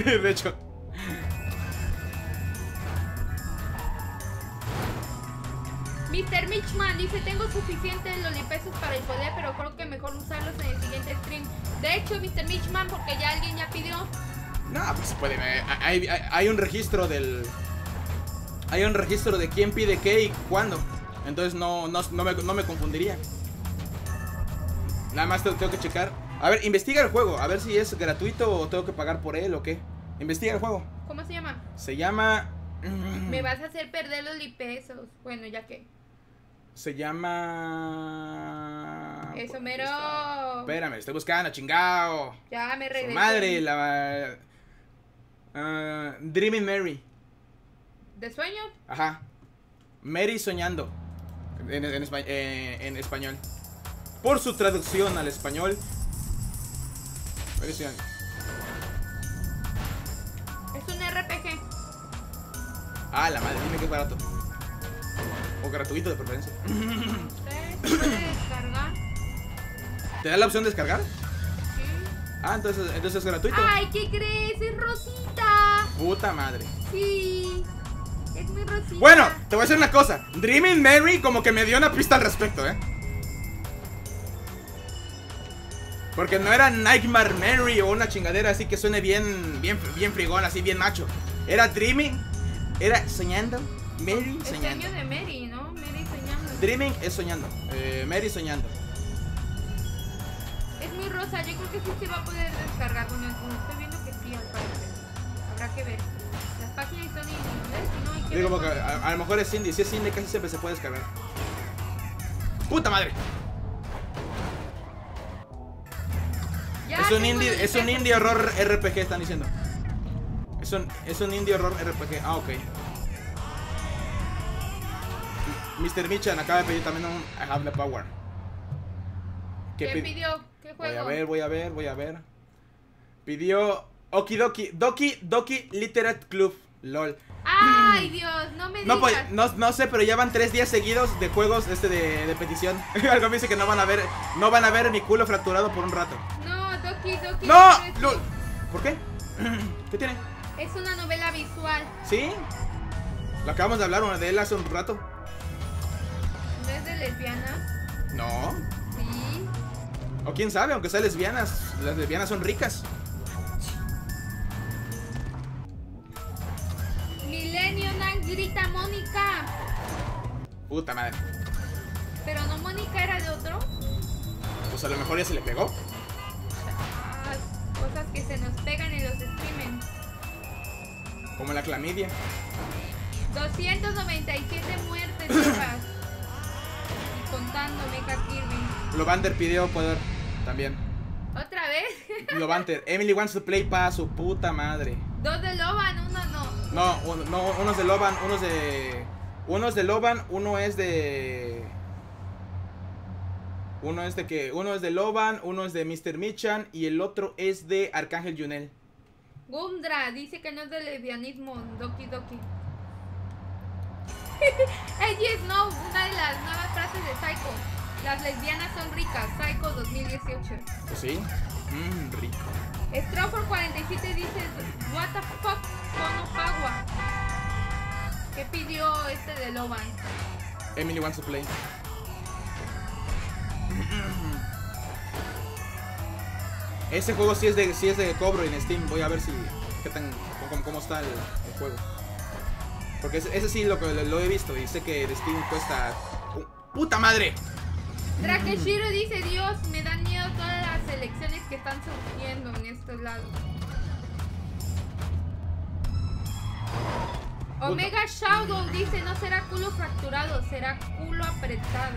de hecho. Mr. Mitchman dice tengo suficientes lolipesos para el poder, pero creo que mejor usarlos en el siguiente stream. De hecho, Mr. Mitchman, porque ya alguien ya pidió. No, pues se puede. eh, Hay, hay- hay un registro del. Hay un registro de quién pide qué y cuándo. Entonces no, no, no me, no me confundiría. Nada más tengo que checar. A ver, investiga el juego. A ver si es gratuito o tengo que pagar por él o qué. Investiga el juego. ¿Cómo se llama? Se llama. Me vas a hacer perder los lipesos. Bueno, ya que. Se llama. Eso ¿por mero. está? Espérame, estoy buscando, chingao. Ya me Su regresé. madre, la. ah, Dreaming Mary. ¿De sueño? Ajá. Mary soñando. En, en eh, en español. Por su traducción al español. Es un RPG. Ah, la madre, dime que es barato. O gratuito de preferencia. ¿Usted puede descargar? ¿Te da la opción de descargar? Sí. Ah, entonces, entonces es gratuito. ¡Ay, qué crees! ¡Es Rosita! Puta madre. Sí. Es muy Rosita. Bueno, te voy a decir una cosa. Dreaming Mary como que me dio una pista al respecto, ¿eh? Porque no era Nightmare Mary o una chingadera así que suene bien, bien, bien frigón, así bien macho. Era Dreaming, era soñando, Mary El soñando. sueño de Mary, ¿no? Mary soñando. Dreaming es soñando, eh, Mary soñando. Es muy rosa. Yo creo que sí se va a poder descargar. Bueno, como estoy viendo que sí, al parecer. Habrá que ver. Las páginas son en inglés no hay que Digo, ver a, a lo mejor es indie, si es indie casi siempre se puede descargar. Puta madre. Ya es un indie, es un indie horror RPG, están diciendo. Es un, es un indie horror RPG. Ah, ok. Mr. Michan acaba de pedir también un I have the power. ¿Qué ¿Quién pi- pidió? ¿Qué Voy juego? a ver, voy a ver, voy a ver. Pidió Okidoki, Doki Doki Literate Club. LOL. Ay, Dios, no me No, digas. pues, no, no sé, pero ya van tres días seguidos de juegos este de, de petición. Algo me dice que no van a ver, no van a ver mi culo fracturado por un rato. No. ¿Por qué? ¿Qué tiene? Es una novela visual. ¿Sí? Lo acabamos de hablar una de él hace un rato. ¿No es de lesbianas? No. Sí. O quién sabe, aunque sean lesbianas, las lesbianas son ricas. Milenio grita Mónica. Puta madre. Pero no Mónica era de otro. Pues a lo mejor ya se le pegó. Cosas que se nos pegan en los streaming. Como la clamidia. 297 muertes vivas. Y contando Mecha Kirby. Lovander pidió poder también. ¿Otra vez? Lovander. Emily wants to play pa su puta madre. Dos de Loban, uno no. No, uno, no, unos de Loban, unos de. Uno es de Loban, uno es de. Uno es de que. Uno es de Loban, uno es de Mr. Michan y el otro es de Arcángel Yunel. Gundra dice que no es de lesbianismo, Doki Doki. Edgy Snow, una de las nuevas frases de Psycho. Las lesbianas son ricas, Psycho 2018. Pues sí. Mmm, rico. Strofor 47 dice, what the fuck, Kono Pagua. ¿Qué pidió este de Loban? Emily wants to play. Ese juego sí es de, sí es de cobro en Steam. Voy a ver si. qué tan. cómo, cómo está el, el juego. Porque ese, ese sí lo, que- lo he visto y sé que de Steam cuesta. ¡Oh, ¡Puta madre! Drakeshiro dice, Dios, me dan miedo todas las elecciones que están surgiendo en estos lados. Omega Shadow dice, no será culo fracturado, será culo apretado.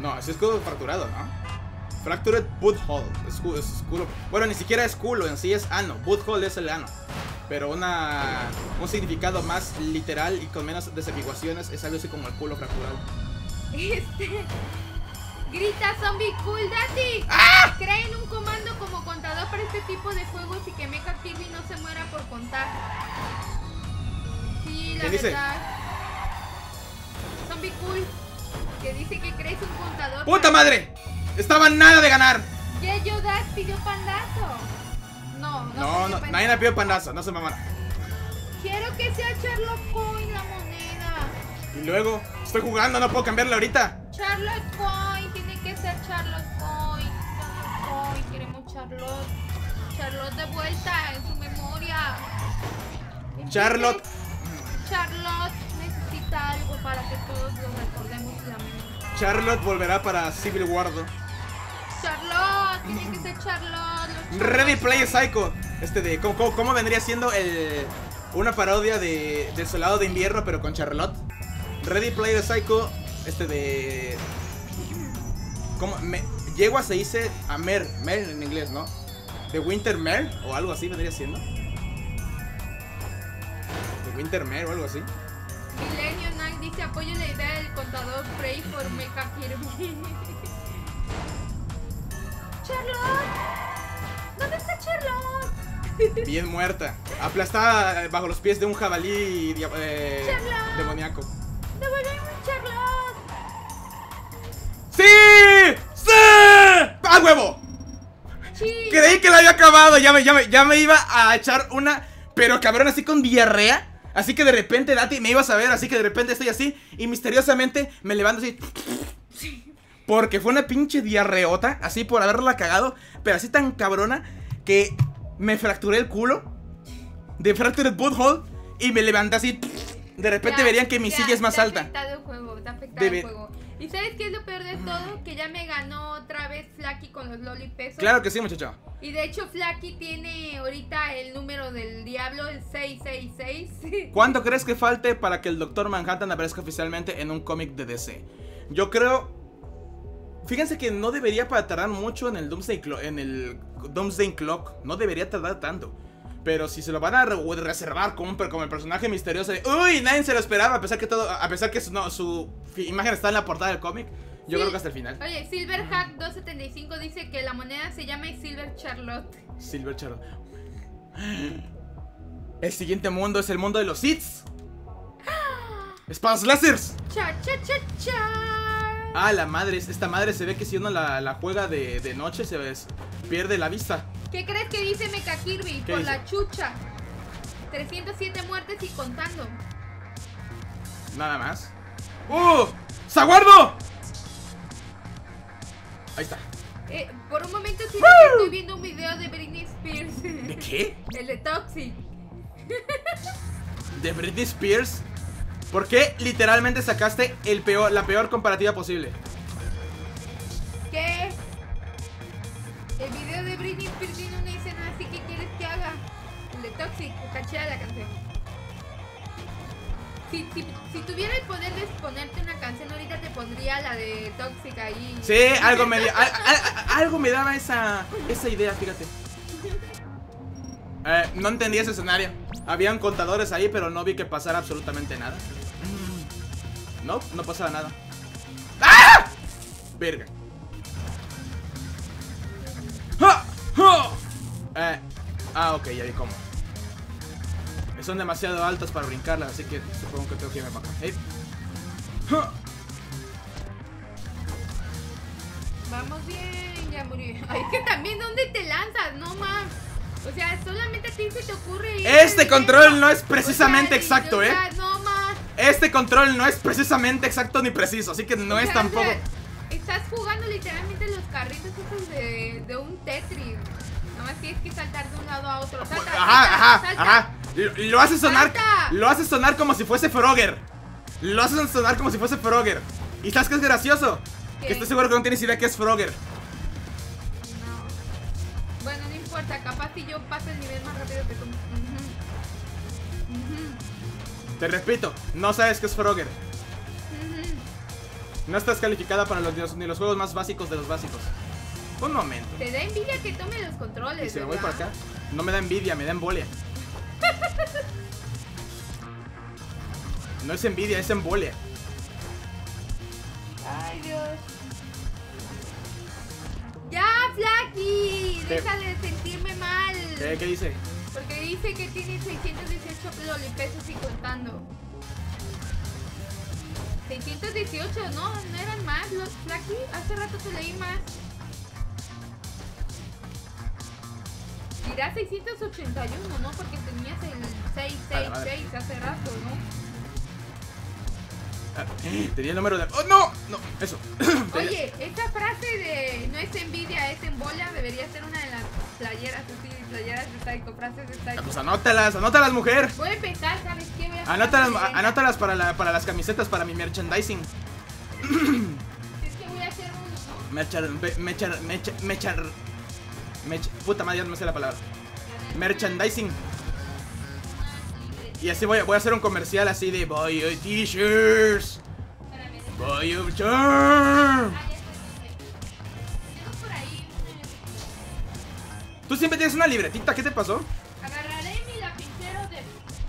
No, ese es culo fracturado, ¿no? Fractured butthole. Es, es culo. Bueno, ni siquiera es culo, en sí es ano. Butthole es el ano. Pero una un significado más literal y con menos desambiguaciones es algo así como el culo fractural. Este. Grita zombie cool daddy. ¡Ah! Creen un comando como contador para este tipo de juegos y que Mecha Kirby no se muera por contar. Sí, la ¿Qué dice? verdad. Zombie cool. Que dice que crees un contador. ¡Puta para- madre! Estaba nada de ganar. Yeyo Dash pidió pandazo. No, no. No, no, nadie pidió pandazo, no se mamara. Quiero que sea Charlotte Coin la moneda. Y luego, estoy jugando, no puedo cambiarla ahorita. Charlotte Coin, tiene que ser Charlotte Coin. Charlotte Coin, queremos Charlotte. Charlotte de vuelta en su memoria. Charlotte. Charlotte necesita algo para que todos lo recordemos y la memoria. Charlotte volverá para Civil War. ¿no? Charlotte, tiene que ser Charlotte. Ready Player Psycho. Este de. ¿Cómo, cómo- cómo vendría siendo el. Una parodia de. del Solado de Invierno, pero con Charlotte? Ready Player Psycho. Este de. ¿Cómo? Me, yegua se dice a Mer. Mer en inglés, ¿no? De Winter Mer o algo así vendría siendo. De Winter Mer o algo así. Milenio Night dice apoyo la idea del contador Pray for Mecha Kirby. Charlotte, ¿dónde está Charlotte? Bien muerta. Aplastada bajo los pies de un jabalí eh, Charlotte. demoníaco. Devuélveme Charlotte. ¡Sí! ¡Sí! ¡A huevo! Sí. Creí que la había acabado, ya me, ya me, ya me iba a echar una, pero cabrón, así con diarrea. Así que de repente, Dati, me ibas a ver, así que de repente estoy así, y misteriosamente me levanto así. Porque fue una pinche diarreota, así por haberla cagado, pero así tan cabrona que me fracturé el culo. De fractured butthole, y me levanté así. De repente Ya, verían que mi ya, silla es más te alta. afectado el juego, te afectado el juego. ¿Y sabes qué es lo peor de todo? Que ya me ganó otra vez Flaky con los lolipesos. Claro que sí, muchacho. Y de hecho Flaky tiene ahorita el número del diablo, el 666. ¿Cuánto crees que falte para que el Doctor Manhattan aparezca oficialmente en un cómic de DC? Yo creo. Fíjense que no debería para tardar mucho en el Doomsday Clock. En el Doomsday Clock. No debería tardar tanto. Pero si se lo van a re- reservar como, como el personaje misterioso de. Uy, nadie se lo esperaba. A pesar que todo. A pesar que su, no, su fi- imagen está en la portada del cómic. Yo Sí. creo que hasta el final. Oye, Silverhack 275 dice que la moneda se llama Silver Charlotte. Silver Shadow. El siguiente mundo es el mundo de los hits. Espadas lásers. Cha cha cha cha. Ah, la madre, esta madre se ve que si uno la, la juega de, de noche se ves, pierde la vista. ¿Qué crees que dice Mecha Kirby? ¿Qué Por dice? la chucha. 307 muertes y contando. Nada más. ¡Uh! ¡Saguardo! Ahí está. Eh, por un momento sí estoy viendo un video de Britney Spears. ¿De qué? El de Toxic. ¿De Britney Spears? ¿Por qué literalmente sacaste el peor, la peor comparativa posible? ¿Qué? El video de Britney Spears tiene una escena así que quieres que haga. El de Toxic, chida la canción. Si, si, si tuviera el poder de ponerte una canción ahorita te pondría la de Toxic ahí. Sí, algo me, al- algo me daba esa, esa idea, fíjate. Eh, no entendí ese escenario. Habían contadores ahí, pero no vi que pasara absolutamente nada. No, no pasaba nada. ¡Ah! Verga. ¡Ja! ¡Ja! Eh, ah, ok, ya vi cómo. Son demasiado altas para brincarlas, así que supongo que tengo que irme para acá. ¡Ja! Vamos bien, ya murió. Ay, es que también, ¿dónde te lanzas? No más. O sea, solamente a ti se te ocurre. ir Este control no es precisamente O sea, exacto, o ¿eh? sea, no más. Este control no es precisamente exacto ni preciso, así que no es tampoco. estás jugando literalmente los carritos esos de, de un Tetris. Nada más tienes que saltar de un lado a otro. Salta, salta, Ajá, ajá, salta. ajá. Lo, lo hace sonar. Lo hace sonar como si fuese Frogger. Lo hace sonar como si fuese Frogger. ¿Y sabes qué es gracioso? ¿Qué? Que estoy seguro que no tienes idea qué es Frogger. No. Bueno, no importa. Capaz si yo paso el nivel más rápido que tú. Te repito, no sabes qué es Frogger. No estás calificada para los, ni los juegos más básicos de los básicos. Un momento. Te da envidia que tome los Y controles. si me voy para acá, no me da envidia, me da embolia. No es envidia, es embolia. Ay, Dios. Ya, Flaky. Deja de sentirme mal. ¿Qué, qué dice? Porque dice que tiene 618 lolipesos y contando. 618, no, no eran más los Flaky. Hace rato te leí más. Dirá 681, ¿no? Porque tenías el 666 hace rato, ¿no? Ah, Tenía el número de. ¡Oh, no! No, eso. Oye, esta frase de no es envidia, es embolia debería ser una de las playeras así, playeras de Psycho, frases de Ah, Psycho. Pues anótalas, anótalas, mujer. Voy a empezar, ¿sabes qué? Voy a Anótalas, cadena. anótalas para, la, para las camisetas, para mi merchandising. Es que voy a hacer un... Mechar, be- mechar, mechar, mechar. mech- puta madre, ya no me sé la palabra. Merchandising. Y así voy, a- voy a hacer un comercial así de Buy your t-shirts. Buy your shirt. Tú siempre tienes una libretita, ¿qué te pasó? Agarraré mi lapicero de,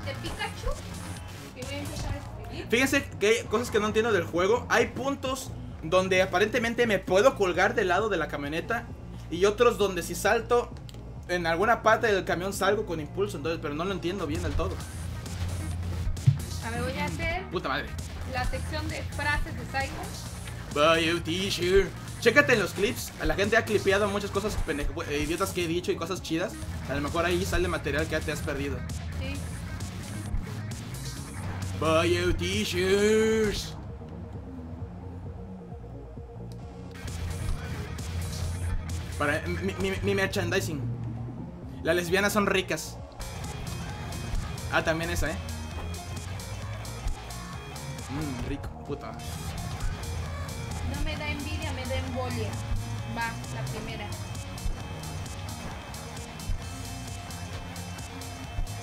de Pikachu y voy a empezar a escribir. Fíjense que hay cosas que no entiendo del juego. Hay puntos donde aparentemente me puedo colgar del lado de la camioneta. Y otros donde si salto en alguna parte del camión salgo con impulso. Entonces, pero no lo entiendo bien del todo. A ver, voy a hacer Puta madre. la sección de frases de Psycho. Buy a t-shirt. Chécate en los clips. A la gente ha clipeado muchas cosas eh, idiotas que he dicho y cosas chidas. A lo mejor ahí sale material que ya te has perdido. Sí. Buy t-shirts. Para mi, mi- mi merchandising. Las lesbianas son ricas. Ah, también esa, eh. Mmm, rico, puta. Va, la primera.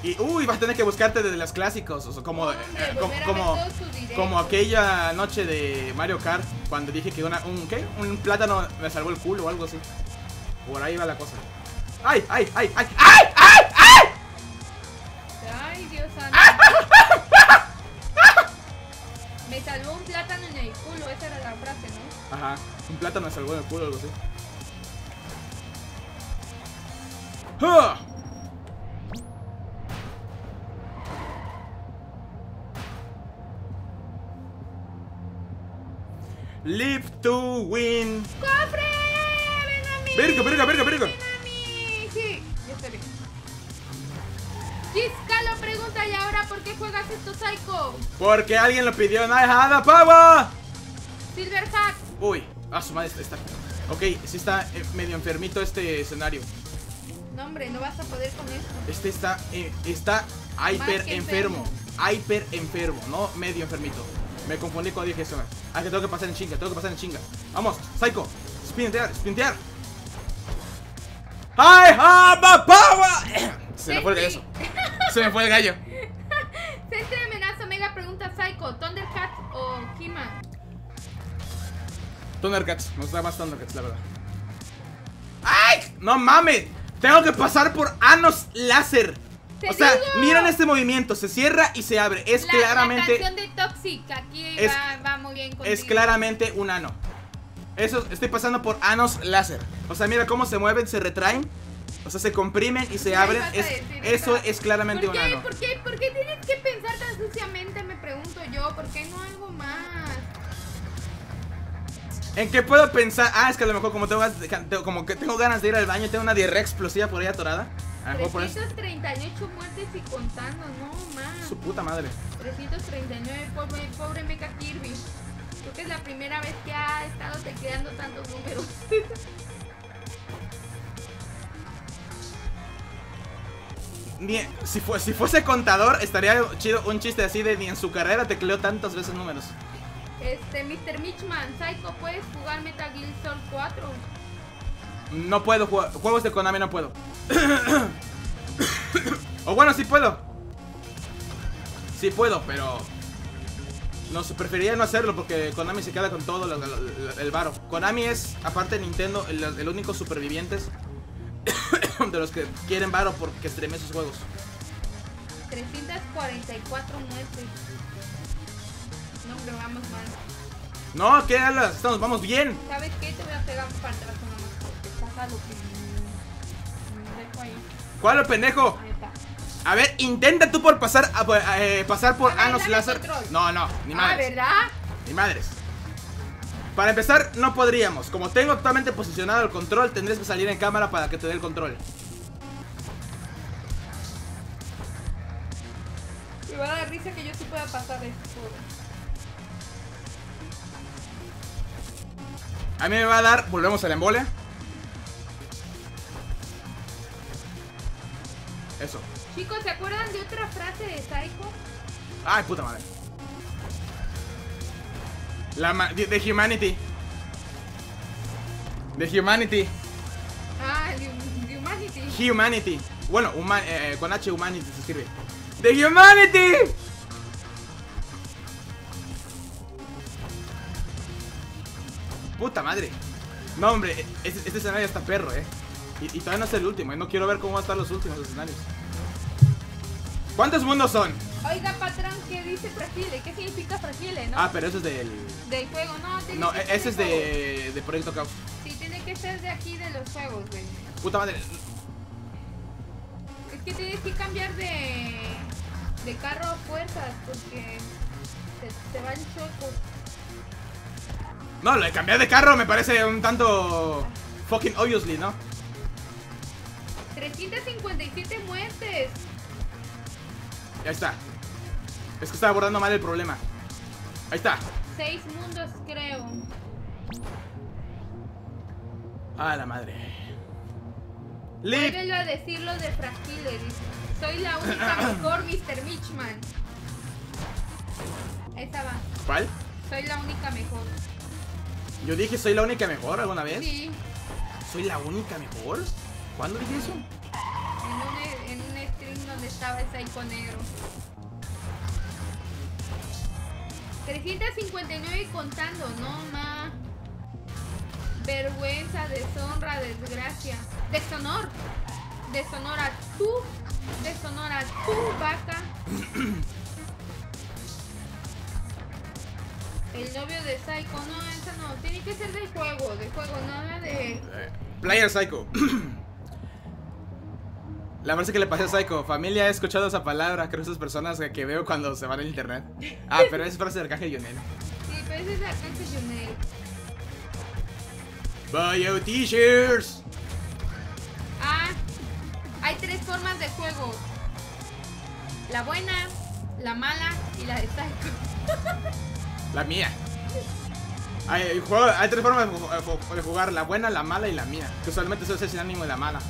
Y uy, vas a tener que buscarte desde los clásicos. O sea, como, Hombre, eh, como, como, aquella noche de Mario Kart. Cuando dije que una, un, ¿qué? un plátano me salvó el culo o algo así. Por ahí va la cosa. ¡Ay, ay, ay, ay! ¡Ay, ay, ay! Ay, Dios santo. Me salvó un plátano en el culo, esa era la frase, ¿no? Ajá, un plátano me salvó el culo o algo así. ¡Ah! Live to win. ¡Cofre! ¡Ven a mí! Verga, verga, verga, verga. ¡Ven a mí! Sí, ya está bien. Giscalo pregunta, ¿y ahora por qué juegas esto, Psycho? Porque alguien lo pidió. ¡No hay nada, pava! Silverhat. Uy, a su madre está. Ok, sí está eh, medio enfermito este escenario. No, hombre, no vas a poder con esto. Este está, eh, está hyper que enfermo. Hyper enfermo, no medio enfermito. Me confundí cuando dije eso. Ah, que tengo que pasar en chinga, tengo que pasar en chinga. Vamos, Psycho, sprintear, sprintear. ¡I have a power! Se me fue el gallo. eso. Se me fue el gallo. Centro de amenaza Mega pregunta Psycho, Thundercat o Kima. Thundercats, me gusta más Thundercats, la verdad. ¡Ay! ¡No mames! Tengo que pasar por Anos Láser. ¡Te O sea, digo! miren este movimiento, se cierra y se abre. Es La- claramente. La canción de Toxic, aquí Es- va, va muy bien contigo. Es claramente un ano. Eso, estoy pasando por anos láser. O sea, mira cómo se mueven, se retraen. O sea, se comprimen y se abren. Es- eso es claramente ¿Por un ano. ¿Por qué? ¿Por qué tienes que pensar tan suciamente? Me pregunto yo. ¿Por qué no algo más? ¿En qué puedo pensar? Ah, es que a lo mejor como tengo, como que tengo ganas de ir al baño, tengo una diarrea explosiva por ahí atorada. A lo mejor por eso. 338 muertes y contando, no más. Su puta madre. 339, pobre, pobre Mecha Kirby. Creo que es la primera vez que ha estado tecleando tantos números. Ni- si, fue- si fuese contador, estaría chido un chiste así de ni en su carrera tecleó tantas veces números. Este, Mr. Mitchman, Psycho, ¿puedes jugar Metal Gear Solid 4? No puedo jugar. Juegos de Konami no puedo. o bueno, sí puedo. Sí puedo, pero. No sé, preferiría no hacerlo porque Konami se queda con todo lo- lo- lo- el varo. Konami es, aparte de Nintendo, el, el único supervivientes de los que quieren varo porque streamé sus juegos. 344 muertes. No, vamos mal. No, ¿qué? Estamos, vamos bien. ¿Sabes qué? Te voy a pegar para atrás nomás. Porque saca lo que me dejo ahí. ¿Cuál es el pendejo? Ahí está. A ver, intenta tú por pasar a- eh, pasar por A Anos Láser. No, no, ni Ah, madres. ¿verdad? Ni madres. Para empezar, no podríamos. Como tengo totalmente posicionado el control, tendrías que salir en cámara para que te dé el control. Me va a dar risa que yo sí pueda pasar esto. A mí me va a dar, volvemos a la embole. Eso. Chicos, ¿se acuerdan de otra frase de Psycho? Ay, puta madre. La ma- de, de Humanity. De Humanity. Ah, de, de Humanity. Humanity. Bueno, huma- eh, con H Humanity se escribe. ¡The Humanity! Puta madre. No, hombre, este, este escenario está perro, eh. Y, y todavía no es el último, eh. No quiero ver cómo van a estar los últimos escenarios. ¿Cuántos mundos son? Oiga, patrón, ¿qué dice fragile? ¿Qué significa fragile, no? Ah, pero eso es del. Del juego, no. tiene No, que e- ese es de, de Proyecto Caos. Sí, tiene que ser de aquí de los juegos, güey. Puta madre. Es que tienes que cambiar de, de carro a fuerzas porque se, se va el choco. No, lo de cambiar de carro me parece un tanto. Fucking obviously, ¿no? 357 muertes. Ya está. Es que estaba abordando mal el problema. Ahí está. 6 mundos, creo. Ah, la madre. Lip. Vuélvelo a decir lo de fragile. Soy la única mejor, Mr. Mitchman. Esa va. ¿Cuál? Soy la única mejor. Yo dije soy la única mejor alguna vez. Sí, ¿Soy la única mejor? ¿Cuándo dije eso? en un, en un stream donde estaba el Psycho negro. 359 y contando, no ma. Vergüenza, deshonra, desgracia. Deshonor. Deshonor a tú. Deshonor a tu vaca. El novio de Psycho, no, esa no. Tiene que ser del juego, del juego, nada de. Eh, Player Psycho. La frase que le pasé a Psycho. Familia, he escuchado esa palabra. Creo que esas personas que, veo cuando se van en internet. Ah, pero es frase del Arcángel Lionel. Sí, pero ese es Arcángel Jonel. Buy your t-shirts. Ah, hay tres formas de juego. La buena, la mala y la de Psycho. La mía. Hay, hay tres formas de ju- de jugar: la buena, la mala y la mía. Que usualmente suele ser sinónimo de la mala.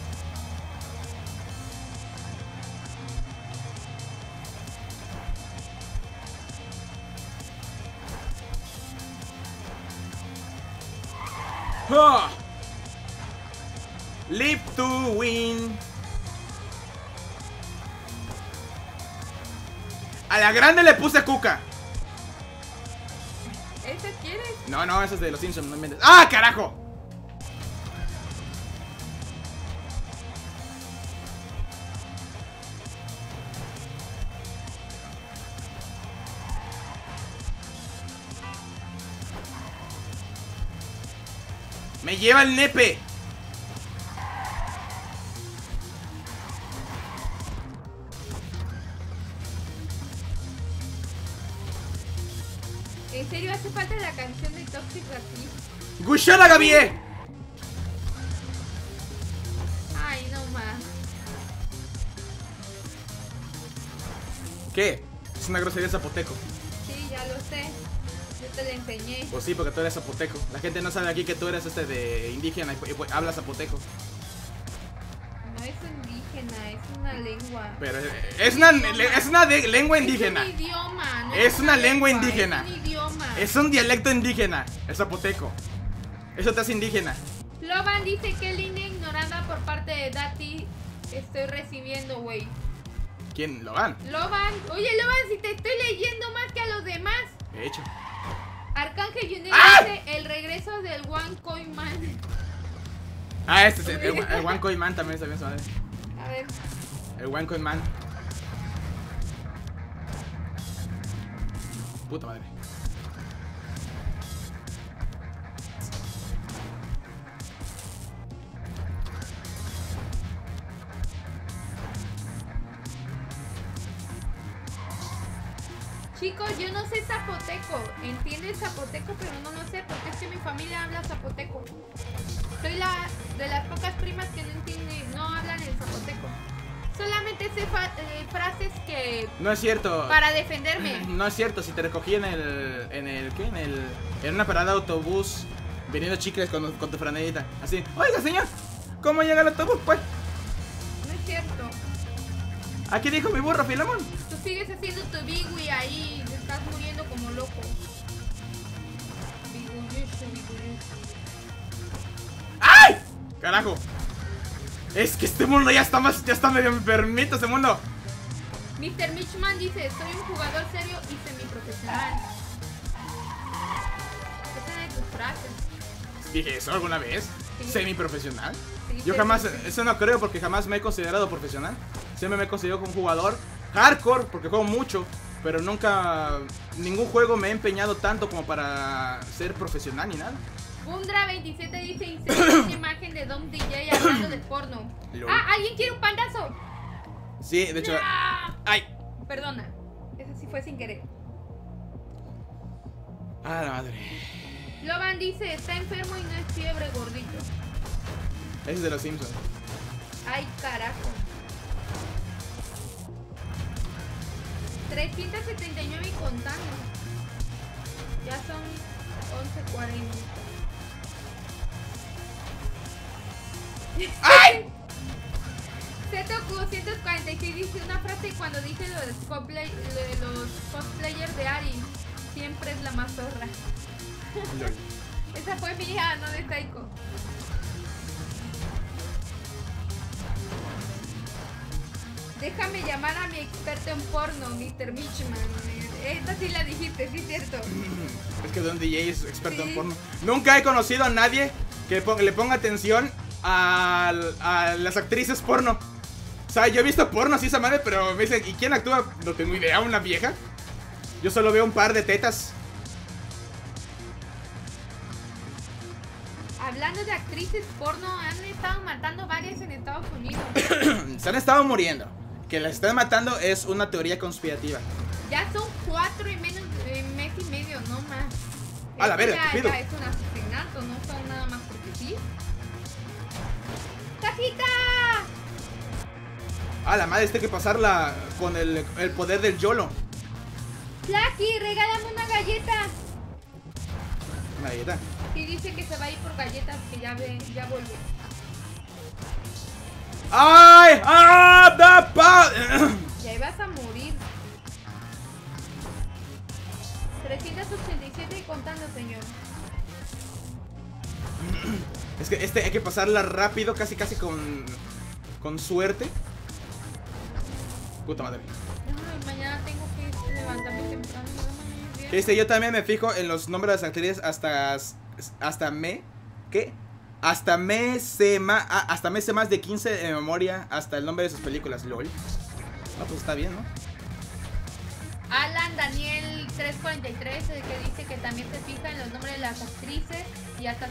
Live to win. A la grande le puse cuca. ¿Esa quieres? No, no, ese es de los Simpsons, no inventes. ¡Ah, carajo! Me lleva el nepe. Serio hace falta la canción de aquí? ¡Gushara Gavie! Ay, no más. ¿Qué? Es una grosería zapoteco. Sí, ya lo sé. Yo te la enseñé. Pues sí, porque tú eres zapoteco. La gente no sabe aquí que tú eres este de indígena y, y- y hablas zapoteco. No es indígena, es una lengua. Pero eh, es una, es una de- lengua indígena. Es un idioma, no Es una lengua indígena. Es un idioma. Es un dialecto indígena, el zapoteco. Eso te hace indígena. Loban dice que línea ignorada por parte de Dati estoy recibiendo, güey. ¿Quién lo van? Loban, oye Loban, si te estoy leyendo más que a los demás. De hecho. Arcángel Junior ¡Ah! dice el regreso del One Coin Man. Ah, este es el, el, el One Coin Man también está bien su madre. A ver, El One Coin Man. Puta madre. Chicos, yo no sé zapoteco. Entiendo el zapoteco, pero no lo sé porque es que mi familia habla zapoteco. Soy la de las pocas primas que no entienden, no hablan el zapoteco. Solamente sé fa- eh, frases que No es cierto. para defenderme. No es cierto, si te recogí en el. en el. ¿qué? En el. En una parada de autobús. Viniendo chicles con, con tu franelita. Así. Oiga, señor. ¿Cómo llega el autobús? Pues. No es cierto. Aquí dijo mi burro, Filemón. Sigues haciendo tu bigui ahí, te estás muriendo como loco. Biguyushi, biguyushi. ¡Ay! Carajo. Es que este mundo ya está más. Ya está medio enfermito ese mundo. Mr. Mitchman dice, soy un jugador serio y semiprofesional. Esa es de tus frases. Dije eso alguna vez. Sí. Semi-profesional. Sí, Yo jamás. Eso no creo porque jamás me he considerado profesional. Siempre me he considerado como un jugador hardcore porque juego mucho. Pero nunca. Ningún juego me he empeñado tanto como para ser profesional ni nada. Bundra27 dice, inserta una imagen de Dom DJ hablando de porno. Lol. Ah, ¿alguien quiere un pandazo? Sí, de hecho. ¡Ah! ¡Ay! Perdona, eso sí fue sin querer. Ah, la madre. Loban dice, está enfermo y no es fiebre, gordito. Ese es de los Simpsons. Ay, carajo. 379 y contando. Ya son 11.40. ¡Ay! Zetoku 246 dice una frase cuando dice lo de los, cosplay- los cosplayers de Ari. Siempre es la más zorra. Esa fue mi hija, no de Taiko. Déjame llamar a mi experto en porno, Mr. Mitchman. Esta sí la dijiste, sí, cierto. Es que Don DJ es experto Sí. en porno. Nunca he conocido a nadie que le ponga atención al- a, las actrices porno. O sea, yo he visto porno así esa madre, pero me dicen, ¿y quién actúa? No tengo idea, una vieja. Yo solo veo un par de tetas. Hablando de actrices porno, han estado matando varias en Estados Unidos. Se han estado muriendo. Que las están matando es una teoría conspirativa. Ya son cuatro y menos de mes y medio, no más. A la verga, es un asesinato, no son nada más porque sí. ¡Cajita! Ah, la madre, este que pasarla con el, el poder del YOLO. Flaky, regálame una galleta. Una galleta. Y dice que se va a ir por galletas, que ya ve, ya vuelve. ¡Ay! ¡Ah! ¡Da pa! Y ahí vas a morir. 387 y contando, señor. Es que este hay que pasarla rápido, casi casi con. con suerte. Puta madre. Ay, mañana tengo que levantarme temprano. Este, yo también me fijo en los nombres de las actrices hasta. hasta me. ¿Qué? Hasta me sé más. hasta me sé más de 15 de memoria. Hasta el nombre de sus películas, LOL. Ah, pues está bien, ¿no? Alan Daniel 343, el que dice que también se fija en los nombres de las actrices y hasta,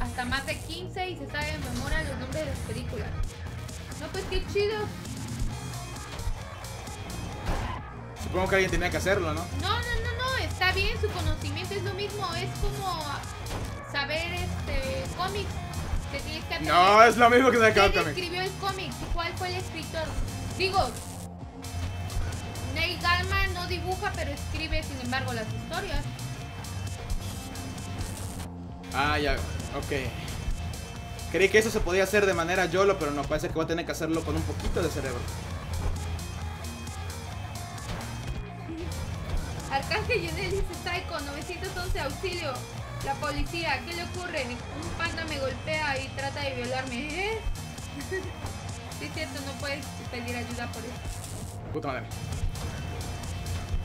hasta más de 15 y se sabe de memoria los nombres de las películas. No, pues qué chido. Supongo que alguien tenía que hacerlo, ¿no? No, no, no, no, está bien, su conocimiento es lo mismo, es como saber este cómics que tienes que aprender. No, es lo mismo que se acaba ¿Quién también. escribió el cómic? ¿Cuál fue el escritor? Digo, Neil Gaiman no dibuja, pero escribe, sin embargo, las historias. Ah, ya, ok. Creí que eso se podía hacer de manera YOLO, pero no, parece que voy a tener que hacerlo con un poquito de cerebro. Arcángel Yonel dice Psycho 911 auxilio. La policía, ¿qué le ocurre? Un panda me golpea y trata de violarme. ¿Eh? sí, es cierto, no puedes pedir ayuda por eso. Puta madre.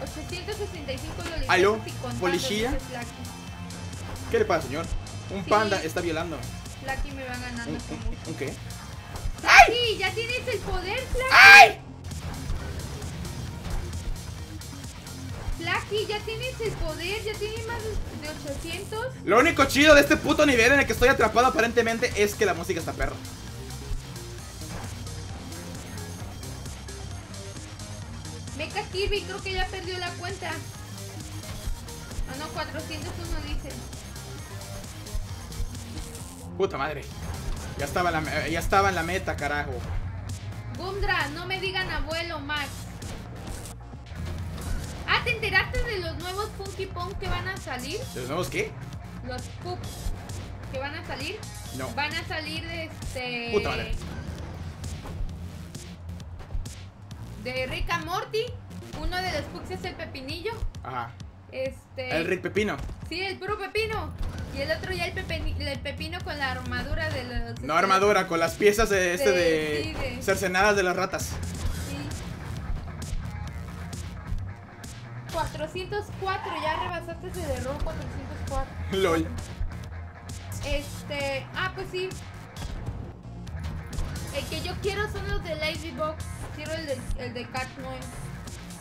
865 lolitos ¿Aló? y ¿Policía? ¿Qué le pasa, señor? Un Sí. panda está violando. Flaky me va ganando ¿Un, con un- un qué? Flaky, ya tienes el poder, Flaky. Flaky, Flaki, ya tienes el poder, ya tienes más de 800. Lo único chido de este puto nivel en el que estoy atrapado aparentemente es que la música está perra. Mecha Kirby creo que ya perdió la cuenta. Ah, no, 401 dice. Puta madre. Ya estaba, la, ya estaba en la meta, carajo. Gundra, no me digan abuelo, Max. Ah, ¿te enteraste de los nuevos Funky Pong que van a salir? ¿Los nuevos qué? Los Pups que van a salir. No. Van a salir de este. Puta madre. De Rick and Morty. Uno de los Pups es el pepinillo. Ajá. Este. El Rick Pepino. Sí, el puro pepino. Y el otro ya el, pepeni- el pepino con la armadura de los. No armadura, con las piezas de este De- de, sí, de- cercenadas de las ratas. 404, ya rebasaste ese de error 404. LOL. Este. Ah, pues sí. El que yo quiero son los de Ladybox. Quiero el de, el de Cat Noise.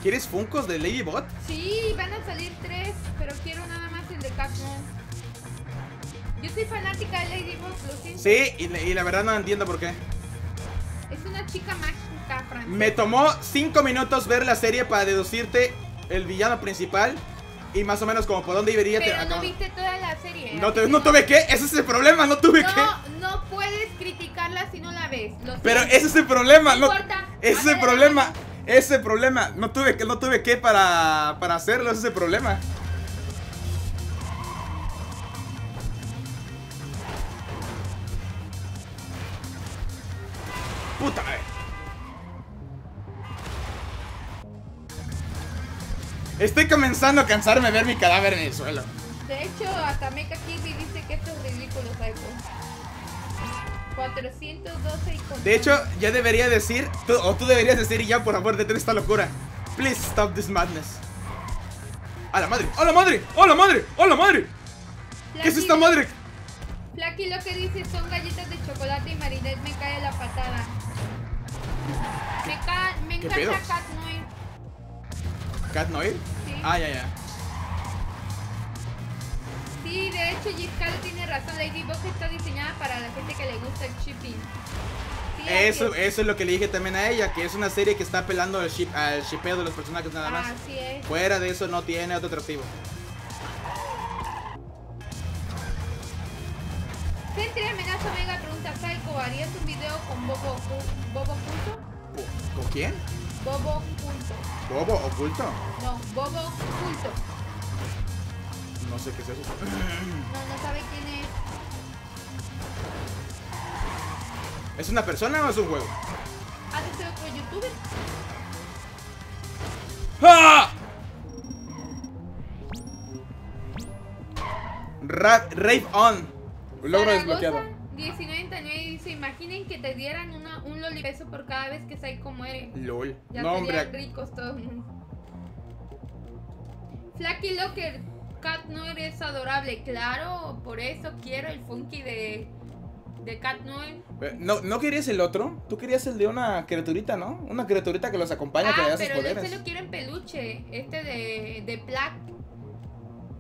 ¿Quieres Funcos de Ladybot? Sí, van a salir tres, pero quiero nada más el de Cat Noise. Yo soy fanática de Ladybox, lo siento. Sí, y, la- y la verdad no entiendo por qué. Es una chica mágica francesa. Me tomó 5 minutos ver la serie para deducirte el villano principal y más o menos como por dónde iría. te- Pero no acabo- viste toda la serie. No, te- no tuve que, ese es el problema, no tuve que. No, no puedes criticarla si no la ves. Pero ese es el problema, No no, importa, ese es el problema, ese es el problema. No tuve que, no tuve que para, para hacerlo, ese es el problema. Puta madre. Estoy comenzando a cansarme de ver mi cadáver en el suelo. De hecho, hasta Mecha Kirby dice que esto es ridículo, Psycho. 412 y con... De hecho, ya debería decir, tú- o tú deberías decir ya, por favor, detén esta locura. Please stop this madness. ¡A la madre! ¡A la madre! ¡A la madre! ¡A la madre! ¿Qué es esta madre? Flaky lo que dice son galletas de chocolate y Marinette me cae la patada. Me, ca me ¿Qué encanta? Cat Noir. ¿Cat Noir? Sí. Ah, ya, ya. Sí, de hecho, Giscalo tiene razón. Ladybug está diseñada para la gente que le gusta el shipping. Sí, Eso, es. eso es lo que le dije también a ella, que es una serie que está apelando al, ship, al shipeo de los personajes nada más. Así es. Fuera de eso no tiene otro atractivo. Centri Amenaza Mega pregunta, Psycho, ¿harías un video con Bobo, Bobo Oculto? ¿Con quién? Bobo Oculto. ¿Bobo oculto? No, Bobo Oculto. No sé qué es eso. No, no sabe quién es. ¿Es una persona o es un juego? ¿Ha de ser otro youtuber? ¡Ah! Ra- Rave on. Logro desbloqueado. 1999 dice, imaginen que te dieran una, un lolipeso por cada vez que Psycho muere. LOL. Ya no, serían hombre. ricos todos. Flaky Locker, Cat Noir es adorable. Claro, por eso quiero el funky de, de Cat Noir. ¿No, ¿No querías el otro? Tú querías el de una criaturita, ¿no? Una criaturita que los acompaña, que le Ah, da sus pero poderes. este lo quiero en peluche. Este de, de Black.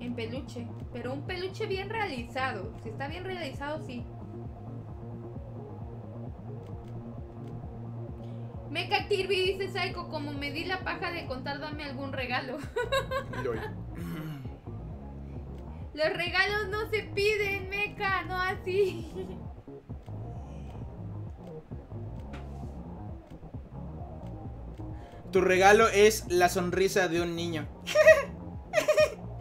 En peluche. Pero un peluche bien realizado. Si está bien realizado, sí. Mecha Kirby dice Psycho, como me di la paja de contar, dame algún regalo. Los regalos no se piden, Mecha, no así. Tu regalo es la sonrisa de un niño.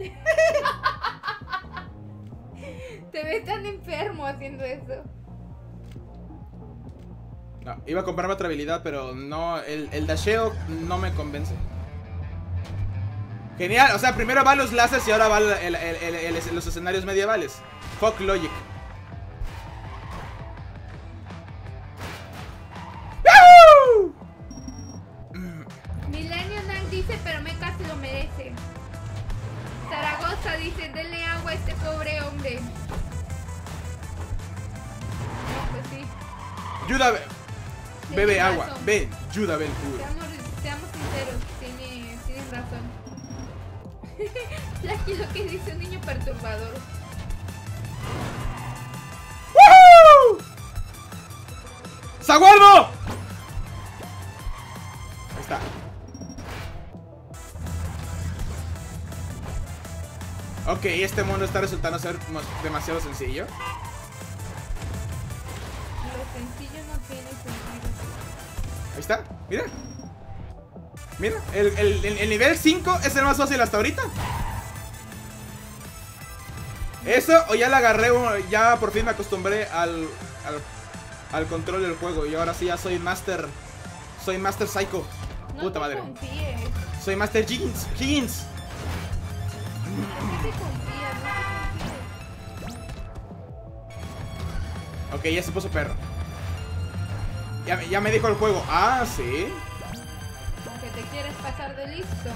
Te ves tan enfermo haciendo eso. Iba a comprarme otra habilidad, pero no, el, el dasheo no me convence. Genial, o sea, primero va los láseres y ahora va el- el- el- el- el- los escenarios medievales. Fuck logic. Seamos, seamos sinceros, tiene, tienes razón. Flaky lo que dice un niño perturbador. ¡Woohoo! ¡Saguardo! Ahí está. Ok, este mundo está resultando ser demasiado sencillo. Lo sencillo no tiene sentido. Ahí está, mira. Mira, el, el- el- el nivel 5 es el más fácil hasta ahorita. Eso, o ya le agarré, ya por fin me acostumbré al, al, al control del juego. Y ahora sí ya soy Master. Soy Master Psycho. No Puta te madre. confíes. Soy Master Higgins. Higgins. ¿Por qué te confías? No te confíes. Ok, ya se puso perro. Ya, me- ya me dijo el juego. Ah, sí. Aunque te quieres pasar de listo,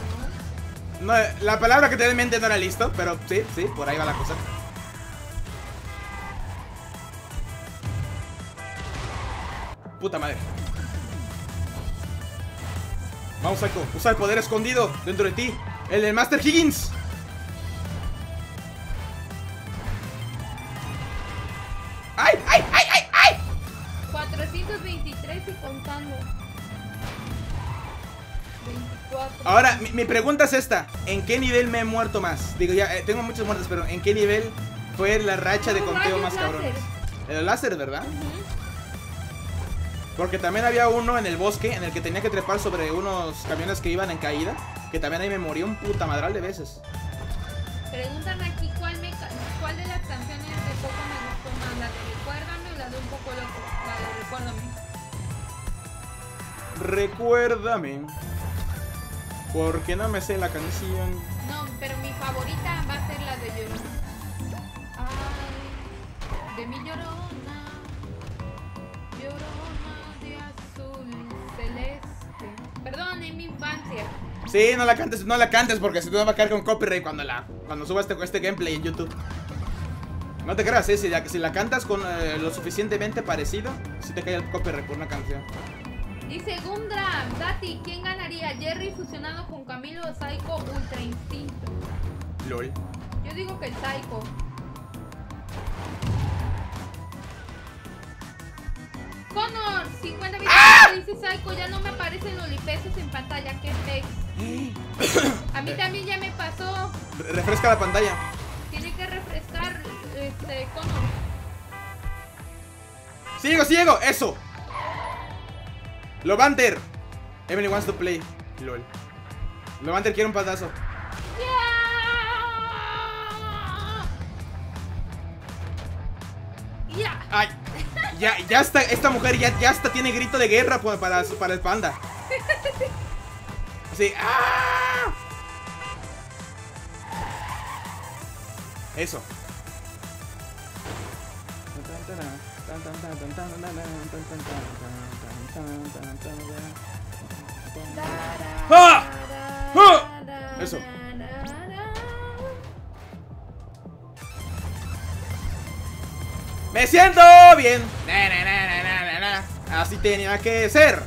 ¿no? No, la palabra que tenía en mente no era listo, pero sí, sí, por ahí va la cosa. Puta madre. Vamos, Psycho. Usa el poder escondido dentro de ti. El del Master Higgins. Mi, pregunta es esta. ¿En qué nivel me he muerto más? Digo, ya, eh, tengo muchas muertes, pero ¿en qué nivel fue la racha de conteo más cabrones? El láser, ¿verdad? Porque también había uno en el bosque en el que tenía que trepar sobre unos camiones que iban en caída. Que también ahí me morí un puta madral de veces. Preguntan aquí cuál, me, ca- cuál de las canciones de Coco me gustó más, la de Recuérdame o la de Un poco loco. La de Recuérdame. Recuérdame. Porque no me sé la canción. No, pero mi favorita va a ser la de Llorona. Ay, de mi Llorona. Llorona de azul celeste. Perdón, en mi infancia. Sí, no la cantes, no la cantes porque si no va a caer con copyright cuando la cuando suba este, este gameplay en YouTube. No te creas, ¿eh? si, la, si la cantas con eh, lo suficientemente parecido, si te cae el copyright por una canción. Dice Gundra, Dati, ¿quién ganaría? ¿Jerry fusionado con Camilo o Psycho Ultra Instinto? LOL. Yo digo que el Psycho. Connor, 50 ¡Ah! dice Psycho, ya no me aparecen lolipesos en pantalla, qué pex. A mí también ya me pasó. Re- refresca la pantalla. Tiene que refrescar este Connor. ¡Ciego, ciego! ¡Eso! Lovanter. Emily wants to play. LOL. Lovanter quiere un patazo. ¡Ya! ¡Ya! ¡Ay! Ya, ya está, esta mujer ya, ya hasta tiene grito de guerra pa- para, para el panda. Así. ¡ah! Eso. ¡Ah! ¡Ah! Eso. Me siento bien. Na, na, na. Así tenía que ser.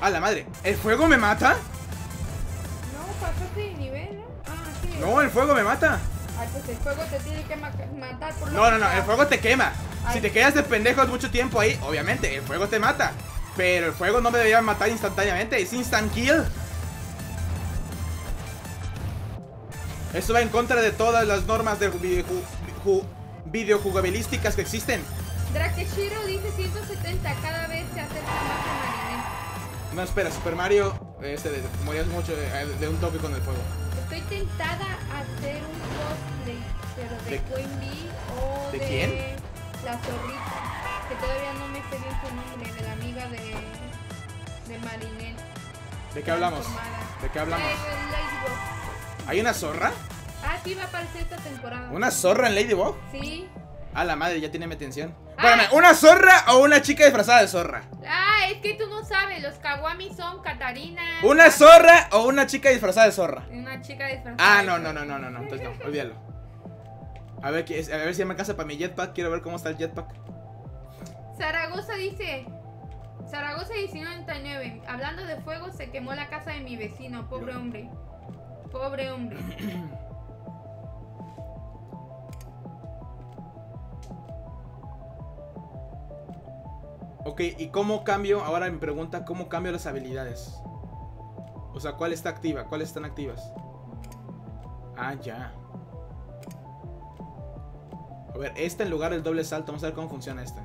A la madre. ¿El fuego me mata? No, pasaste de nivel, ¿no? Ah, sí. No, el fuego me mata. Ay, pues el fuego te tiene que ma- matar por No, no, no, el fuego te quema. Si te quedas de pendejos mucho tiempo ahí, obviamente, el fuego te mata. Pero el fuego no me debería matar instantáneamente, es instant kill. Eso va en contra de todas las normas de videoju- ju- videojugabilísticas que existen. Drakeshiro dice 170, cada vez se acerca más a Marinette. No, espera, Super Mario, este, de- morías mucho de, de un toque con el fuego. Estoy tentada a hacer un cosplay, pero de, ¿De- Queen Bee o de de, quién? La zorrita, que todavía no me sé bien su nombre, de la amiga de, de Marinette. ¿De qué hablamos? ¿De qué hablamos? Eh. ¿Hay una zorra? Ah, sí, va a aparecer esta temporada. ¿Una zorra en Ladybug? Sí. A la madre, ya tiene mi atención. Ah. Espérame, ¿una zorra o una chica disfrazada de zorra? Ah, es que tú no sabes, los Kawami son Katarina. ¿Una zorra o una chica disfrazada de zorra? Una chica disfrazada. Ah, de no, no, no, no, no, no, entonces no, olvídalo. A ver, a ver si ya me alcanza para mi jetpack, quiero ver cómo está el jetpack. Zaragoza dice, Zaragoza 1999. Hablando de fuego, se quemó la casa de mi vecino. Pobre hombre. Pobre hombre. Ok, ¿y cómo cambio? Ahora me pregunta cómo cambio las habilidades. O sea, ¿cuál está activa? ¿Cuáles están activas? Ah, ya. A ver, esta en lugar del doble salto. Vamos a ver cómo funciona esta.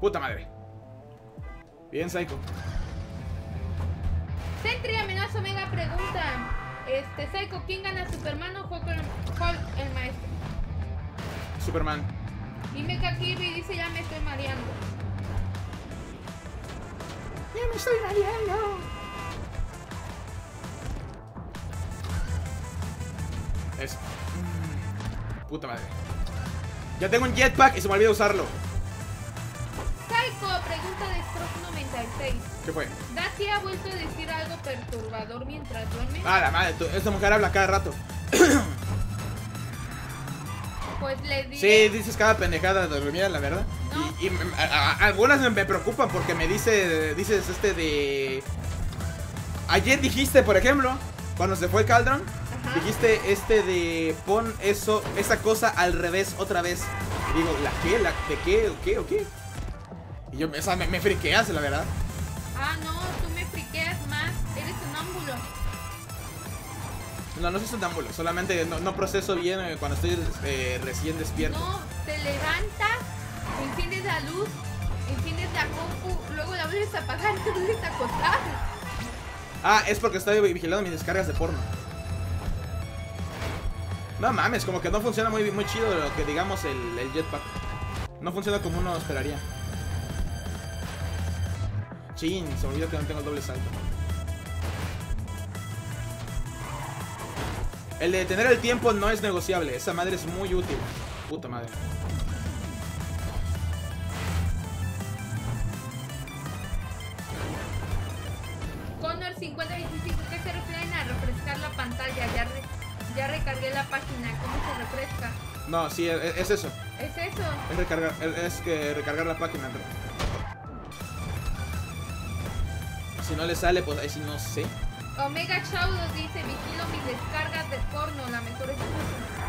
Puta madre. Bien, Psycho. Sentry Amenaza Omega pregunta. Este, Psycho, ¿quién gana Superman o Hulk el, Hulk el maestro? Superman. Y Mecha Kirby dice ya me estoy mareando. Ya me estoy mareando. Eso. Puta madre. Ya tengo un jetpack y se me olvidó usarlo. Psycho, pregunta de Stroke 96. ¿Qué fue? Dati ha vuelto a decir algo perturbador mientras duerme. Ah, la madre, tú- esta mujer habla cada rato. Pues le diré. Sí, dices cada pendejada de dormir, la verdad. No. Y, y me- a- a- algunas me, preocupan porque me dice, dices este de... Ayer dijiste, por ejemplo, cuando se fue Caldron, Ajá. dijiste este de pon eso, esa cosa al revés otra vez. Y digo, ¿la qué? ¿La de qué? ¿O qué? ¿O qué? Y yo, o sea, me, me friqueas, la verdad. Ah, no, tú me friqueas más. Eres un ámbulo. No, no soy sonámbulo, solamente no, no proceso bien eh, cuando estoy eh, recién despierto. No, te levantas, enciendes la luz, enciendes la compu, luego la vuelves a apagar y te vuelves a acostar. Ah, es porque estoy vigilando mis descargas de porno. No mames, como que no funciona muy, muy chido lo que digamos el, el jetpack. No funciona como uno esperaría. Chin, se me olvidó que no tengo el doble salto. El de detener el tiempo no es negociable. Esa madre es muy útil. Puta madre. Connor 5025, ¿qué se refieren a refrescar la pantalla? Ya, re- ya recargué la página, ¿cómo se refresca? No, sí, es, es eso. ¿Es eso? Es recargar, es es que recargar la página. Si no le sale, pues ahí sí no sé. Omega Chaudos dice, vigilo mis descargas de porno, la mejor excusa.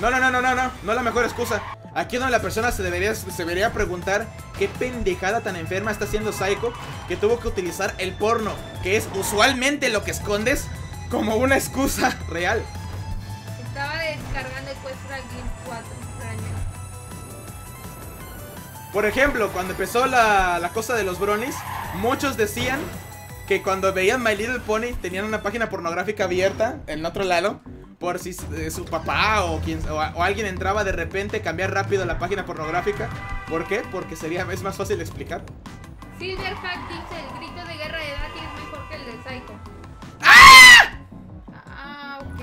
No, no, no, no, no, no, no es la mejor excusa. Aquí es donde la persona se debería, se debería preguntar qué pendejada tan enferma está haciendo Psycho que tuvo que utilizar el porno, que es usualmente lo que escondes, como una excusa real. Estaba descargando Equestria Guild 4, extraño. Por ejemplo, cuando empezó la, la cosa de los bronies, muchos decían que cuando veían My Little Pony tenían una página pornográfica abierta en otro lado. Por si eh, su papá o, quien, o, o alguien entraba de repente, cambiar rápido la página pornográfica. ¿Por qué? Porque sería, es más fácil explicar. Silverhack dice, el grito de guerra de Dati es mejor que el de Psycho. Ok.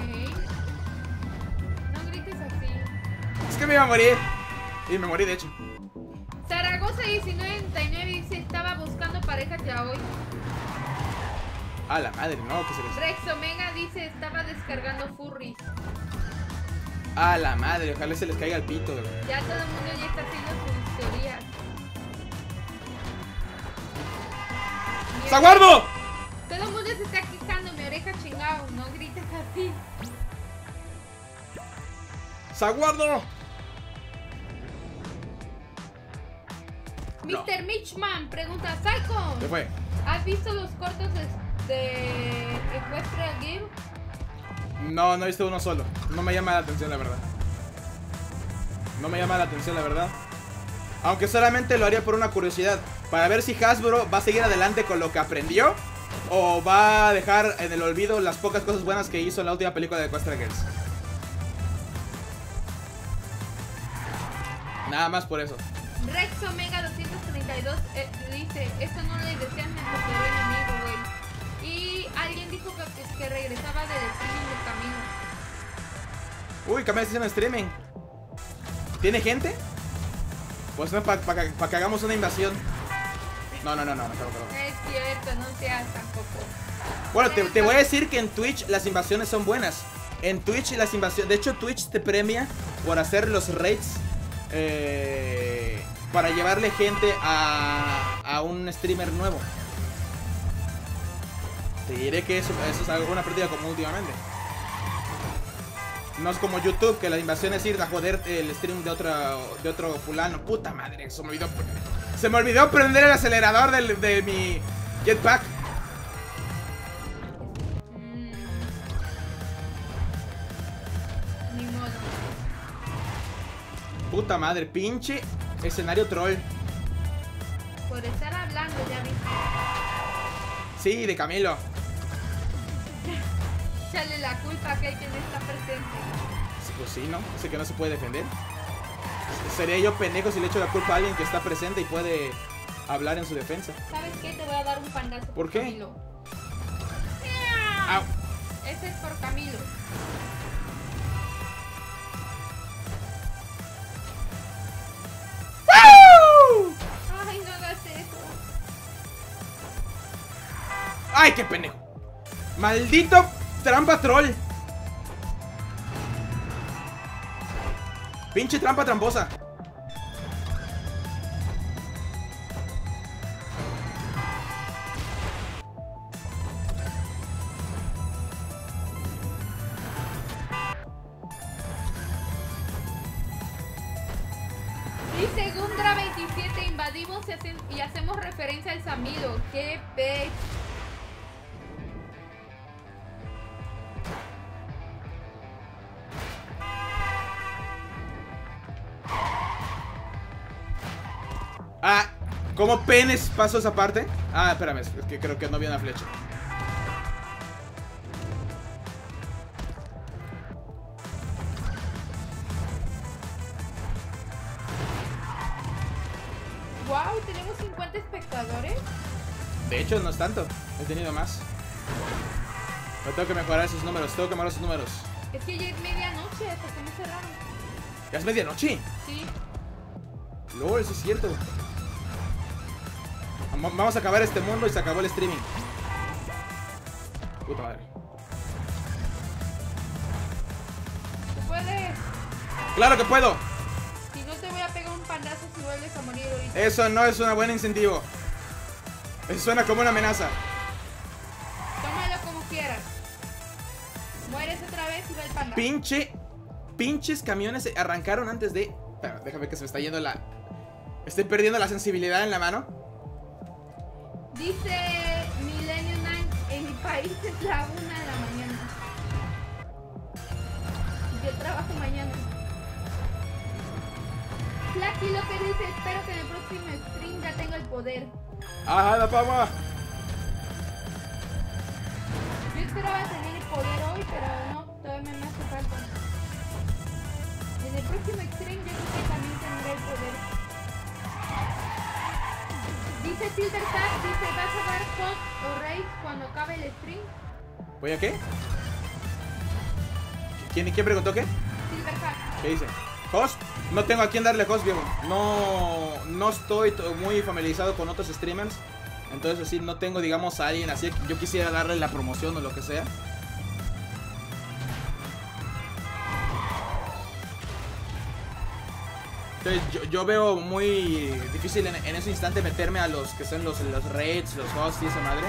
No grites así. Es que me iba a morir. Y me morí de hecho. Zaragoza 1999 dice, estaba buscando pareja ya hoy. A la madre, no, que se les... Rex Omega dice, estaba descargando furries. A la madre, ojalá se les caiga el pito. güey. Ya todo el mundo ya está haciendo sus teorías. ¡Saguardo! ¡Saguardo! No. Mr. Mitchman pregunta, Psycho, ¿Qué fue? ¿has visto los cortos de, de Equestria Guild? No, no he visto uno solo. No me llama la atención, la verdad. No me llama la atención, la verdad. Aunque solamente lo haría por una curiosidad. Para ver si Hasbro va a seguir adelante con lo que aprendió. O va a dejar en el olvido las pocas cosas buenas que hizo en la última película de Equestria Girls. Nada más por eso. Rex Omega 232 eh, dice, esto no le decían a nuestro peor enemigo, güey. Y alguien dijo que, que regresaba del streaming de camino. Uy, de sesión de streaming. ¿Tiene gente? Pues no, para que hagamos una invasión. No, no, no, no, no. Es cierto, no seas tampoco. Bueno, te, te voy a decir que en Twitch las invasiones son buenas. En Twitch las invasiones. De hecho, Twitch te premia por hacer los raids. Eh, para llevarle gente a, a un streamer nuevo. Te diré que eso, eso es algo- una práctica común últimamente. No es como YouTube, que la invasión es ir a joder el stream de otro, de otro fulano. Puta madre, se me olvidó. Se me olvidó prender el acelerador del- de mi jetpack. Puta madre, pinche escenario troll. Por estar hablando, ya viste. Sí, de Camilo. Échale la culpa que no está presente. Pues sí, ¿no? Ese que no se puede defender. Sería yo pendejo si le echo la culpa a alguien que está presente y puede hablar en su defensa. ¿Sabes qué? Te voy a dar un pandazo ¿Por qué? Camilo. Ese es por Camilo. Ay, no hagas eso. ¡Ay, qué pendejo! ¡Maldito trampa troll! Pinche trampa tramposa. ¿Cómo penes pasó esa parte? Ah, espérame, es que creo que no vi una flecha. ¡Wow! Tenemos 50 espectadores. De hecho, no es tanto. He tenido más. Pero tengo que mejorar esos números. Tengo que mejorar esos números. Es que ya es medianoche, hasta que me cerraron. ¿Ya es medianoche? Sí. LOL, eso es cierto. Vam- Vamos a acabar este mundo y se acabó el streaming. Puta madre. ¿Tú puedes? ¡Claro que puedo! Si no te voy a pegar un pandazo si vuelves a morir ahorita. Eso no es un buen incentivo. Eso suena como una amenaza. Tómalo como quieras. Mueres otra vez y va el pandazo. Pinche. Pinches camiones arrancaron antes de. Espera, déjame que se me está yendo la. Estoy perdiendo la sensibilidad en la mano. Dice Millennium Nine, en mi país es la una de la mañana. Yo trabajo mañana. Flaky lo que dice, espero que en el próximo stream ya tenga el poder. ¡Ajá, la pama! Yo esperaba tener el poder hoy, pero no, todavía me hace falta. En el próximo stream yo creo que también tendré el poder. Dice Silvercat, dice, ¿vas a dar hot o race cuando acabe el stream? ¿Voy a qué? ¿Quién, ¿Quién preguntó qué? Silvercat. ¿Qué dice? ¿Host? No tengo a quién darle host, viejo. No, no estoy to- muy familiarizado con otros streamers. Entonces así no tengo, digamos, a alguien así que yo quisiera darle la promoción o lo que sea. Entonces yo, yo veo muy difícil en, en ese instante meterme a los que son los, los raids, los hosts y esa madre.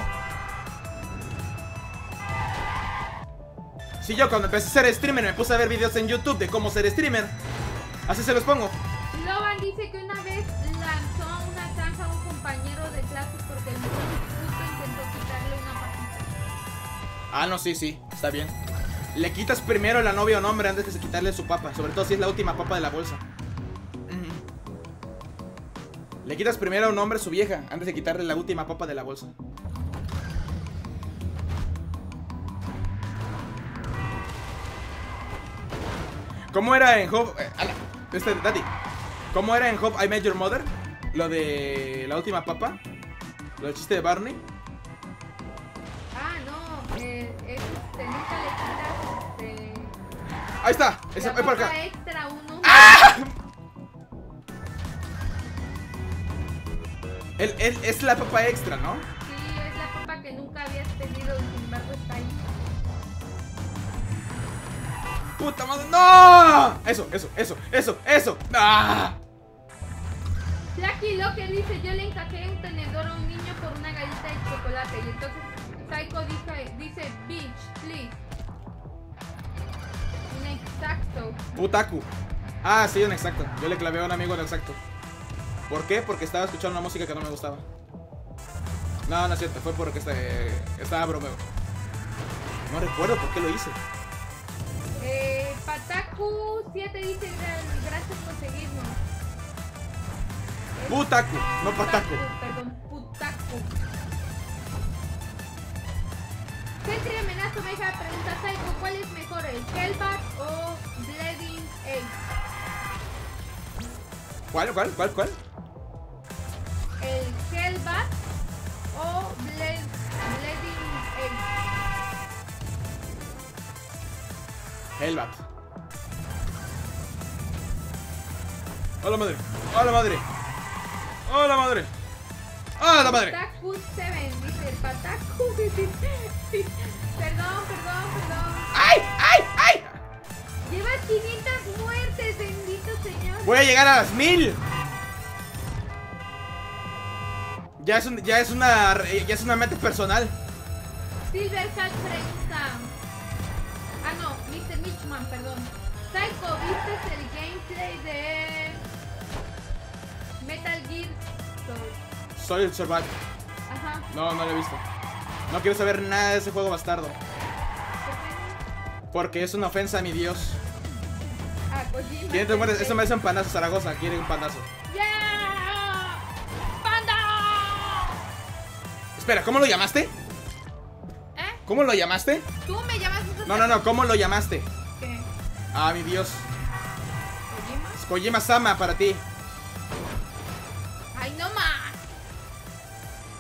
Si yo cuando empecé a ser streamer me puse a ver videos en YouTube de cómo ser streamer. Así se los pongo. Logan dice que una vez lanzó una zanja a un compañero de clases porque el mundo justo intentó quitarle una patita. Ah, no, sí, sí, está bien. Le quitas primero la novia o nombre antes de quitarle su papa, sobre todo si es la última papa de la bolsa. Le quitas primero a un hombre su vieja antes de quitarle la última papa de la bolsa. ¿Cómo era en Hope? eh, ala, este, Daddy. ¿Cómo era en Hope I Met Your Mother? Lo de la última papa. Lo del chiste de Barney. Ah, no, eh, es, este, nunca le quitas este, Ahí está. La es por acá. Él, él es la papa extra, ¿no? Sí, es la papa que nunca habías tenido, sin embargo está ahí. ¡Puta madre! ¡No! Eso, eso, eso, eso, eso. ¡Ah! Flaky Locker dice, yo le encajé un tenedor a un niño por una galleta de chocolate. Y entonces Psycho dice, dice bitch, please. Inexacto. Putaku. Ah, sí, un exacto. Yo le clavé a un amigo en exacto. ¿Por qué? Porque estaba escuchando una música que no me gustaba. No, no es cierto, fue porque este, estaba bromeo. No recuerdo por qué lo hice. Eh, Pataku 7 dice, "Gra- gracias por seguirnos. Putaku, no pataku. Perdón, Putaku. Sentry amenaza oveja pregunta Psycho, ¿cuál es mejor, el Hellbat o Bleeding Edge? ¿Cuál, cuál, cuál, cuál? ¿El Hellbat o Bled- Bleeding Edge? Hellbat. Hola madre. Hola madre. Hola madre. Hola madre. Pataku 7 dice el Pataku. perdón, perdón, perdón. ¡Ay! ¡Ay! ¡Ay! Lleva 500 muertes, bendito señor. Voy a llegar a las mil. Ya es, un- ya es una ya es una meta personal. Silvercat pregunta. Ah, no, Mr. Mitchman, perdón. Psycho, ¿viste el gameplay de Metal Gear Solid? Soy el Survive. Ajá. No, no lo he visto. No quiero saber nada de ese juego bastardo. ¿por qué Porque es una ofensa a mi Dios. Ah, Kojima. ¿Quién te mueres? dice, Eso me hace un panazo Zaragoza. Quiere un panazo. Espera, ¿cómo lo llamaste? ¿Eh? ¿Cómo lo llamaste? ¿Tú me? No, no, no, ¿cómo lo llamaste? ¿Qué? Ah, mi Dios. ¿Kojima? Kojima Sama para ti. ¡Ay, no más!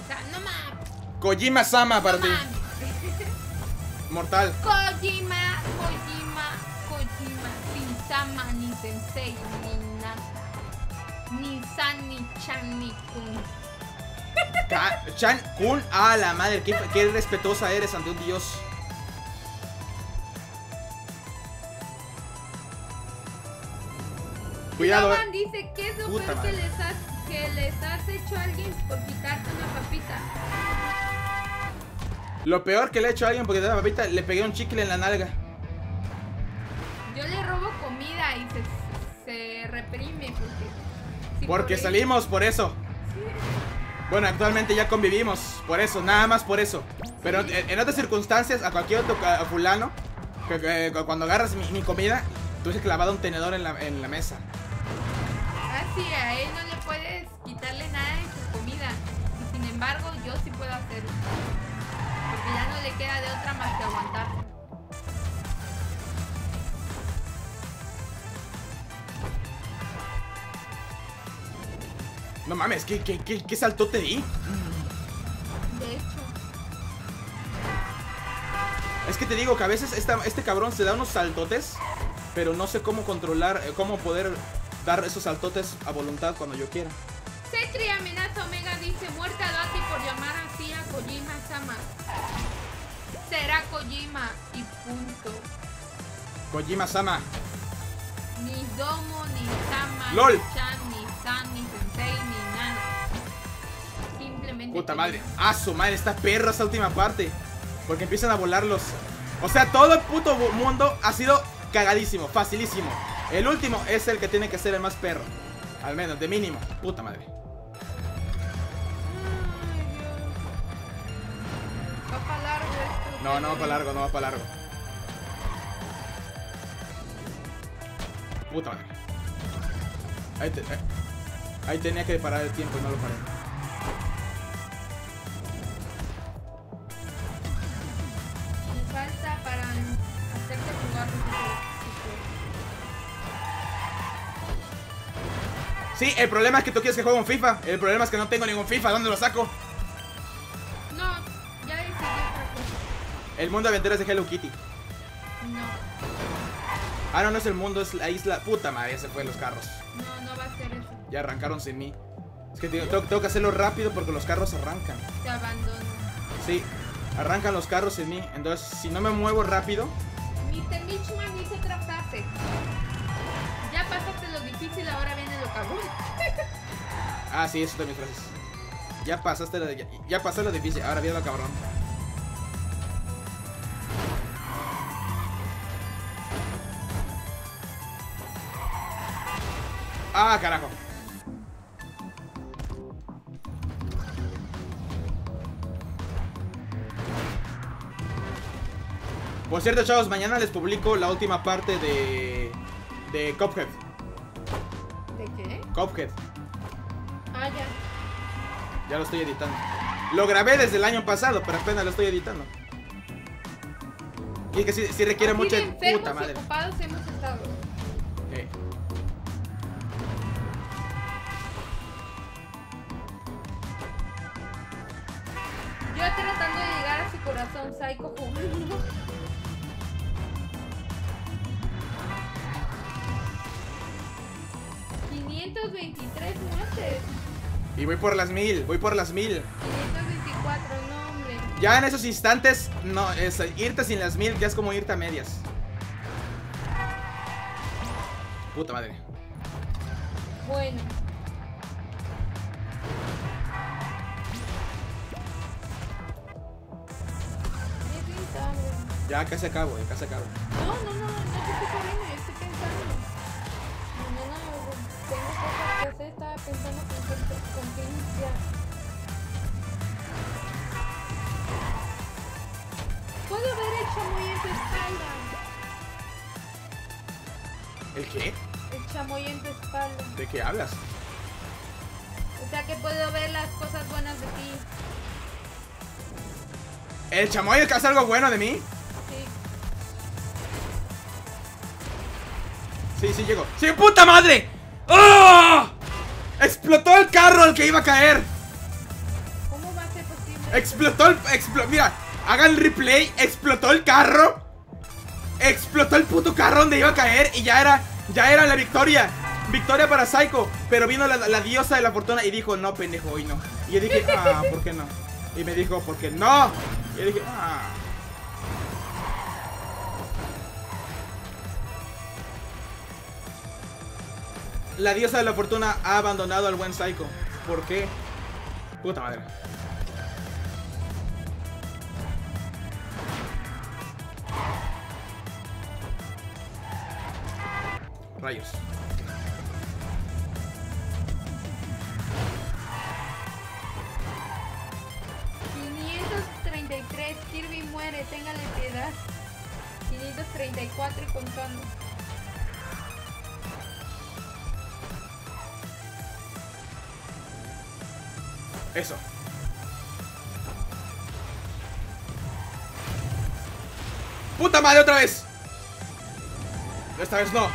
O sea, no más. Kojima Sama para no ti. Mortal. Kojima, Kojima, Kojima, sin Sama, ni Sensei, ni nada. Ni San, ni Chan, ni Kun. Chan Kun. Ah, la madre. Qué, qué respetuosa eres ante un dios. Cuidado, eh. dice que es lo peor que les, has, que les has hecho a alguien por quitarte una papita. Lo peor que le he hecho a alguien porque da papita, le pegué un chicle en la nalga. Yo le robo comida y se, se reprime porque... si Porque salimos por eso. Bueno, actualmente ya convivimos. Por eso, nada más por eso. Pero en, en otras circunstancias, a cualquier otro fulano, que- cuando agarras mi, mi comida, tú has clavado un tenedor en la, en la mesa. Ah, sí, a él no le puedes quitarle nada de su comida. Y sin embargo, yo sí puedo hacerlo. Porque ya no le queda de otra más que aguantar. No mames, ¿qué, qué, qué, qué salto te di? De hecho, Es que te digo que a veces esta- este cabrón se da unos saltotes, pero no sé cómo controlar, eh, cómo poder dar esos saltotes a voluntad cuando yo quiera. Cetri amenaza Omega dice muerte a Dati por llamar así a Kojima Sama. Será Kojima y punto. Kojima Sama. Ni Domo, ni Sama, LOL. ni Puta madre. Ah, su madre, esta perra esa última parte. Porque empiezan a volar los. O sea, todo el puto mundo ha sido cagadísimo, facilísimo. El último es el que tiene que ser el más perro. Al menos, de mínimo. Puta madre. Va para largo esto. No, no va para largo, no va para largo. Puta madre. Ahí, eh, ahí tenía que parar el tiempo y no lo paré. Sí, el problema es que tú quieres que juegue un FIFA. El problema es que no tengo ningún FIFA. ¿Dónde lo saco? No, ya decidí otra cosa. El mundo aventuras de Hello Kitty. No, Ah, no, no es el mundo, es la isla. Puta madre, se fue los carros. no, no va a ser eso. Ya arrancaron sin mí. Es que tengo, tengo- tengo que hacerlo rápido porque los carros arrancan. Te abandono. Sí, arrancan los carros sin mí. Entonces, si no me muevo rápido, Mr. Mitchman dice otra. Ya pasaste ahora viene lo cabrón. Ah, sí, eso también frases. Ya pasaste lo, ya, ya pasó lo difícil, ahora viene lo cabrón. Ah, carajo. Por cierto, chavos, mañana les publico la última parte de. de Cuphead. Cuphead. Ah, ya. Ya lo estoy editando. Lo grabé desde el año pasado, pero apenas lo estoy editando. Y que sí, sí requiere mucha de puta madre. ocupados hemos estado. Eh. Yo tratando de llegar a su corazón, Psycho jugando. ¡523 muertes! Y voy por las mil, voy por las mil. 524, no hombre. Ya en esos instantes, no, es, irte sin las mil ya es como irte a medias. Puta madre. Bueno. Ya casi acabo, ya casi acabo. No, no, no, no te estoy corriendo, tengo cosas que hacer, estaba pensando con qué, con qué iniciar. Puedo haber hecho muy en tu espalda. ¿El qué? El chamoy en tu espalda. ¿De qué hablas? O sea que puedo ver las cosas buenas de ti. ¿El chamoy hace algo bueno de mí? Sí. Sí, sí, llego. ¡Sí, puta madre! ¡Oh! ¡Explotó el carro al que iba a caer! ¿Cómo va a ser posible? Explotó el. explo- mira, hagan replay. Explotó el carro. Explotó el puto carro donde iba a caer. Y ya era. Ya era la victoria. Victoria para Psycho. Pero vino la, la diosa de la fortuna y dijo: No, pendejo, hoy no. Y yo dije: Ah, ¿por qué no? Y me dijo: ¿Por qué no? Y yo dije: Ah. La diosa de la fortuna ha abandonado al buen Psycho. ¿Por qué? Puta madre. Rayos. ...533... Kirby muere, téngale piedad. 534 y contando. Eso. ¡Puta madre otra vez! Esta vez no.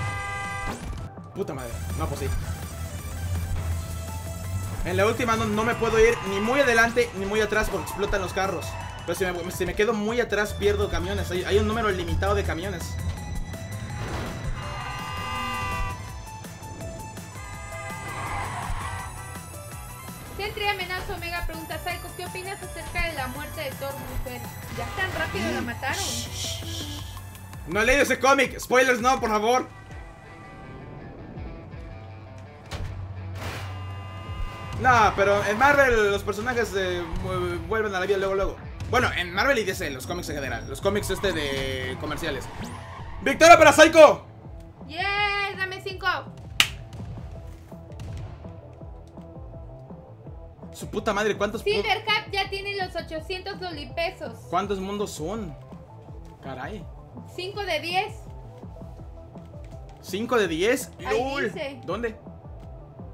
Puta madre. No, pues sí. En la última no, no me puedo ir ni muy adelante ni muy atrás porque explotan los carros. Pero si me, quedo muy atrás pierdo camiones. Hay un número limitado de camiones. Sentry Amenaza Omega pregunta, Psycho, ¿qué opinas acerca de la muerte de Thor mujer? ¿Ya tan rápido la mataron? No he leído ese cómic. Spoilers no, por favor. No, pero en Marvel los personajes eh, vu- vuelven a la vida luego, luego. Bueno, en Marvel y DC, los cómics en general. Los cómics este de comerciales. ¡Victoria para Psycho! ¡Yes! ¡Dame 5! Su puta madre, ¿cuántos, Silvercat ya tiene los 800 dolipesos. ¿cuántos mundos son? Caray. 5 de 10. ¿5 de 10? Ahí ¡Lol! dice. ¿Dónde?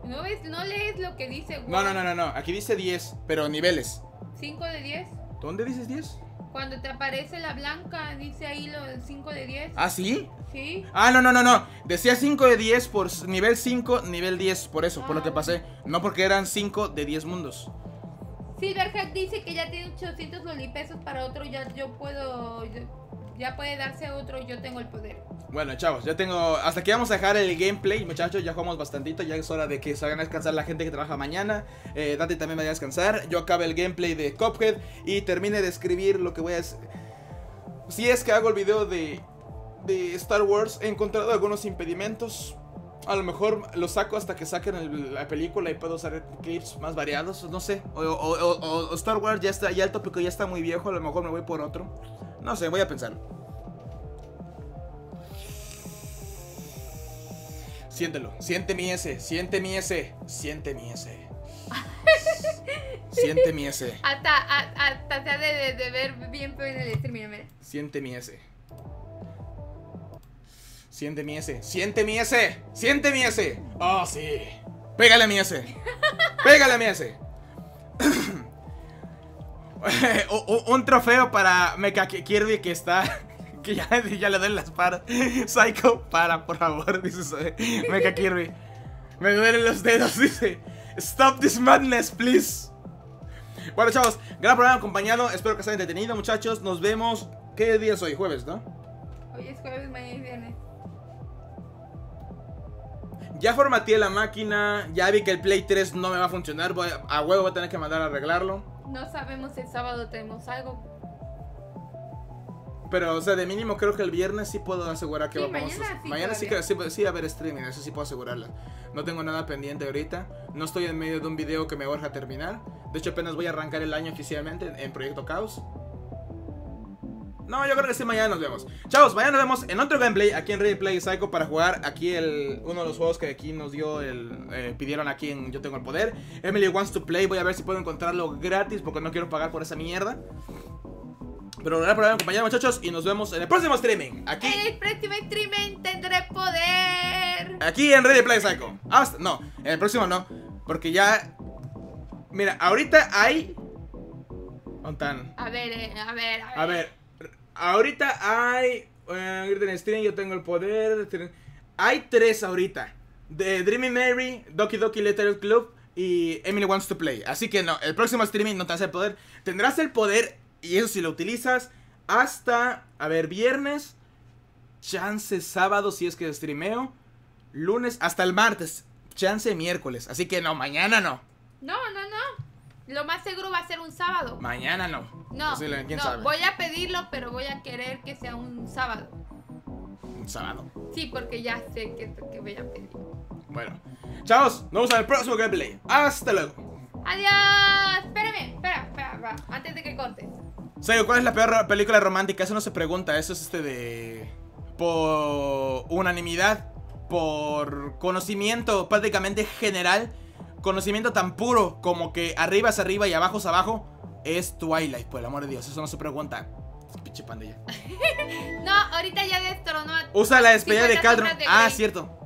¿No ves? No lees lo que dice. No, no, no, no, no. Aquí dice 10, pero niveles. 5 de 10. ¿Dónde dices 10? Cuando te aparece la blanca, dice ahí lo del 5 de 10. ¿Ah, sí? Sí. Ah, no, no, no, no. Decía 5 de 10 por nivel 5, nivel 10. Por eso, por lo que pasé. No porque eran 5 de 10 mundos. Silverhack dice que ya tiene 800 lolipesos para otro. Ya yo puedo. yo- ya puede darse otro. Yo tengo el poder. Bueno, chavos, ya tengo. Hasta aquí vamos a dejar el gameplay, muchachos. Ya jugamos bastantito. Ya es hora de que se hagan a descansar la gente que trabaja mañana. Eh, Dante también vaya a descansar. Yo acabe el gameplay de Cuphead y termine de escribir lo que voy a. Si es que hago el video de. de Star Wars he encontrado algunos impedimentos. A lo mejor lo saco hasta que saquen el- la película y puedo usar clips más variados, no sé. O- o Star Wars ya está, ya el tópico ya está muy viejo, a lo mejor me voy por otro. No sé, voy a pensar. Siéntelo, siente mi S, siente mi S, siente mi S. Siente mi S, Hasta, a- hasta se ha de, de- de ver bien en el stream, mira, siente mi S. Siente mi S, siente mi S, siente mi S. Oh, sí. Pégale a mi S. Pégale a mi S. Un trofeo para Mecha Kirby que está. Que ya, le duelen las paras. Psycho, para, por favor, dice Mecha Kirby. Me duelen los dedos, dice. Stop this madness, please. Bueno, chavos, gran programa acompañado. Espero que se hayan entretenido, muchachos. Nos vemos. ¿Qué día es hoy? Jueves, ¿no? Hoy es jueves, mañana es viernes. Ya formateé la máquina. Ya vi que el Play 3 no me va a funcionar. Voy a, a huevo voy a tener que mandar a arreglarlo. No sabemos si el sábado tenemos algo. Pero, o sea, de mínimo creo que el viernes sí puedo asegurar que Sí, vamos mañana a... sí mañana sí, que sí, sí va a haber streaming, eso sí puedo asegurarla. No tengo nada pendiente ahorita. No estoy en medio de un video que me urge terminar. De hecho, apenas voy a arrancar el año oficialmente en, en Proyecto Caos. No, yo creo que sí, mañana nos vemos. Chavos, mañana nos vemos en otro gameplay aquí en Ready Play Psycho para jugar aquí el uno de los juegos que aquí nos dio el eh, pidieron aquí en Yo tengo el poder. Emily wants to play, voy a ver si puedo encontrarlo gratis porque no quiero pagar por esa mierda. Pero gracias por haber acompañado, muchachos, y nos vemos en el próximo streaming. Aquí, En el próximo streaming tendré poder. aquí en Ready Play Psycho. Hasta, no, en el próximo no, porque ya Mira, ahorita hay Ontan. A ver, eh, a ver, a ver. A ver, ahorita hay. Eh, Gritten Stream, yo tengo el poder. Hay tres ahorita: de Dreamy Mary, Doki Doki Letter Club y Emily Wants to Play. Así que no, el próximo streaming no te hace el poder. Tendrás el poder, y eso si lo utilizas, hasta. A ver, viernes, chance sábado si es que streameo, lunes, hasta el martes, chance miércoles. Así que no, mañana no. No, no, no. Lo más seguro va a ser un sábado. Mañana no. No, quién no, sabe. voy a pedirlo, pero voy a querer que sea un sábado. Un sábado. Sí, porque ya sé que, que voy a pedir. Bueno, chavos, nos vemos en el próximo gameplay. Hasta luego. Adiós. Espérame, espera, espera, espera, antes de que cortes. Sego, ¿cuál es la peor película romántica? Eso no se pregunta, eso es este de... Por unanimidad, por conocimiento prácticamente general, conocimiento tan puro como que arriba es arriba y abajo es abajo, es Twilight, por el amor de Dios, eso no se pregunta. Pinche pandilla. No, ahorita ya destronó. Usa la despedida de 50 Caldron. de Ah, cierto.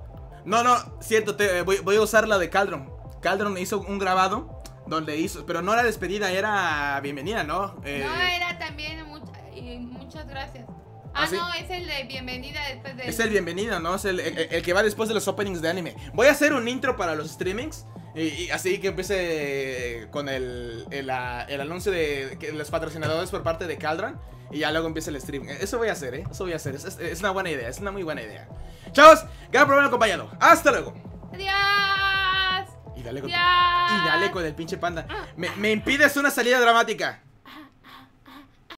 No, no, cierto, te- eh, voy, voy a usar la de Caldron. Caldron hizo un grabado donde hizo, pero no era despedida, era bienvenida, ¿no? Eh, No, era también mucha- y muchas gracias. ¿Ah, Ah, sí? no, es el de bienvenida después de. Es el bienvenido, ¿no? Es el, el- el que va después de los openings de anime. Voy a hacer un intro para los streamings. Y, y así que empiece con el, el, ah, el anuncio de que los patrocinadores por parte de Caldron. Y ya luego empieza el stream. Eso voy a hacer, ¿eh? Eso voy a hacer. Es, es- es una buena idea, es una muy buena idea. Chavos, gran programa acompañado. Hasta luego. Adiós. Y dale con, Adiós. y dale con el pinche panda. Me, me impides una salida dramática.